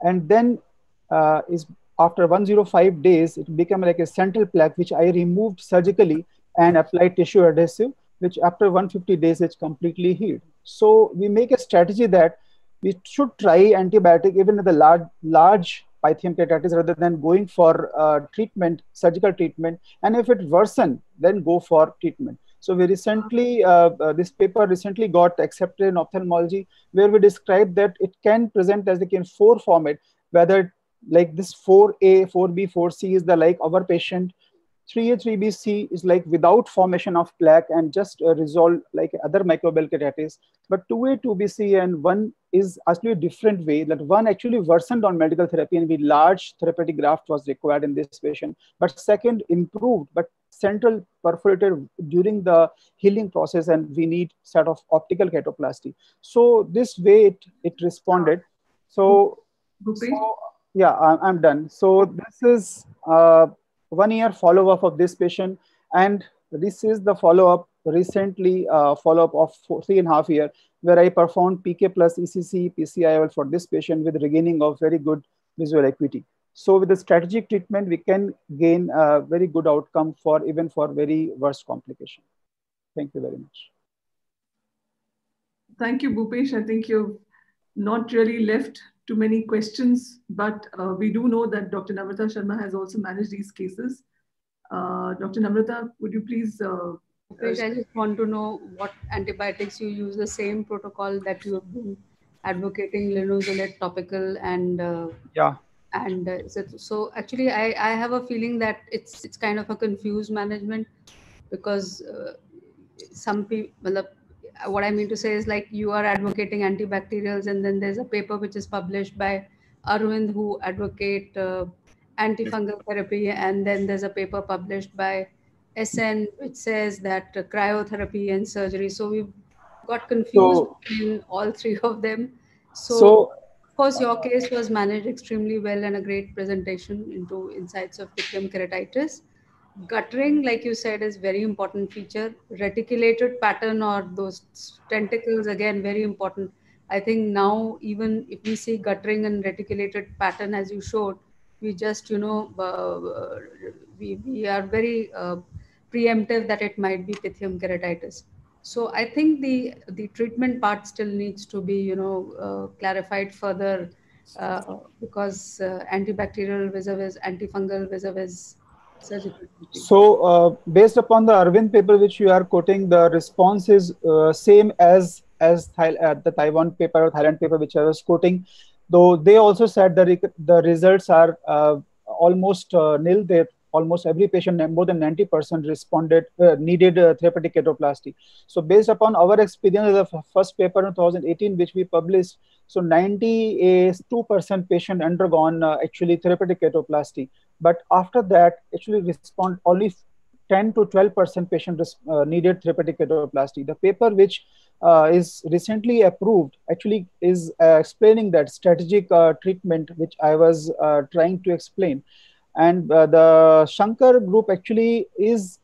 And then uh, is after 105 days, it became like a central plaque, which I removed surgically and applied tissue adhesive, which after 150 days, it's completely healed. So we make a strategy that we should try antibiotic even in the large, large pythium keratitis rather than going for uh, treatment, surgical treatment. And if it worsen, then go for treatment. So we recently, uh, uh, this paper recently got accepted in ophthalmology, where we described that it can present as like in four format, whether like this 4A, 4B, 4C is the like our patient, 3A, 3BC is like without formation of plaque and just uh, resolve like other microbial keratitis. But 2A, 2BC and 1 is actually a different way that one actually worsened on medical therapy and with large therapeutic graft was required in this patient. But second improved, but central perforated during the healing process and we need set of optical keratoplasty. So this way it, it responded. So, so yeah, I'm done. So this is uh, one year follow-up of this patient. And this is the follow-up recently uh, follow-up of four, three and a half year where I performed PK plus ECC, PCIL for this patient with regaining of very good visual acuity. So with the strategic treatment, we can gain a very good outcome for even for very worst complication. Thank you very much. Thank you, Bhupesh. I think you've not really left too many questions, but uh, we do know that Dr. Namrata Sharma has also managed these cases. Uh, Dr. Namrata, would you please? Uh, I just want to know what antibiotics you use, the same protocol that you have been advocating, linezolid topical and uh, yeah. And uh, so, so actually, I, I have a feeling that it's it's kind of a confused management because uh, some people what I mean to say is like you are advocating antibacterials, and then there's a paper which is published by Aravind who advocate uh, antifungal therapy, and then there's a paper published by SN which says that uh, cryotherapy and surgery. So we've got confused so, in all three of them. So, so, of course, your case was managed extremely well and a great presentation into insights of pythium keratitis guttering like you said is very important feature. Reticulated pattern or those tentacles again very important. I think now even if we see guttering and reticulated pattern as you showed we just you know uh, we, we are very uh, preemptive that it might be pythium keratitis. So i think the the treatment part still needs to be you know uh, clarified further uh, because uh, antibacterial vis-a-vis antifungal vis-a-vis so uh, based upon the Aravind paper which you are quoting, the response is uh, same as as Thai, uh, the Taiwan paper or Thailand paper which I was quoting, though they also said that the results are uh, almost uh, nil. They almost every patient, more than 90% responded, uh, needed therapeutic keratoplasty. So based upon our experience, of the first paper in 2018, which we published, so 92% patient undergone actually therapeutic keratoplasty. But after that, actually respond only 10 to 12% patient uh, needed therapeutic keratoplasty. The paper which uh, is recently approved actually is uh, explaining that strategic uh, treatment which I was uh, trying to explain. And uh, the Shankar group actually is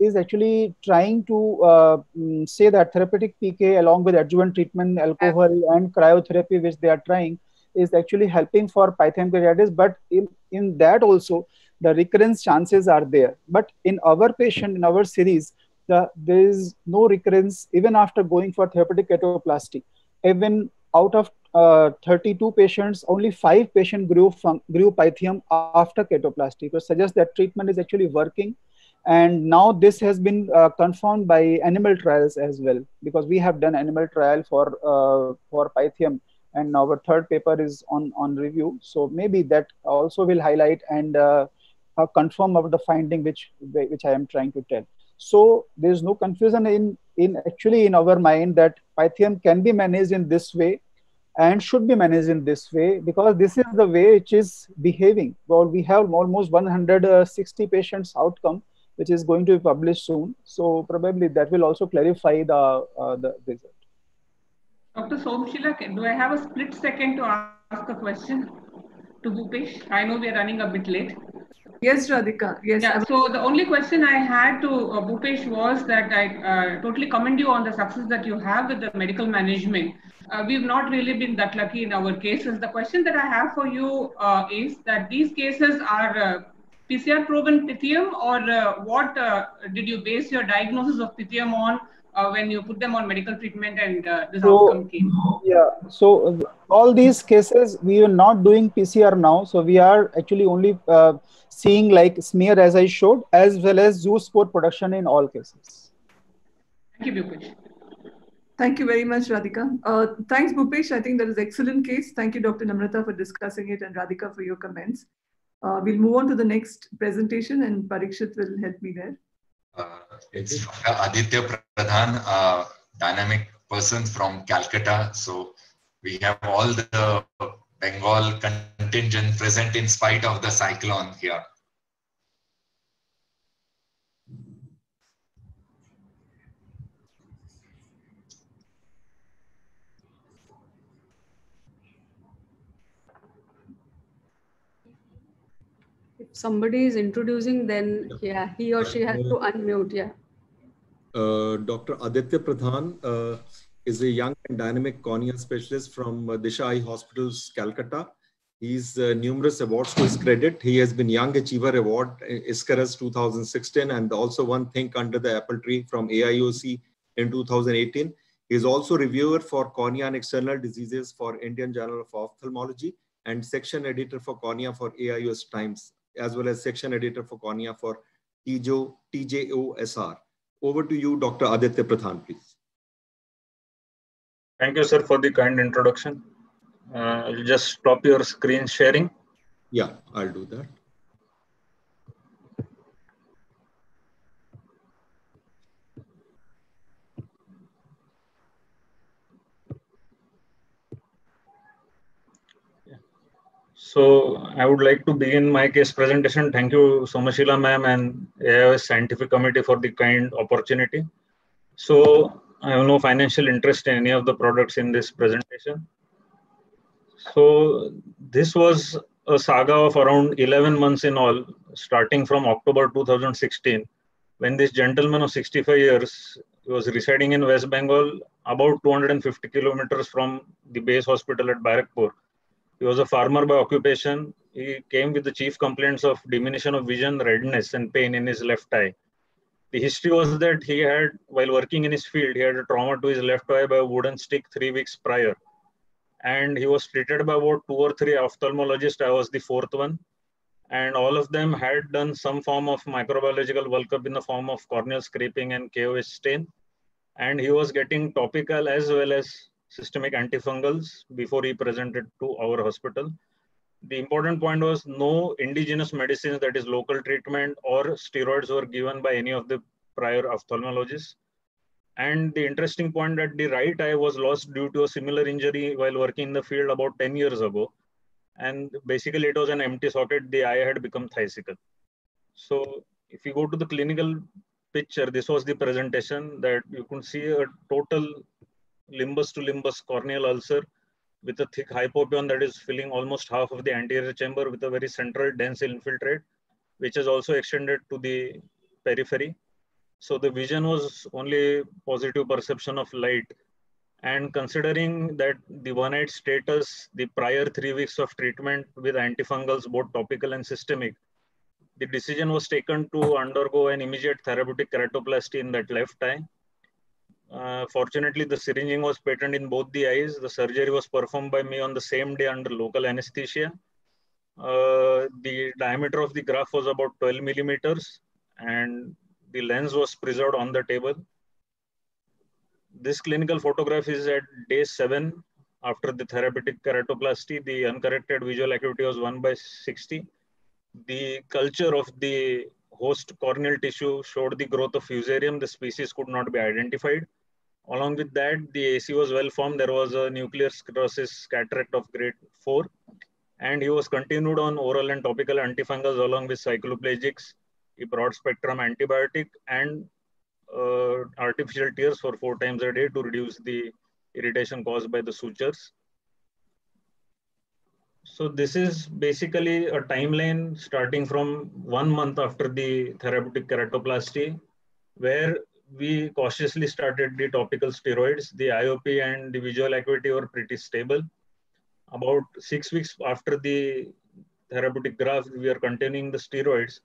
is actually trying to uh, mm, say that therapeutic PK along with adjuvant treatment, alcohol and cryotherapy, which they are trying, is actually helping for pythium keratitis. But in, in that also, the recurrence chances are there. But in our patient, in our series, the, there is no recurrence even after going for therapeutic keratoplasty. Even out of uh, 32 patients, only five patients grew from grew pythium after keratoplasty, which suggests that treatment is actually working. And now this has been uh, confirmed by animal trials as well, because we have done animal trial for uh, for pythium, and our third paper is on on review. So maybe that also will highlight and uh, confirm of the finding which which I am trying to tell. So there is no confusion in in actually in our mind that pythium can be managed in this way and should be managed in this way because this is the way it is behaving. Well, we have almost 160 patients outcome, which is going to be published soon. So probably that will also clarify the, uh, the result. Dr. Somasheila, do I have a split second to ask a question to Bhupesh? I know we are running a bit late. Yes, Radhika. Yes. Yeah, so the only question I had to uh, Bhupesh was that I uh, totally commend you on the success that you have with the medical management. Uh, we've not really been that lucky in our cases. The question that I have for you uh, is that these cases are uh, PCR proven pythium or uh, what did you base your diagnosis of pythium on uh, when you put them on medical treatment and uh, this so, outcome came? Yeah, so all these cases we are not doing PCR now. So we are actually only uh, seeing like smear as I showed, as well as zoospore production in all cases. Thank you, Bhupesh. Thank you very much, Radhika. Uh, thanks, Bhupesh. I think that is excellent case. Thank you, Dr. Namrata, for discussing it and Radhika for your comments. Uh, we'll move on to the next presentation and Parikshit will help me there. Uh, it's Aditya Pradhan, a dynamic person from Calcutta. So we have all the Bengal contingent present in spite of the cyclone here. Somebody is introducing, then yeah, he or she has to unmute. Yeah. Uh, Dr. Aditya Pradhan uh, is a young and dynamic cornea specialist from uh, Disha Eye Hospitals, Calcutta. He's uh, numerous awards to his credit. He has been Young Achiever Award, uh, ISCARS 2016, and also won Think Under the Apple Tree from AIOC in 2018. He is also reviewer for cornea and external diseases for Indian Journal of Ophthalmology and section editor for cornea for AIOS Times as well as section editor for Cornea for TJO, TJOSR. Over to you, Dr. Aditya Pradhan, please. Thank you, sir, for the kind introduction. Uh, I'll just stop your screen sharing. Yeah, I'll do that. So I would like to begin my case presentation. Thank you, Somasheila ma'am and AIOS Scientific Committee for the kind opportunity. So I have no financial interest in any of the products in this presentation. So this was a saga of around 11 months in all, starting from October 2016, when this gentleman of 65 years was residing in West Bengal, about 250 kilometers from the base hospital at Barrackpore he was a farmer by occupation. He came with the chief complaints of diminution of vision, redness, and pain in his left eye. The history was that he had, while working in his field, he had a trauma to his left eye by a wooden stick three weeks prior. And he was treated by about two or three ophthalmologists. I was the fourth one. And all of them had done some form of microbiological workup in the form of corneal scraping and KOH stain. And he was getting topical as well as systemic antifungals before he presented to our hospital. The important point was no indigenous medicines, that is local treatment or steroids were given by any of the prior ophthalmologists. And the interesting point that the right eye was lost due to a similar injury while working in the field about 10 years ago. And basically it was an empty socket. The eye had become phthisical. So if you go to the clinical picture, this was the presentation that you could see a total limbus to limbus corneal ulcer with a thick hypopyon that is filling almost half of the anterior chamber with a very central dense infiltrate, which is also extended to the periphery. So the vision was only positive perception of light. And considering that the one-eyed status, the prior three weeks of treatment with antifungals, both topical and systemic, the decision was taken to undergo an immediate therapeutic keratoplasty in that left eye. Uh, fortunately, the syringing was patent in both the eyes. The surgery was performed by me on the same day under local anesthesia. Uh, the diameter of the graft was about 12 millimeters and the lens was preserved on the table. This clinical photograph is at day seven after the therapeutic keratoplasty. The uncorrected visual acuity was 1 by 60. The culture of the host corneal tissue showed the growth of fusarium. The species could not be identified. Along with that, the AC was well formed. There was a nuclear sclerosis cataract of grade 4. And he was continued on oral and topical antifungals along with cycloplegics, a broad spectrum antibiotic, and uh, artificial tears for four times a day to reduce the irritation caused by the sutures. So this is basically a timeline starting from one month after the therapeutic keratoplasty, where we cautiously started the topical steroids. The IOP and the visual acuity were pretty stable. About six weeks after the therapeutic graft, we are continuing the steroids.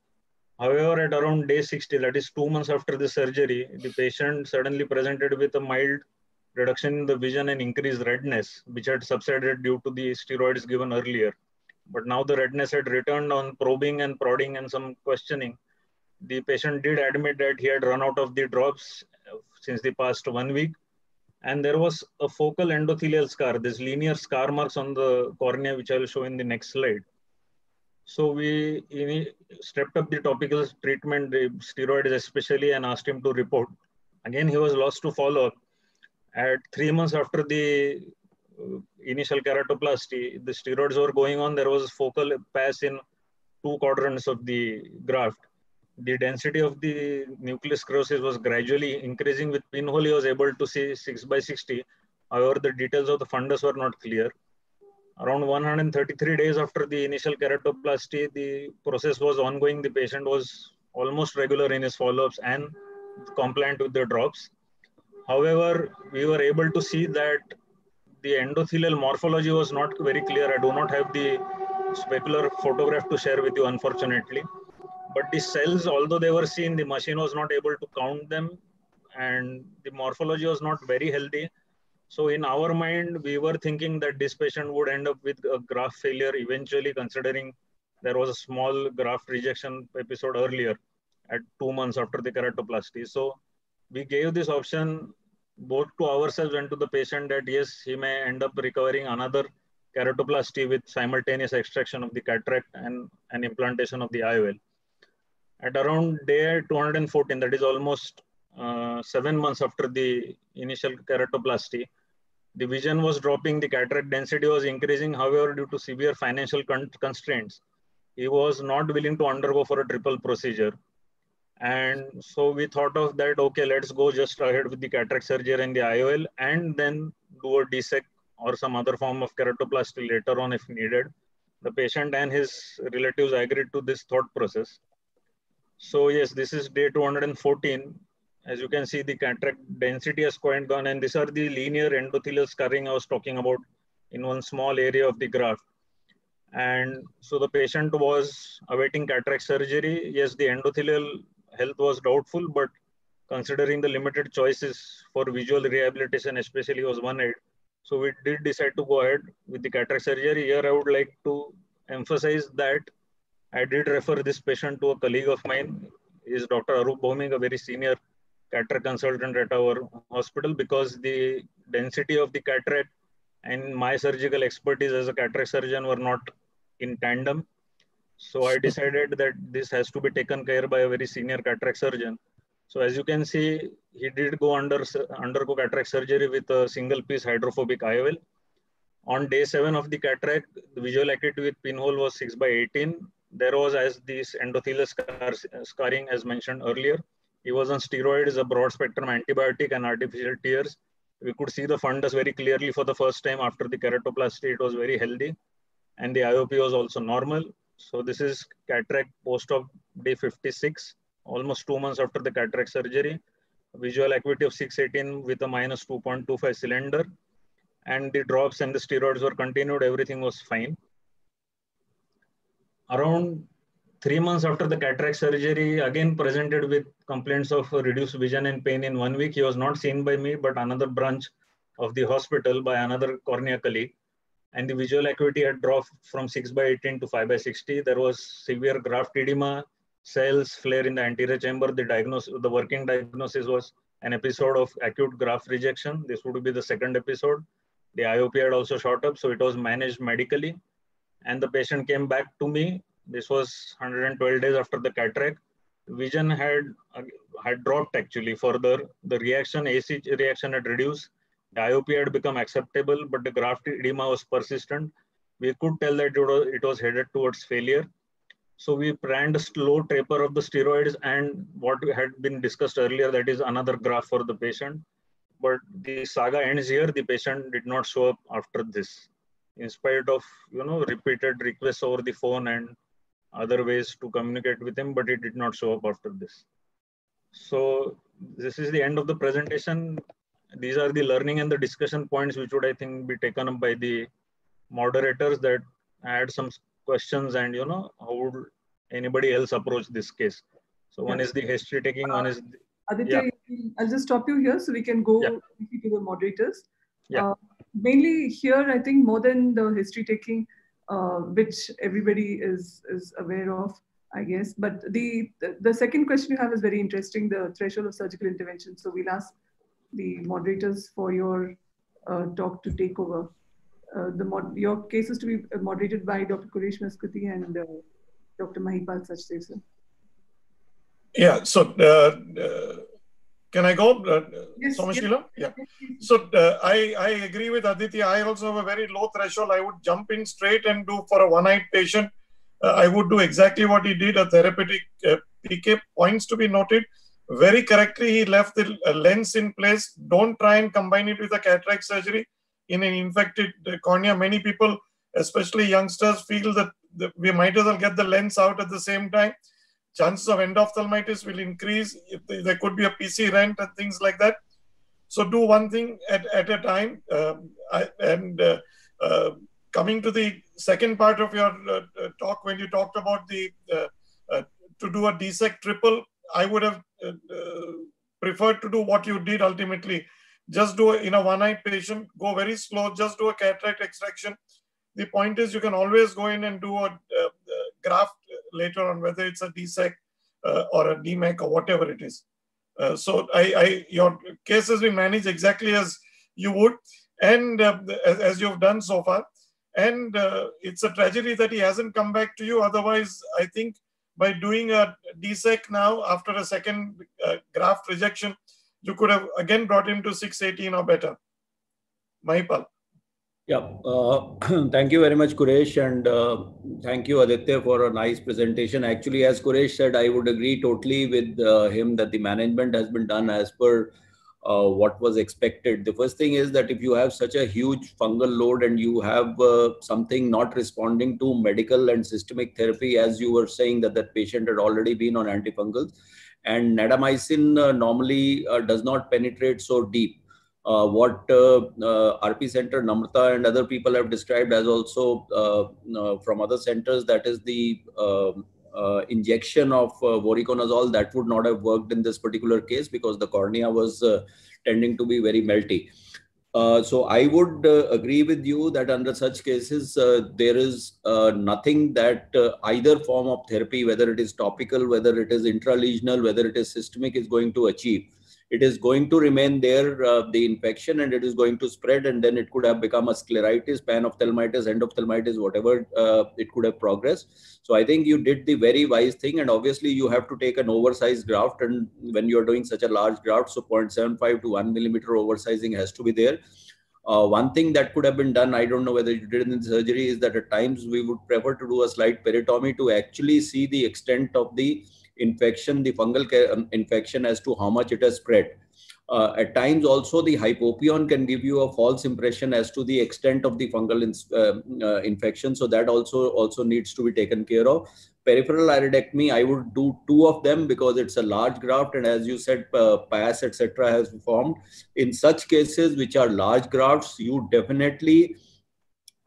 However, at around day 60, that is two months after the surgery, the patient suddenly presented with a mild reduction in the vision and increased redness, which had subsided due to the steroids given earlier. But now the redness had returned on probing and prodding and some questioning. The patient did admit that he had run out of the drops since the past one week. And there was a focal endothelial scar, this linear scar marks on the cornea, which I will show in the next slide. So we stepped up the topical treatment, the steroids especially, and asked him to report. Again, he was lost to follow up at three months after the uh, initial keratoplasty, the steroids were going on. There was focal pass in two quadrants of the graft. The density of the nucleus sclerosis was gradually increasing. With pinhole, he was able to see 6 by 60. However, the details of the fundus were not clear. Around 133 days after the initial keratoplasty, the process was ongoing. The patient was almost regular in his follow-ups and compliant with the drops However, we were able to see that the endothelial morphology was not very clear. I do not have the specular photograph to share with you, unfortunately. But the cells, although they were seen, the machine was not able to count them and the morphology was not very healthy. So in our mind, we were thinking that this patient would end up with a graft failure eventually, considering there was a small graft rejection episode earlier at two months after the keratoplasty. So we gave this option both to ourselves and to the patient that yes, he may end up recovering another keratoplasty with simultaneous extraction of the cataract and an implantation of the IOL. At around day 214, that is almost uh, seven months after the initial keratoplasty, the vision was dropping, the cataract density was increasing. However, due to severe financial con constraints, he was not willing to undergo for a triple procedure. And so we thought of that, okay, let's go just ahead with the cataract surgery and the IOL and then do a DSEK or some other form of keratoplasty later on if needed. The patient and his relatives agreed to this thought process. So yes, this is day 214. As you can see, the cataract density has quite gone and these are the linear endothelial scarring I was talking about in one small area of the graft. And so the patient was awaiting cataract surgery. Yes, the endothelial health was doubtful, but considering the limited choices for visual rehabilitation, especially was one aid. So we did decide to go ahead with the cataract surgery. Here I would like to emphasize that I did refer this patient to a colleague of mine, is Dr. Arup Bhaumik, a very senior cataract consultant at our hospital because the density of the cataract and my surgical expertise as a cataract surgeon were not in tandem. So I decided that this has to be taken care by a very senior cataract surgeon. So as you can see, he did go under undergo cataract surgery with a single piece hydrophobic IOL. On day seven of the cataract, the visual acuity with pinhole was 6 by 18. There was as this endothelial scar, scarring as mentioned earlier. He was on steroids, a broad spectrum antibiotic and artificial tears. We could see the fundus very clearly for the first time after the keratoplasty. It was very healthy and the IOP was also normal. So this is cataract post-op day 56 almost two months after the cataract surgery. Visual acuity of 618 with a minus 2.25 cylinder. And the drops and the steroids were continued. Everything was fine. Around three months after the cataract surgery, again presented with complaints of reduced vision and pain in one week. He was not seen by me, but another branch of the hospital by another cornea colleague. And the visual acuity had dropped from 6 by 18 to 5 by 60. There was severe graft edema, cells, flare in the anterior chamber. The diagnosis, the working diagnosis was an episode of acute graft rejection. This would be the second episode. The IOP had also shot up, so it was managed medically. And the patient came back to me this was 112 days after the cataract. Vision had uh, had dropped actually further. The reaction, AC reaction had reduced. IOP had become acceptable, but the graft edema was persistent. We could tell that it was, headed towards failure. So we planned a slow taper of the steroids and what had been discussed earlier, that is another graph for the patient. But the saga ends here. The patient did not show up after this, in spite of you know repeated requests over the phone and other ways to communicate with him, but he did not show up after this. So this is the end of the presentation. These are the learning and the discussion points which would I think be taken up by the moderators that add some questions and you know how would anybody else approach this case. So one is the history taking, one is the, Aditya, yeah. I'll just stop you here so we can go yeah. to the moderators. Yeah. Uh, mainly here, I think more than the history taking, uh, which everybody is is aware of, I guess. But the, the, the second question you have is very interesting: the threshold of surgical intervention. So we'll ask the moderators for your uh, talk to take over. Uh, the mod your case is to be moderated by Dr. Quresh Maskati and uh, Dr. Mahipal Sachdev. Yeah. So uh, uh, can I go, uh, yes, Somasheila? Yes. Yeah. So uh, I, I agree with Aditya. I also have a very low threshold. I would jump in straight and do for a one-eyed patient. Uh, I would do exactly what he did, a therapeutic uh, PK points to be noted. Very correctly, he left the uh, lens in place. Don't try and combine it with a cataract surgery in an infected uh, cornea. Many people, especially youngsters, feel that we might as well get the lens out at the same time chances of endophthalmitis will increase. There could be a PC rent and things like that. So do one thing at, at a time. Um, I, and uh, uh, coming to the second part of your uh, uh talk, when you talked about the uh, uh, to do a DSEK triple, I would have preferred to do what you did ultimately. Just do in a one-eyed patient, go very slow, just do a cataract extraction. The point is you can always go in and do a, graft later on, whether it's a DSEK uh, or a DMEK or whatever it is. Uh, so I, I, your case has been managed exactly as you would and uh, as, as, you've done so far. And uh, it's a tragedy that he hasn't come back to you. Otherwise, I think by doing a DSEK now after a second uh, graft rejection, you could have again brought him to 618 or better. Mahipal. Yeah, uh, (clears throat) thank you very much, Quresh, and uh, thank you, Aditya, for a nice presentation. Actually, as Quresh said, I would agree totally with uh, him that the management has been done as per uh, what was expected. The first thing is that if you have such a huge fungal load and you have uh, something not responding to medical and systemic therapy, as you were saying that that patient had already been on antifungals, and natamycin uh, normally does not penetrate so deep what uh, uh, RP Center, Namrata, and other people have described as also from other centers, that is the um, uh, injection of uh, voriconazole that would not have worked in this particular case because the cornea was uh, tending to be very melty. so I would agree with you that under such cases, there is nothing that either form of therapy, whether it is topical, whether it is intralesional, whether it is systemic, is going to achieve it is going to remain there, uh, the infection, and it is going to spread, and then it could have become a scleritis, panophthalmitis, endophthalmitis, whatever uh, it could have progressed. So I think you did the very wise thing, and obviously you have to take an oversized graft, and when you're doing such a large graft, so 0.75 to 1 millimeter oversizing has to be there. Uh, one thing that could have been done, I don't know whether you did in the surgery, is that at times we would prefer to do a slight peritomy to actually see the extent of the infection, the fungal um, infection as to how much it has spread. uh, at times also the hypopyon can give you a false impression as to the extent of the fungal in, uh, uh, infection. So that also also needs to be taken care of. Peripheral iridectomy, I would do two of them because it's a large graft, and as you said, uh, pus etc. has formed. In such cases, which are large grafts, you definitely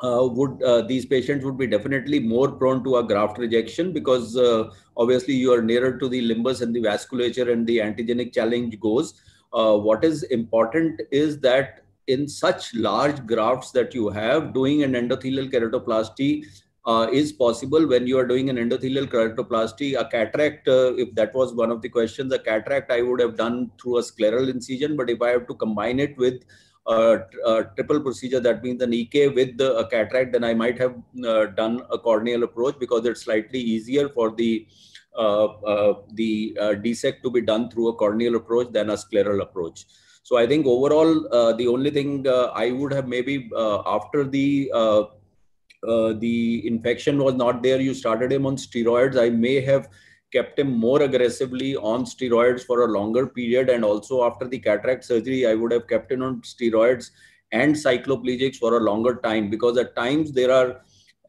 uh, would uh, these patients would be definitely more prone to a graft rejection because uh, obviously you are nearer to the limbus and the vasculature and the antigenic challenge goes uh, what is important is that in such large grafts that you have, doing an endothelial keratoplasty uh, is possible when you are doing an endothelial keratoplasty. A cataract, uh, if that was one of the questions, a cataract I would have done through a scleral incision, but if I have to combine it with a, a triple procedure, that means an EK with the, cataract, then I might have uh, done a corneal approach because it's slightly easier for the uh, uh, the uh, DSEK to be done through a corneal approach than a scleral approach. So I think overall, the only thing I would have maybe after the uh, the infection was not there, you started him on steroids. I may have kept him more aggressively on steroids for a longer period. And also after the cataract surgery, I would have kept him on steroids and cycloplegics for a longer time because at times there are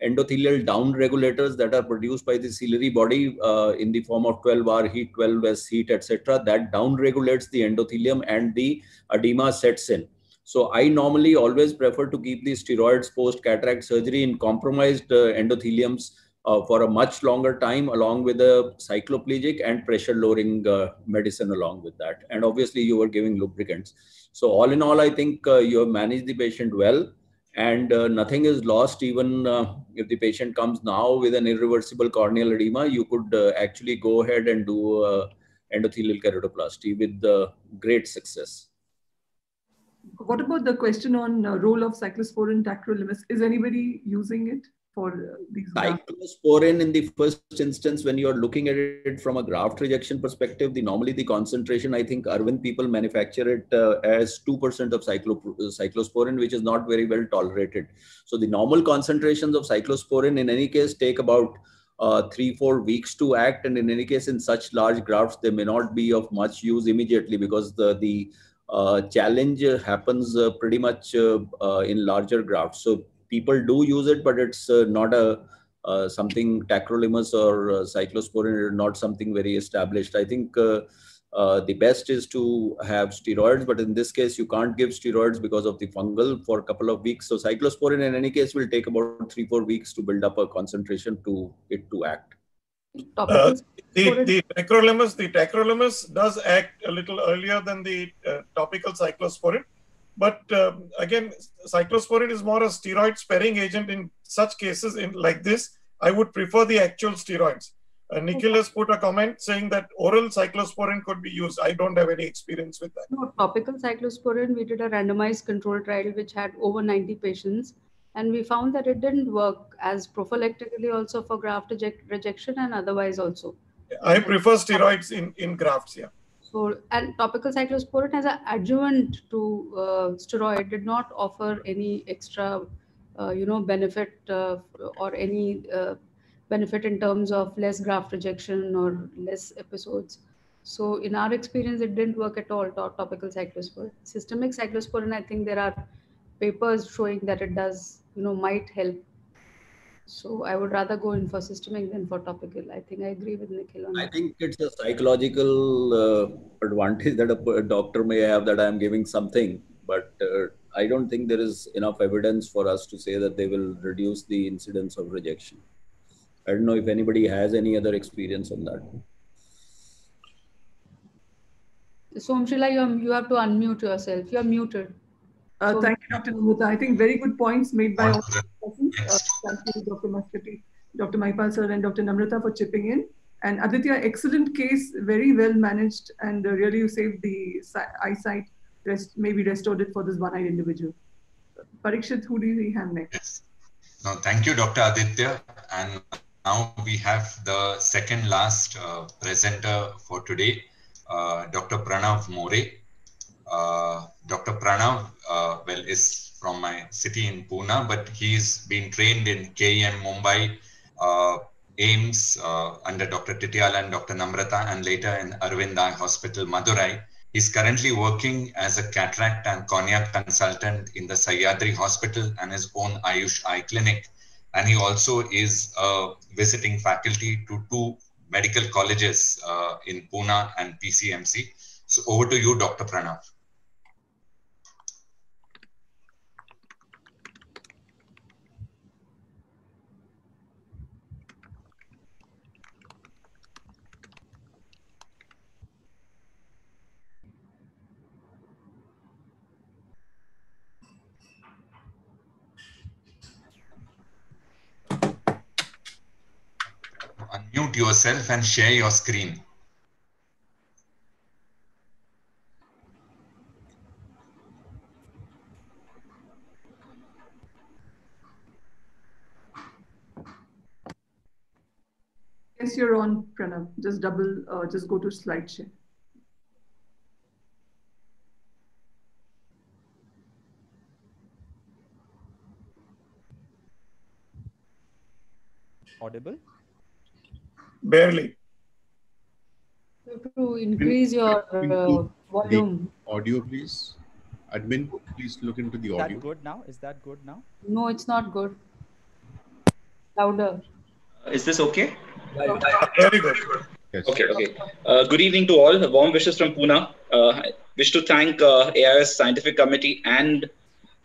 endothelial down regulators that are produced by the ciliary body uh, in the form of 12R HETE, 12S HETE, etc. That down regulates the endothelium and the edema sets in. So I normally always prefer to keep the steroids post cataract surgery in compromised uh, endotheliums uh, for a much longer time along with a cycloplegic and pressure lowering uh, medicine along with that. And obviously you were giving lubricants. So all in all, I think uh, you have managed the patient well. And uh, nothing is lost. Even uh, if the patient comes now with an irreversible corneal edema you could uh, actually go ahead and do endothelial keratoplasty with great success. What about the question on role of cyclosporin tacrolimus? Is anybody using it for these cyclosporin in the first instance when you are looking at it from a graft rejection perspective the normally the concentration i think Aravind people manufacture it uh, as 2% of cyclo, cyclosporin which is not very well tolerated. So the normal concentrations of cyclosporin in any case take about uh, three four weeks to act. And in any case in such large grafts they may not be of much use immediately because the the uh, challenge happens uh, pretty much uh, uh, in larger grafts. So people do use it, but it's uh, not a uh, something tacrolimus or uh, cyclosporin are not something very established. I think uh, uh, the best is to have steroids, but in this case, you can't give steroids because of the fungal for a couple of weeks. So cyclosporin in any case will take about three, four weeks to build up a concentration to it to act. Uh, the, the tacrolimus, the tacrolimus does act a little earlier than the topical cyclosporin but um, again, cyclosporin is more a steroid sparing agent in such cases in like this. I would prefer the actual steroids. Uh, Nikhil has put a comment saying that oral cyclosporin could be used. I don't have any experience with that. No, topical cyclosporin, we did a randomized control trial which had over 90 patients. And we found that it didn't work as prophylactically also for graft reject rejection and otherwise also. I prefer steroids in, in grafts, yeah. So, and topical cyclosporin as an adjuvant to uh, steroid did not offer any extra, uh, you know, benefit uh, or any uh, benefit in terms of less graft rejection or less episodes. So, in our experience, it didn't work at all. Topical cyclosporin, systemic cyclosporin, I think there are papers showing that it does, you know, might help so I would rather go in for systemic than for topical. I think I agree with Nikhil on I think it's a psychological uh, advantage that a, a, doctor may have that I'm giving something, but uh, I don't think there is enough evidence for us to say that they will reduce the incidence of rejection. I don't know if anybody has any other experience on that. So, Umshila, you, you have to unmute yourself. You're muted. Uh, thank you, Dr. Namrata. I think very good points made by all persons. Uh, thank you, Dr. Maskati, Dr. Mahipal sir, and Dr. Namrata for chipping in. And Aditya, excellent case, very well managed, and uh, really you saved the eyesight, rest, maybe restored it for this one-eyed individual. Parikshit, who do we have next? Yes. No, thank you, Dr. Aditya. And now we have the second last uh, presenter for today, uh, Dr. Pranav More. Uh, Dr. Pranav, uh, well, is from my city in Pune, but he's been trained in KEM Mumbai, uh, AIIMS uh, under Dr. Titiyal and Dr. Namrata, and later in Aravind Eye Hospital, Madurai. He's currently working as a cataract and cornea consultant in the Sahyadri Hospital and his own Aayush Eye Clinic. And he also is a visiting faculty to two medical colleges uh, in Pune and PCMC. So over to you, Dr. Pranav. Unmute yourself and share your screen. Yes, you're on, Pranav. Just double, uh, just go to slide share. Audible? Barely. To increase your uh, volume. Audio, please. Admin, please look into the Is audio. that good now? Is that good now? No, it's not good. Louder. Is this okay? Very good. Yes. Okay, okay. Uh, good evening to all. Warm wishes from Pune. Uh, I wish to thank uh, AIOS Scientific Committee and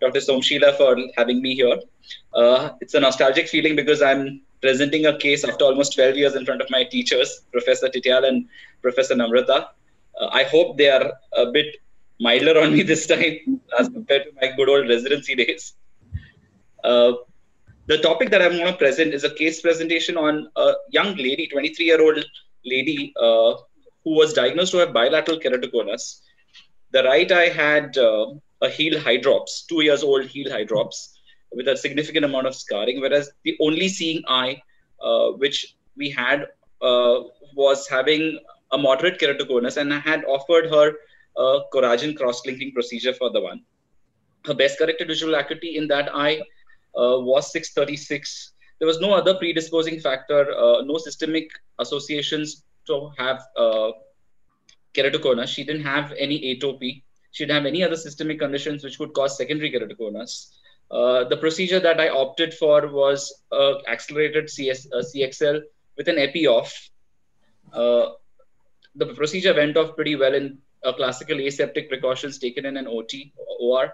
Dr. Somasheila for having me here. Uh, it's a nostalgic feeling because I'm presenting a case after almost 12 years in front of my teachers, Professor Titiyal and Professor Namrata. Uh, I hope they are a bit milder on me this time (laughs) as compared to my good old residency days. Uh, the topic that I'm going to present is a case presentation on a young lady, 23 year old lady, uh, who was diagnosed to have bilateral keratoconus. The right eye had uh, a heel hydrops, two years old heel hydrops, with a significant amount of scarring, whereas the only seeing eye, uh, which we had, uh, was having a moderate keratoconus, and I had offered her a collagen cross-linking procedure for the one. Her best corrected visual acuity in that eye uh, was 636. There was no other predisposing factor, uh, no systemic associations to have uh, keratoconus. She didn't have any atopy. She didn't have any other systemic conditions which could cause secondary keratoconus. Uh, the procedure that I opted for was uh, accelerated CS, uh, CXL with an epi off. Uh, the procedure went off pretty well in classical aseptic precautions taken in an OT OR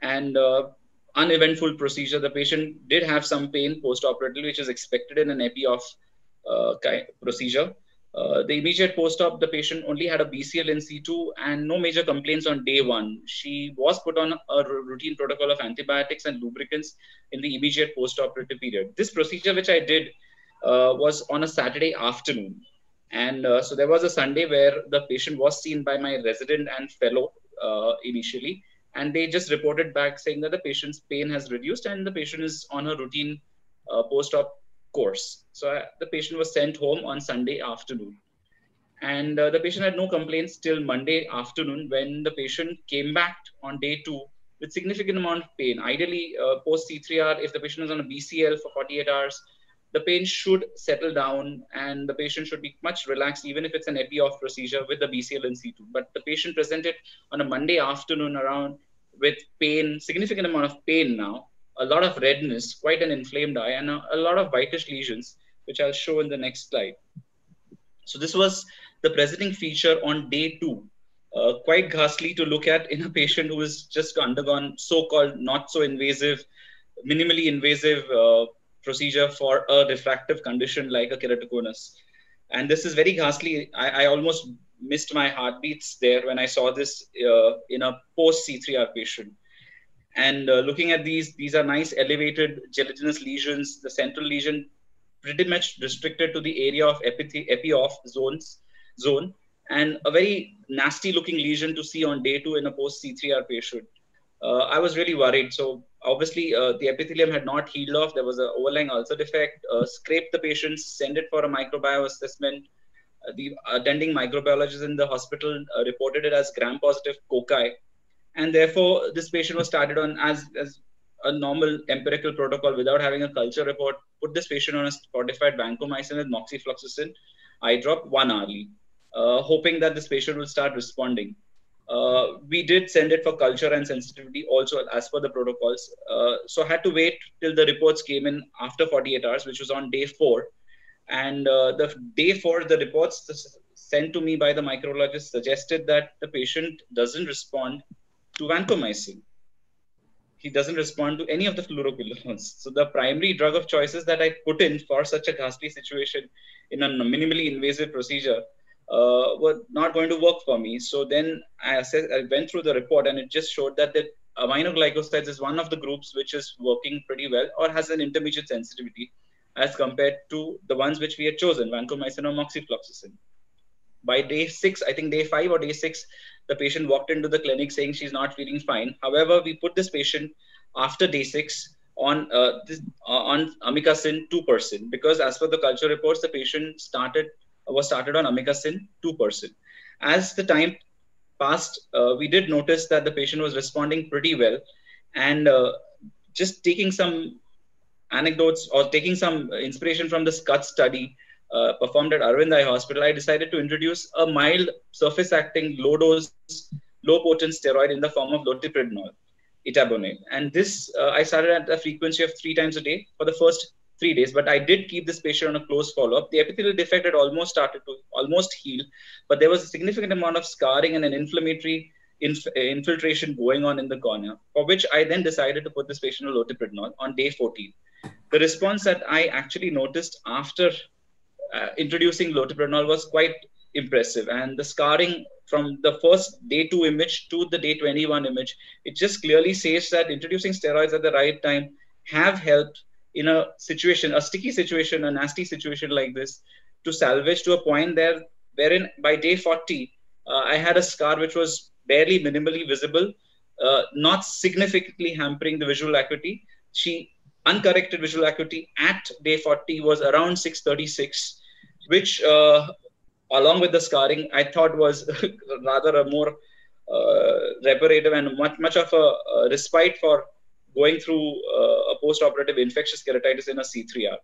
and uh, uneventful procedure. The patient did have some pain post-operatively, which is expected in an epi off procedure. Uh, the immediate post-op, the patient only had a BCL in situ and no major complaints on day one. She was put on a routine protocol of antibiotics and lubricants in the immediate post-operative period. This procedure, which I did, uh, was on a Saturday afternoon. And uh, so there was a Sunday where the patient was seen by my resident and fellow uh, initially. And they just reported back saying that the patient's pain has reduced and the patient is on a routine uh, post-op course. So I, the patient was sent home on Sunday afternoon. And uh, the patient had no complaints till Monday afternoon when the patient came back on day two with significant amount of pain. Ideally, uh, post C3R, if the patient is on a BCL for 48 hours, the pain should settle down and the patient should be much relaxed, even if it's an epi-off procedure with the BCL in situ. But the patient presented on a Monday afternoon around with pain, significant amount of pain now, a lot of redness, quite an inflamed eye, and a, a, lot of whitish lesions, which I'll show in the next slide. So this was the presenting feature on day two. Uh, quite ghastly to look at in a patient who has just undergone so-called not so invasive, minimally invasive uh, procedure for a refractive condition like a keratoconus. And this is very ghastly. I, I almost missed my heartbeats there when I saw this uh, in a post C3R patient. And uh, looking at these, these are nice elevated gelatinous lesions. The central lesion pretty much restricted to the area of epi, epi off zones zone, and a very nasty looking lesion to see on day two in a post C3R patient. Uh, I was really worried. So obviously uh, the epithelium had not healed off. There was an overlying ulcer defect. Uh, scraped the patient, send it for a microbiome assessment. Uh, the attending microbiologist in the hospital uh, reported it as gram-positive cocci and therefore this patient was started on as, as a normal empirical protocol without having a culture report put this patient on a fortified vancomycin with moxifloxacin eye drop one hourly uh, hoping that this patient will start responding uh, we did send it for culture and sensitivity also as per the protocols. Uh, so had to wait till the reports came in after 48 hours, which was on day four. And uh, the day four, the reports sent to me by the microbiologist suggested that the patient doesn't respond to vancomycin. He doesn't respond to any of the fluoroquinolones. So the primary drug of choices that I put in for such a ghastly situation in a minimally invasive procedure uh, were not going to work for me. So then I, assessed, I went through the report and it just showed that the aminoglycosides is one of the groups which is working pretty well or has an intermediate sensitivity as compared to the ones which we had chosen, vancomycin or moxifloxacin. By day six, I think day five or day six, the patient walked into the clinic saying she's not feeling fine. However, we put this patient after day six on uh, this, uh, on amikacin 2% because as per the culture reports, the patient started was started on amikacin 2%. As the time passed, uh, we did notice that the patient was responding pretty well. And uh, just taking some anecdotes or taking some inspiration from the SCUT study uh, performed at Aravind Eye Hospital, I decided to introduce a mild surface acting low dose, low potent steroid in the form of loteprednol, etabonate. And this, uh, I started at a frequency of three times a day for the first three days, but I did keep this patient on a close follow-up. The epithelial defect had almost started to almost heal, but there was a significant amount of scarring and an inflammatory inf- infiltration going on in the cornea, for which I then decided to put this patient on loteprednol on day 14. The response that I actually noticed after uh, introducing loteprednol was quite impressive, and the scarring from the first day two image to the day 21 image, it just clearly says that introducing steroids at the right time have helped in a situation, a sticky situation, a nasty situation like this, to salvage to a point there wherein by day 40, uh, I had a scar which was barely minimally visible, uh, not significantly hampering the visual acuity. She uncorrected visual acuity at day 40 was around 636, which uh, along with the scarring, I thought was (laughs) rather a more uh, reparative and much much of a, a respite for going through uh, a post-operative infectious keratitis in a C3R.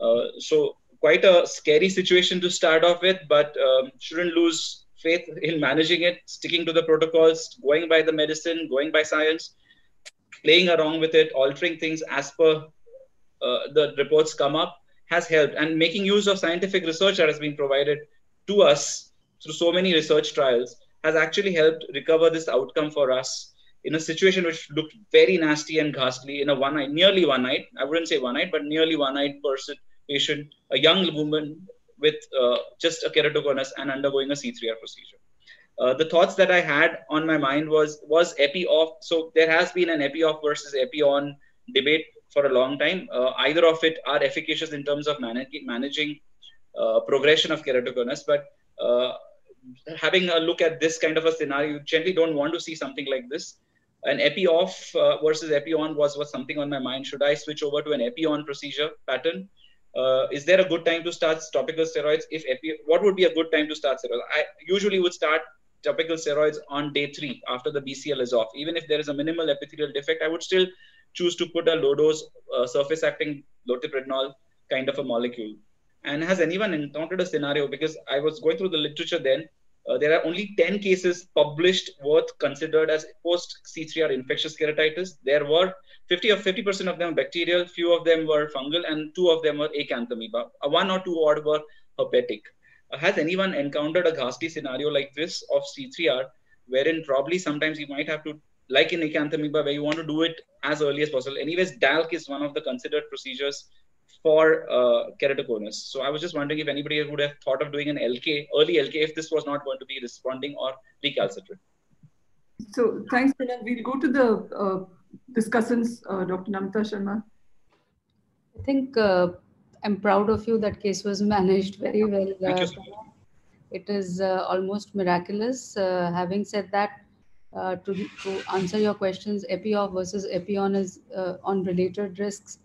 Uh, so quite a scary situation to start off with, but um, shouldn't lose faith in managing it, sticking to the protocols, going by the medicine, going by science, playing around with it, altering things as per uh, the reports come up has helped. And making use of scientific research that has been provided to us through so many research trials has actually helped recover this outcome for us in a situation which looked very nasty and ghastly in a one night, nearly one night. I wouldn't say one night, but nearly one night person, patient, a young woman with uh, just a keratoconus and undergoing a C3R procedure. Uh, the thoughts that I had on my mind was was epi off. So there has been an epi off versus epi on debate for a long time. Uh, either of it are efficacious in terms of managing managing uh, progression of keratoconus, but uh, having a look at this kind of a scenario, you generally don't want to see something like this an epi off uh, versus epi on was, was something on my mind. Should I switch over to an epi on procedure pattern? Uh, is there a good time to start topical steroids? If epi, what would be a good time to start steroids? I usually would start topical steroids on day three after the BCL is off. Even if there is a minimal epithelial defect, I would still choose to put a low dose uh, surface acting loteprednol kind of a molecule. And has anyone encountered a scenario? Because I was going through the literature then, uh, there are only 10 cases published worth considered as post C3R infectious keratitis. There were 50 or 50% of them bacterial, few of them were fungal, and two of them were acanthamoeba. Uh, one or two odd were herpetic. Uh, has anyone encountered a ghastly scenario like this of C3R, wherein probably sometimes you might have to, like in acanthamoeba, where you want to do it as early as possible? Anyways, DALK is one of the considered procedures for uh, keratoconus. So I was just wondering if anybody would have thought of doing an LK, early LK, if this was not going to be responding or recalcitrant. So thanks, Milan. We'll go to the uh, discussants, uh, Dr. Namrata Sharma. I think uh, I'm proud of you. That case was managed very well. Thank you, uh, it is uh, almost miraculous. having said that, Uh, to, to answer your questions, epi-off versus epi-on is uh, on related risks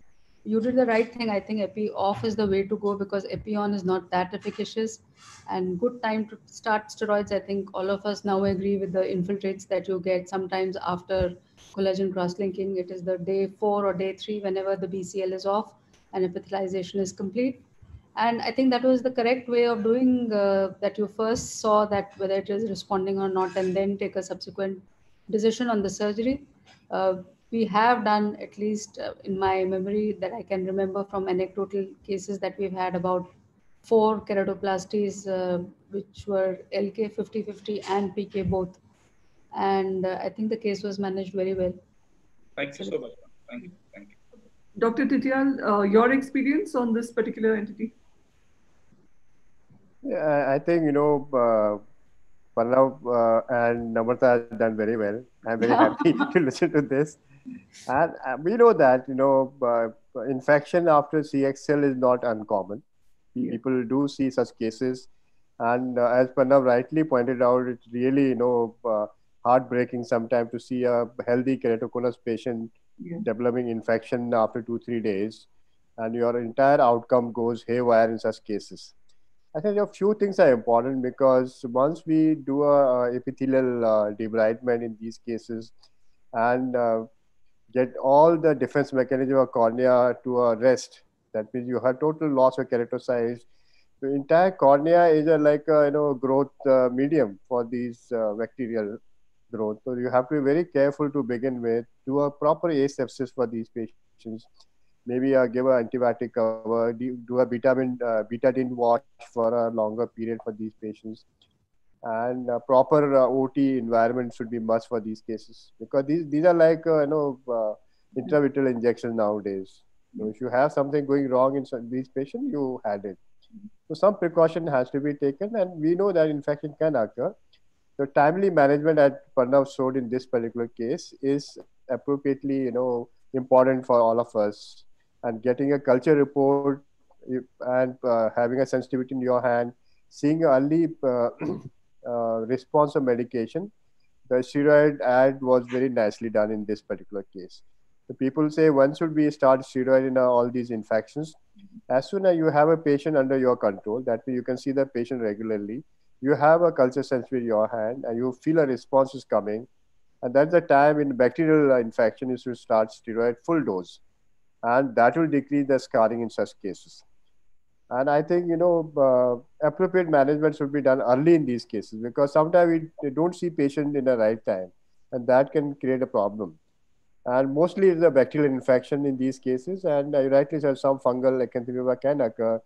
you did the right thing. I think epi off is the way to go because epi on is not that efficacious and good time to start steroids. I think all of us now agree with the infiltrates that you get sometimes after collagen cross linking. It is the day four or day three whenever the BCL is off and epithelialization is complete. And I think that was the correct way of doing uh, that. You first saw that whether it is responding or not, and then take a subsequent decision on the surgery. Uh, we have done, at least uh, in my memory, that I can remember from anecdotal cases that we've had about four keratoplasties, uh, which were LK 50 50 and PK both. And uh, I think the case was managed very well. Thank you so much. Thank you. Thank you. Dr. Titiyal, uh, your experience on this particular entity? Yeah, I think, you know, uh, Pranav uh, and Namrata have done very well. I'm very (laughs) happy (laughs) to listen to this. And uh, we know that, you know, uh, infection after CXL is not uncommon. Yeah. People do see such cases. And uh, as Pranav rightly pointed out, it's really, you know, uh, heartbreaking sometimes to see a healthy keratoconus patient yeah. developing infection after two, three days. And your entire outcome goes haywire in such cases. I think a few things are important because once we do a, a epithelial uh, debridement in these cases and uh, get all the defense mechanism of cornea to a rest, that means you have total loss of keratocytes. The entire cornea is a, like a you know growth uh, medium for these uh, bacterial growth. So you have to be very careful to begin with. Do a proper asepsis for these patients maybe uh, give an antibiotic cover, do a vitamin uh, betadine watch for a longer period for these patients. And uh, proper uh, OT environment should be must for these cases because these these are like uh, you know uh, intravitreal injections nowadays. So if you have something going wrong in some, these patients, you had it. So some precaution has to be taken, and we know that infection can occur. So timely management, as Pranav showed in this particular case, is appropriately you know important for all of us and getting a culture report and uh, having a sensitivity in your hand, seeing early uh, (clears throat) uh, response of medication. The steroid ad was very nicely done in this particular case. The people say when should we start steroid in uh, all these infections? As soon as you have a patient under your control, that means you can see the patient regularly. You have a culture sensitivity in your hand, and you feel a response is coming, and that's the time in bacterial infection you should start steroid full dose and that will decrease the scarring in such cases. And I think you know uh, appropriate management should be done early in these cases because sometimes we don't see patient in the right time, and that can create a problem. And mostly it's a bacterial infection in these cases, and I rightly said some fungal acanthamoeba can occur.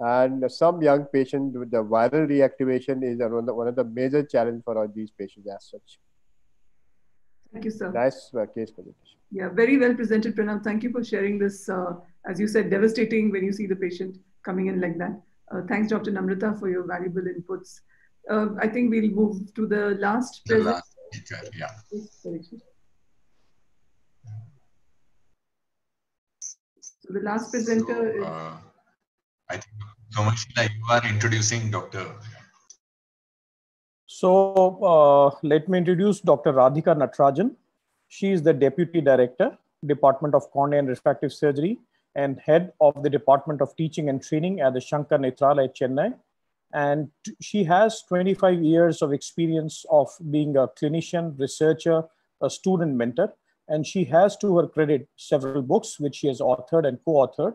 And some young patient with the viral reactivation is one of the major challenge for all these patients as such. Thank you, sir. Nice uh, case presentation. Yeah, very well presented, Pranav. Thank you for sharing this, uh, as you said, devastating when you see the patient coming in like that. Uh, thanks, Dr. Namrata, for your valuable inputs. Uh, I think we'll move to the last the last speaker, yeah. So the last presenter so, is... Uh, I think, Somasheila, you are introducing Dr. So uh, let me introduce Dr. Radhika Natarajan. She is the Deputy Director, Department of Cornea and Refractive Surgery, and Head of the Department of Teaching and Training at the Sankara Nethralaya, Chennai. And she has 25 years of experience of being a clinician, researcher, a student mentor. And she has to her credit several books, which she has authored and co-authored.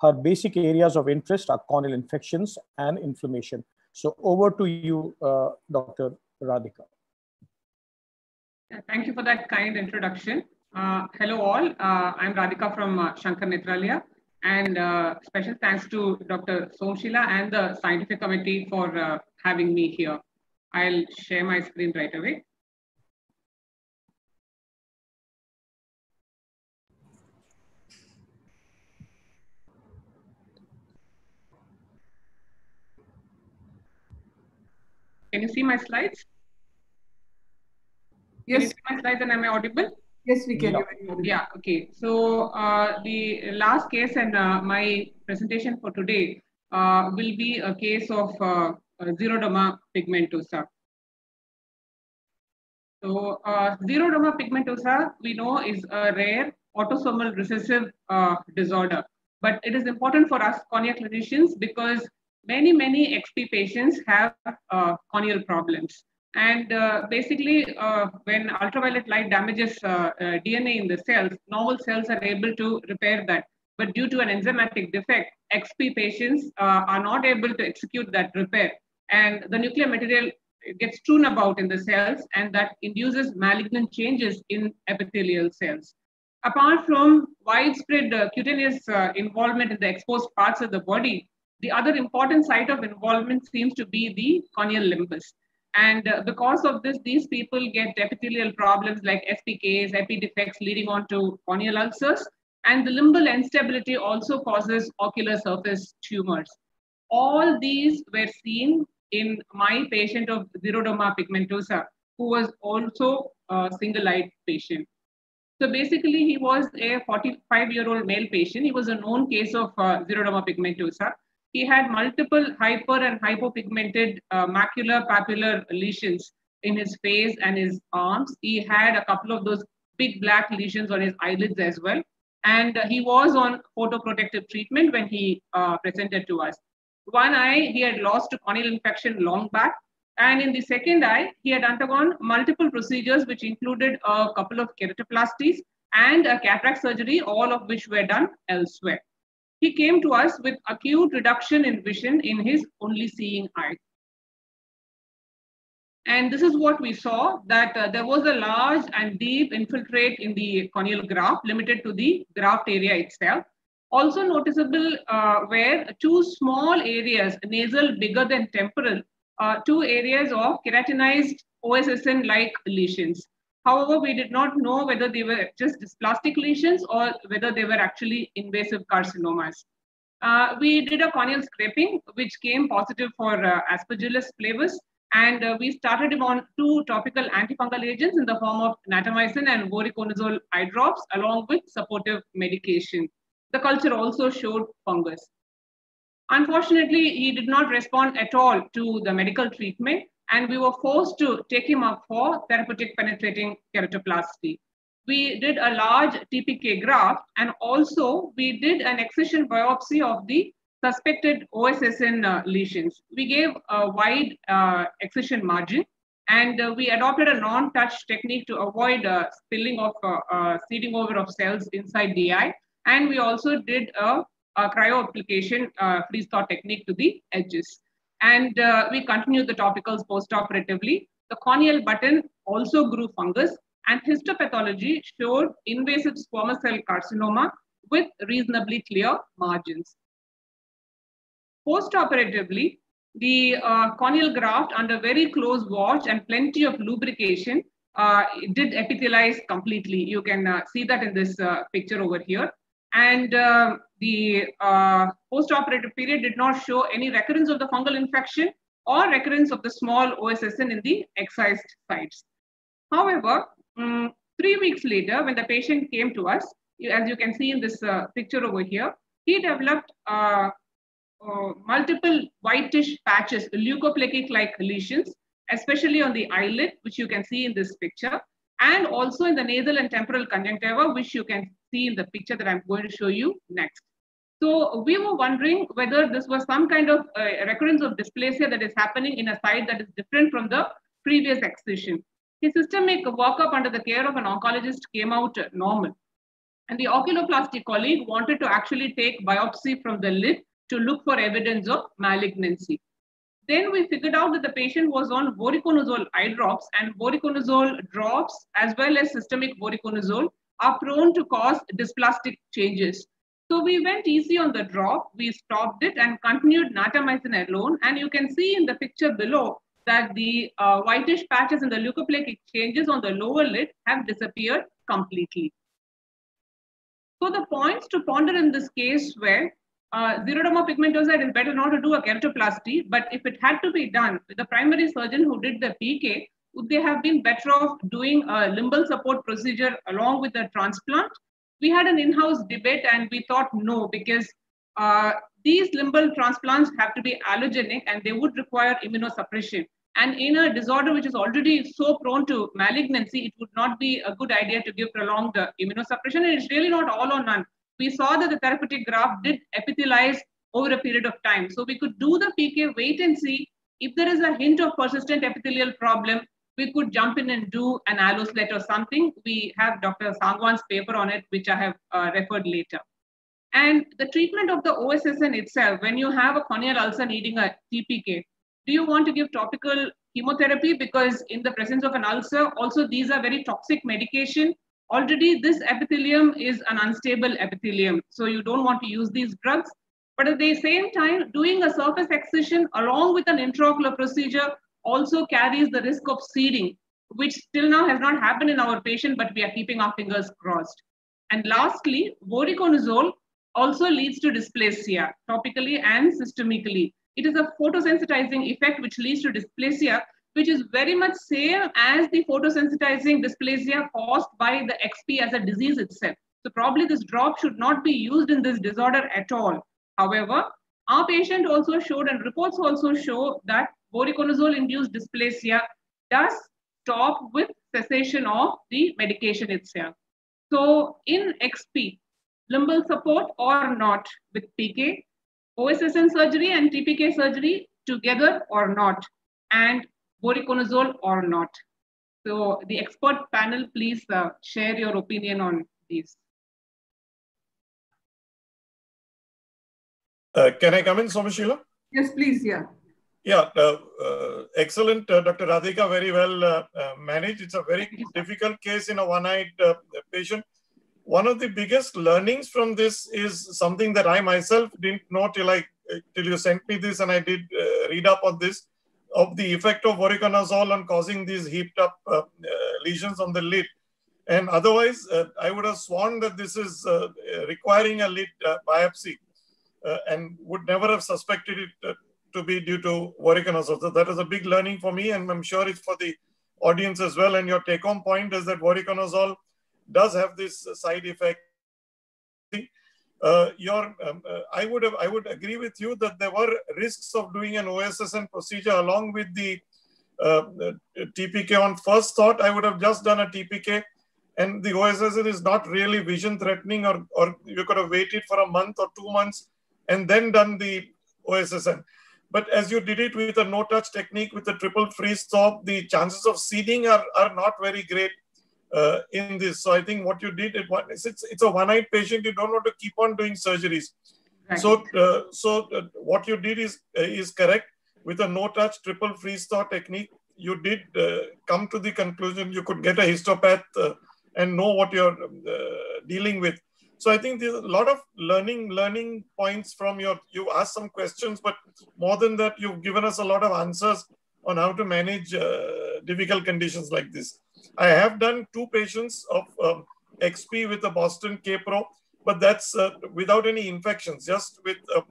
Her basic areas of interest are corneal infections and inflammation. So over to you, uh, Dr. Radhika. Thank you for that kind introduction. Uh, hello all, uh, I'm Radhika from uh, Sankara Nethralaya and uh, special thanks to Dr. Somasheila and the scientific committee for having me here. I'll share my screen right away. Can you see my slides? Yes. Can you see my slides and am I audible? Yes, we can. Yeah, yeah okay. So uh, the last case and uh, my presentation for today uh, will be a case of uh, xeroderma pigmentosa. So uh, xeroderma pigmentosa, we know is a rare autosomal recessive uh, disorder. But it is important for us cornea clinicians because many, many XP patients have uh, corneal problems. And uh, basically, uh, when ultraviolet light damages uh, uh, DNA in the cells, normal cells are able to repair that. but due to an enzymatic defect, XP patients uh, are not able to execute that repair. And the nuclear material gets strewn about in the cells, and that induces malignant changes in epithelial cells. Apart from widespread uh, cutaneous uh, involvement in the exposed parts of the body, the other important site of involvement seems to be the corneal limbus. And uh, because of this, these people get epithelial problems like SPKs, epidefects leading on to corneal ulcers. And the limbal instability also causes ocular surface tumors. All these were seen in my patient of xeroderma pigmentosa, who was also a single-eyed patient. So basically, he was a 45-year-old male patient. He was a known case of uh, xeroderma pigmentosa. He had multiple hyper and hypopigmented uh, macular papular lesions in his face and his arms. He had a couple of those big black lesions on his eyelids as well. And uh, he was on photoprotective treatment when he uh, presented to us. One eye, he had lost to corneal infection long back. And in the second eye, he had undergone multiple procedures, which included a couple of keratoplasties and a cataract surgery, all of which were done elsewhere. He came to us with acute reduction in vision in his only seeing eye. And this is what we saw, that uh, there was a large and deep infiltrate in the corneal graft, limited to the graft area itself. Also noticeable uh, were two small areas, nasal bigger than temporal, uh, two areas of keratinized OSSN-like lesions. However, we did not know whether they were just dysplastic lesions or whether they were actually invasive carcinomas. Uh, we did a corneal scraping, which came positive for uh, Aspergillus flavus, and uh, we started him on two topical antifungal agents in the form of natamycin and voriconazole eye drops, along with supportive medication. The culture also showed fungus. Unfortunately, he did not respond at all to the medical treatment, and we were forced to take him up for therapeutic penetrating keratoplasty. We did a large TPK graft, and also we did an excision biopsy of the suspected OSSN uh, lesions. We gave a wide uh, excision margin, and uh, we adopted a non-touch technique to avoid uh, spilling of uh, uh, seeding over of cells inside the eye. And we also did a, a cryo uh, freeze thaw technique to the edges. And uh, we continued the topicals postoperatively. The corneal button also grew fungus and histopathology showed invasive squamous cell carcinoma with reasonably clear margins. Postoperatively, the uh, corneal graft under very close watch and plenty of lubrication uh, did epithelialize completely. You can uh, see that in this uh, picture over here. And uh, the uh, post-operative period did not show any recurrence of the fungal infection or recurrence of the small OSSN in the excised sites. However, um, three weeks later, when the patient came to us, as you can see in this uh, picture over here, he developed uh, uh, multiple whitish patches, leukoplakic-like lesions, especially on the eyelid, which you can see in this picture, and also in the nasal and temporal conjunctiva, which you can see in the picture that I'm going to show you next. So we were wondering whether this was some kind of uh, recurrence of dysplasia that is happening in a site that is different from the previous excision. His systemic workup under the care of an oncologist came out normal. And the oculoplasty colleague wanted to actually take biopsy from the lid to look for evidence of malignancy. Then we figured out that the patient was on voriconazole eye drops and voriconazole drops as well as systemic voriconazole are prone to cause dysplastic changes. So we went easy on the drop, we stopped it and continued natamycin alone. And you can see in the picture below that the uh, whitish patches in the leukoplakic changes on the lower lid have disappeared completely. So the points to ponder in this case were uh, xeroderma pigmentosa, is better not to do a keratoplasty, but if it had to be done, the primary surgeon who did the PK would they have been better off doing a limbal support procedure along with the transplant? We had an in-house debate and we thought no, because uh, these limbal transplants have to be allogenic and they would require immunosuppression. And in a disorder which is already so prone to malignancy, it would not be a good idea to give prolonged immunosuppression. And it's really not all or none. We saw that the therapeutic graft did epithelialize over a period of time. So we could do the PK, wait and see. If there is a hint of persistent epithelial problem, we could jump in and do an alloSLET or something. We have Dr. Sangwan's paper on it, which I have uh, referred later. And the treatment of the OSSN itself, when you have a corneal ulcer needing a TPK, do you want to give topical chemotherapy? Because in the presence of an ulcer, also these are very toxic medication. Already this epithelium is an unstable epithelium. So you don't want to use these drugs. But at the same time, doing a surface excision along with an intraocular procedure also carries the risk of seeding, which till now has not happened in our patient, but we are keeping our fingers crossed. And lastly, voriconazole also leads to dysplasia topically and systemically. It is a photosensitizing effect which leads to dysplasia, which is very much same as the photosensitizing dysplasia caused by the XP as a disease itself. So probably this drop should not be used in this disorder at all. However, our patient also showed and reports also show that voriconazole induced dysplasia does stop with cessation of the medication itself. So in XP, limbal support or not with PK, OSSN surgery and TPK surgery together or not, and voriconazole or not. So the expert panel, please uh, share your opinion on these. Uh, can I come in, Somasheila? Yes, please. Yeah. Yeah, uh, uh, excellent, uh, Dr. Radhika, very well uh, uh, managed. It's a very difficult case in a one-eyed uh, patient. One of the biggest learnings from this is something that I myself didn't know till I till you sent me this, and I did read up on this of the effect of voriconazole on causing these heaped up lesions on the lid. And otherwise, I would have sworn that this is requiring a lid biopsy, and would never have suspected it to be due to voriconazole. So that is a big learning for me, and I'm sure it's for the audience as well. And your take-home point is that voriconazole does have this side effect. Uh, your, um, uh, I would have, I would agree with you that there were risks of doing an OSSN procedure along with the uh, TPK. On first thought, I would have just done a TPK, and the OSSN is not really vision threatening, or or you could have waited for a month or two months and then done the OSSN. But as you did it with a no-touch technique with a triple freeze thaw, the chances of seeding are, are not very great uh, in this. So I think what you did, it, it's, it's a one-eyed patient. You don't want to keep on doing surgeries. Right. So, uh, so uh, what you did is uh, is correct. With a no-touch triple freeze thaw technique, you did uh, come to the conclusion you could get a histopath uh, and know what you're dealing with. So I think there's a lot of learning learning points from your. You asked some questions, but more than that, you've given us a lot of answers on how to manage uh, difficult conditions like this. I have done two patients of um, XP with a Boston K Pro, but that's uh, without any infections, just with uh,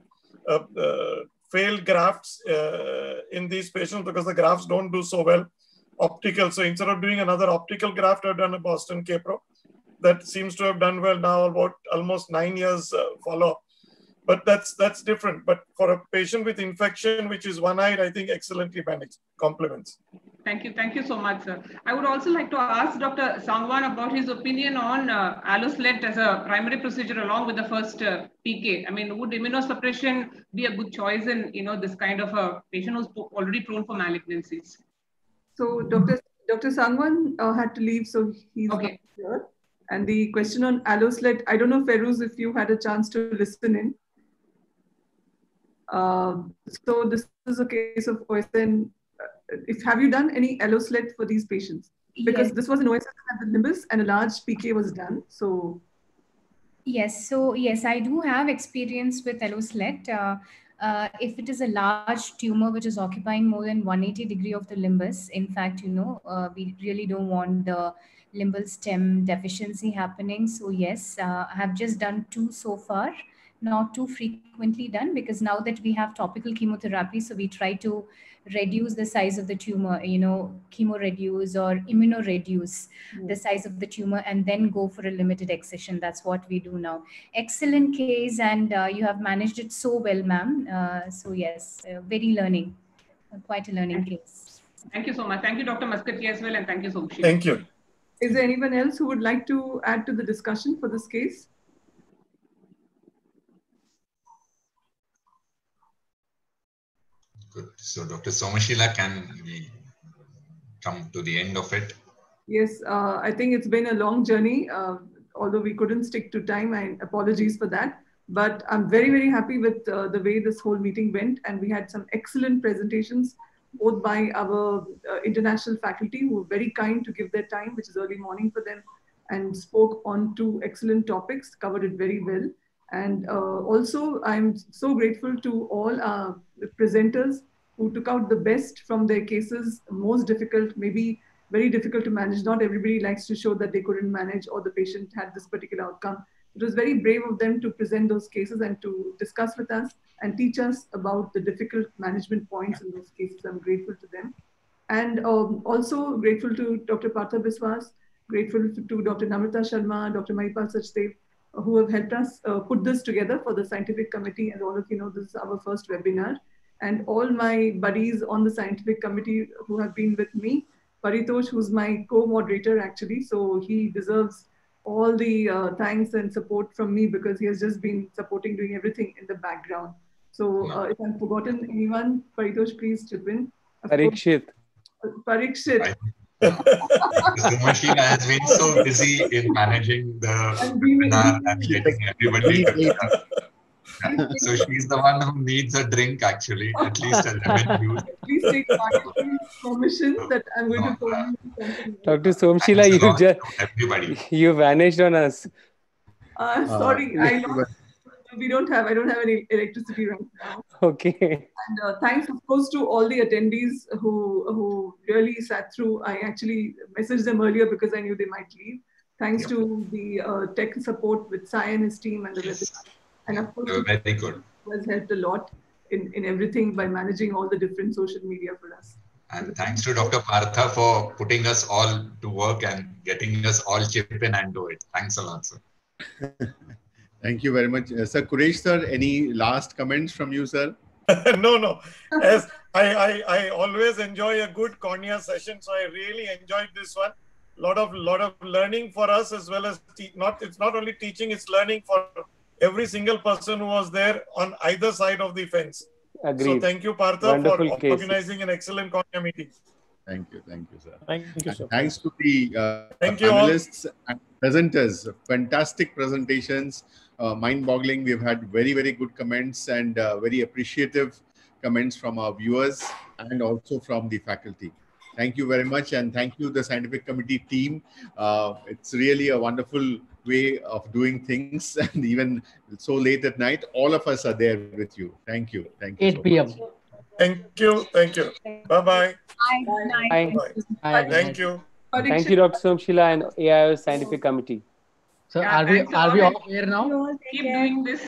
uh, uh failed grafts uh, in these patients because the grafts don't do so well optical. So instead of doing another optical graft, I've done a Boston K Pro that seems to have done well now, about almost nine years uh, follow-up. But that's that's different. But for a patient with infection, which is one-eyed, I think excellently managed. Compliments. Thank you. Thank you so much, sir. I would also like to ask Dr. Sangwan about his opinion on uh, alloSLET as a primary procedure along with the first uh, PK. I mean, would immunosuppression be a good choice in you know this kind of a patient who's already prone for malignancies? So, Dr. Dr. Sangwan uh, had to leave, so he's okay. here. And the question on alloSLET, I don't know, Feroz, if you had a chance to listen in. Uh, so this is a case of OSN. Uh, if have you done any alloSLET for these patients? Because yes. this was an OSN at the limbus and a large PK was done. So yes, so yes, I do have experience with alloSLET. Uh, uh, if it is a large tumor which is occupying more than 180 degree of the limbus, in fact, you know, uh, we really don't want the limbal stem deficiency happening. So yes, uh, I have just done two so far, not too frequently done because now that we have topical chemotherapy, so we try to reduce the size of the tumor, you know, chemo reduce or immunoreduce mm. the size of the tumor and then go for a limited excision. That's what we do now. Excellent case and uh, you have managed it so well, ma'am. Uh, so yes, uh, very learning, quite a learning case. Thank you so much. Thank you, Dr. Maskati as well. And thank you so much. Thank you. Is there anyone else who would like to add to the discussion for this case? Good. So, Dr. Somasheila, can we come to the end of it? Yes, uh, I think it's been a long journey. Uh, although we couldn't stick to time, and apologies for that. But I'm very, very happy with uh, the way this whole meeting went. And we had some excellent presentations, both by our uh, international faculty who were very kind to give their time, which is early morning for them, and spoke on two excellent topics, covered it very well. And uh, also, I'm so grateful to all our presenters who took out the best from their cases, most difficult, maybe very difficult to manage. Not everybody likes to show that they couldn't manage or the patient had this particular outcome. It was very brave of them to present those cases and to discuss with us and teach us about the difficult management points in those cases. I'm grateful to them. And um, also grateful to Dr. Partha Biswas, grateful to, Dr. Namrata Sharma, Dr. Mahipal Sachdev, who have helped us uh, put this together for the scientific committee. And all of you know, this is our first webinar. And all my buddies on the scientific committee who have been with me, Parikshit, who's my co-moderator actually, so he deserves all the uh, thanks and support from me because he has just been supporting, doing everything in the background. So uh, if I've forgotten anyone, Paritosh, please chip in. Parikshit. Parikshit. The machine has been so busy in managing the webinar and getting everybody. (laughs) (laughs) so she's the one who needs a drink actually, at least a lemon (laughs) juice. Please take my permission that I'm going to call you. Dr. Somasheila, you just everybody. you vanished on us. Uh, sorry, I lost. We don't have. I don't have any electricity right now. Okay. And uh, thanks, of course, to all the attendees who who really sat through. I actually messaged them earlier because I knew they might leave. Thanks to the uh, tech support with Sai and his team and the webinar. And of course, You're very good. has helped a lot in, in everything by managing all the different social media for us. And thanks to Dr. Partha for putting us all to work and getting us all chip in and do it. Thanks a lot, sir. (laughs) Thank you very much. Uh, sir, Quresh, sir, any last comments from you, sir? (laughs) no, no. As I, I, I always enjoy a good cornea session, so I really enjoyed this one. Lot of lot of learning for us as well as not. It's not only teaching; it's learning for every single person who was there on either side of the fence. Agreed. So thank you, Partha, Wonderful for cases. organizing an excellent cornea meeting. Thank you, thank you, sir. Thank you, And sir. Thanks to the uh, Thank you all. and presenters. Fantastic presentations, uh, mind-boggling. We've had very, very good comments and uh, very appreciative comments from our viewers and also from the faculty. Thank you very much, and thank you, the scientific committee team. Uh, it's really a wonderful way of doing things, (laughs) and even so late at night, all of us are there with you. Thank you, thank you. 8 p.m. Thank you, thank you. Bye bye. Bye. Bye. Bye. Thank you. Thank you, Dr. Somasheila and AIO Scientific Committee. So Yeah, are we are we lot. off air now? Keep doing this.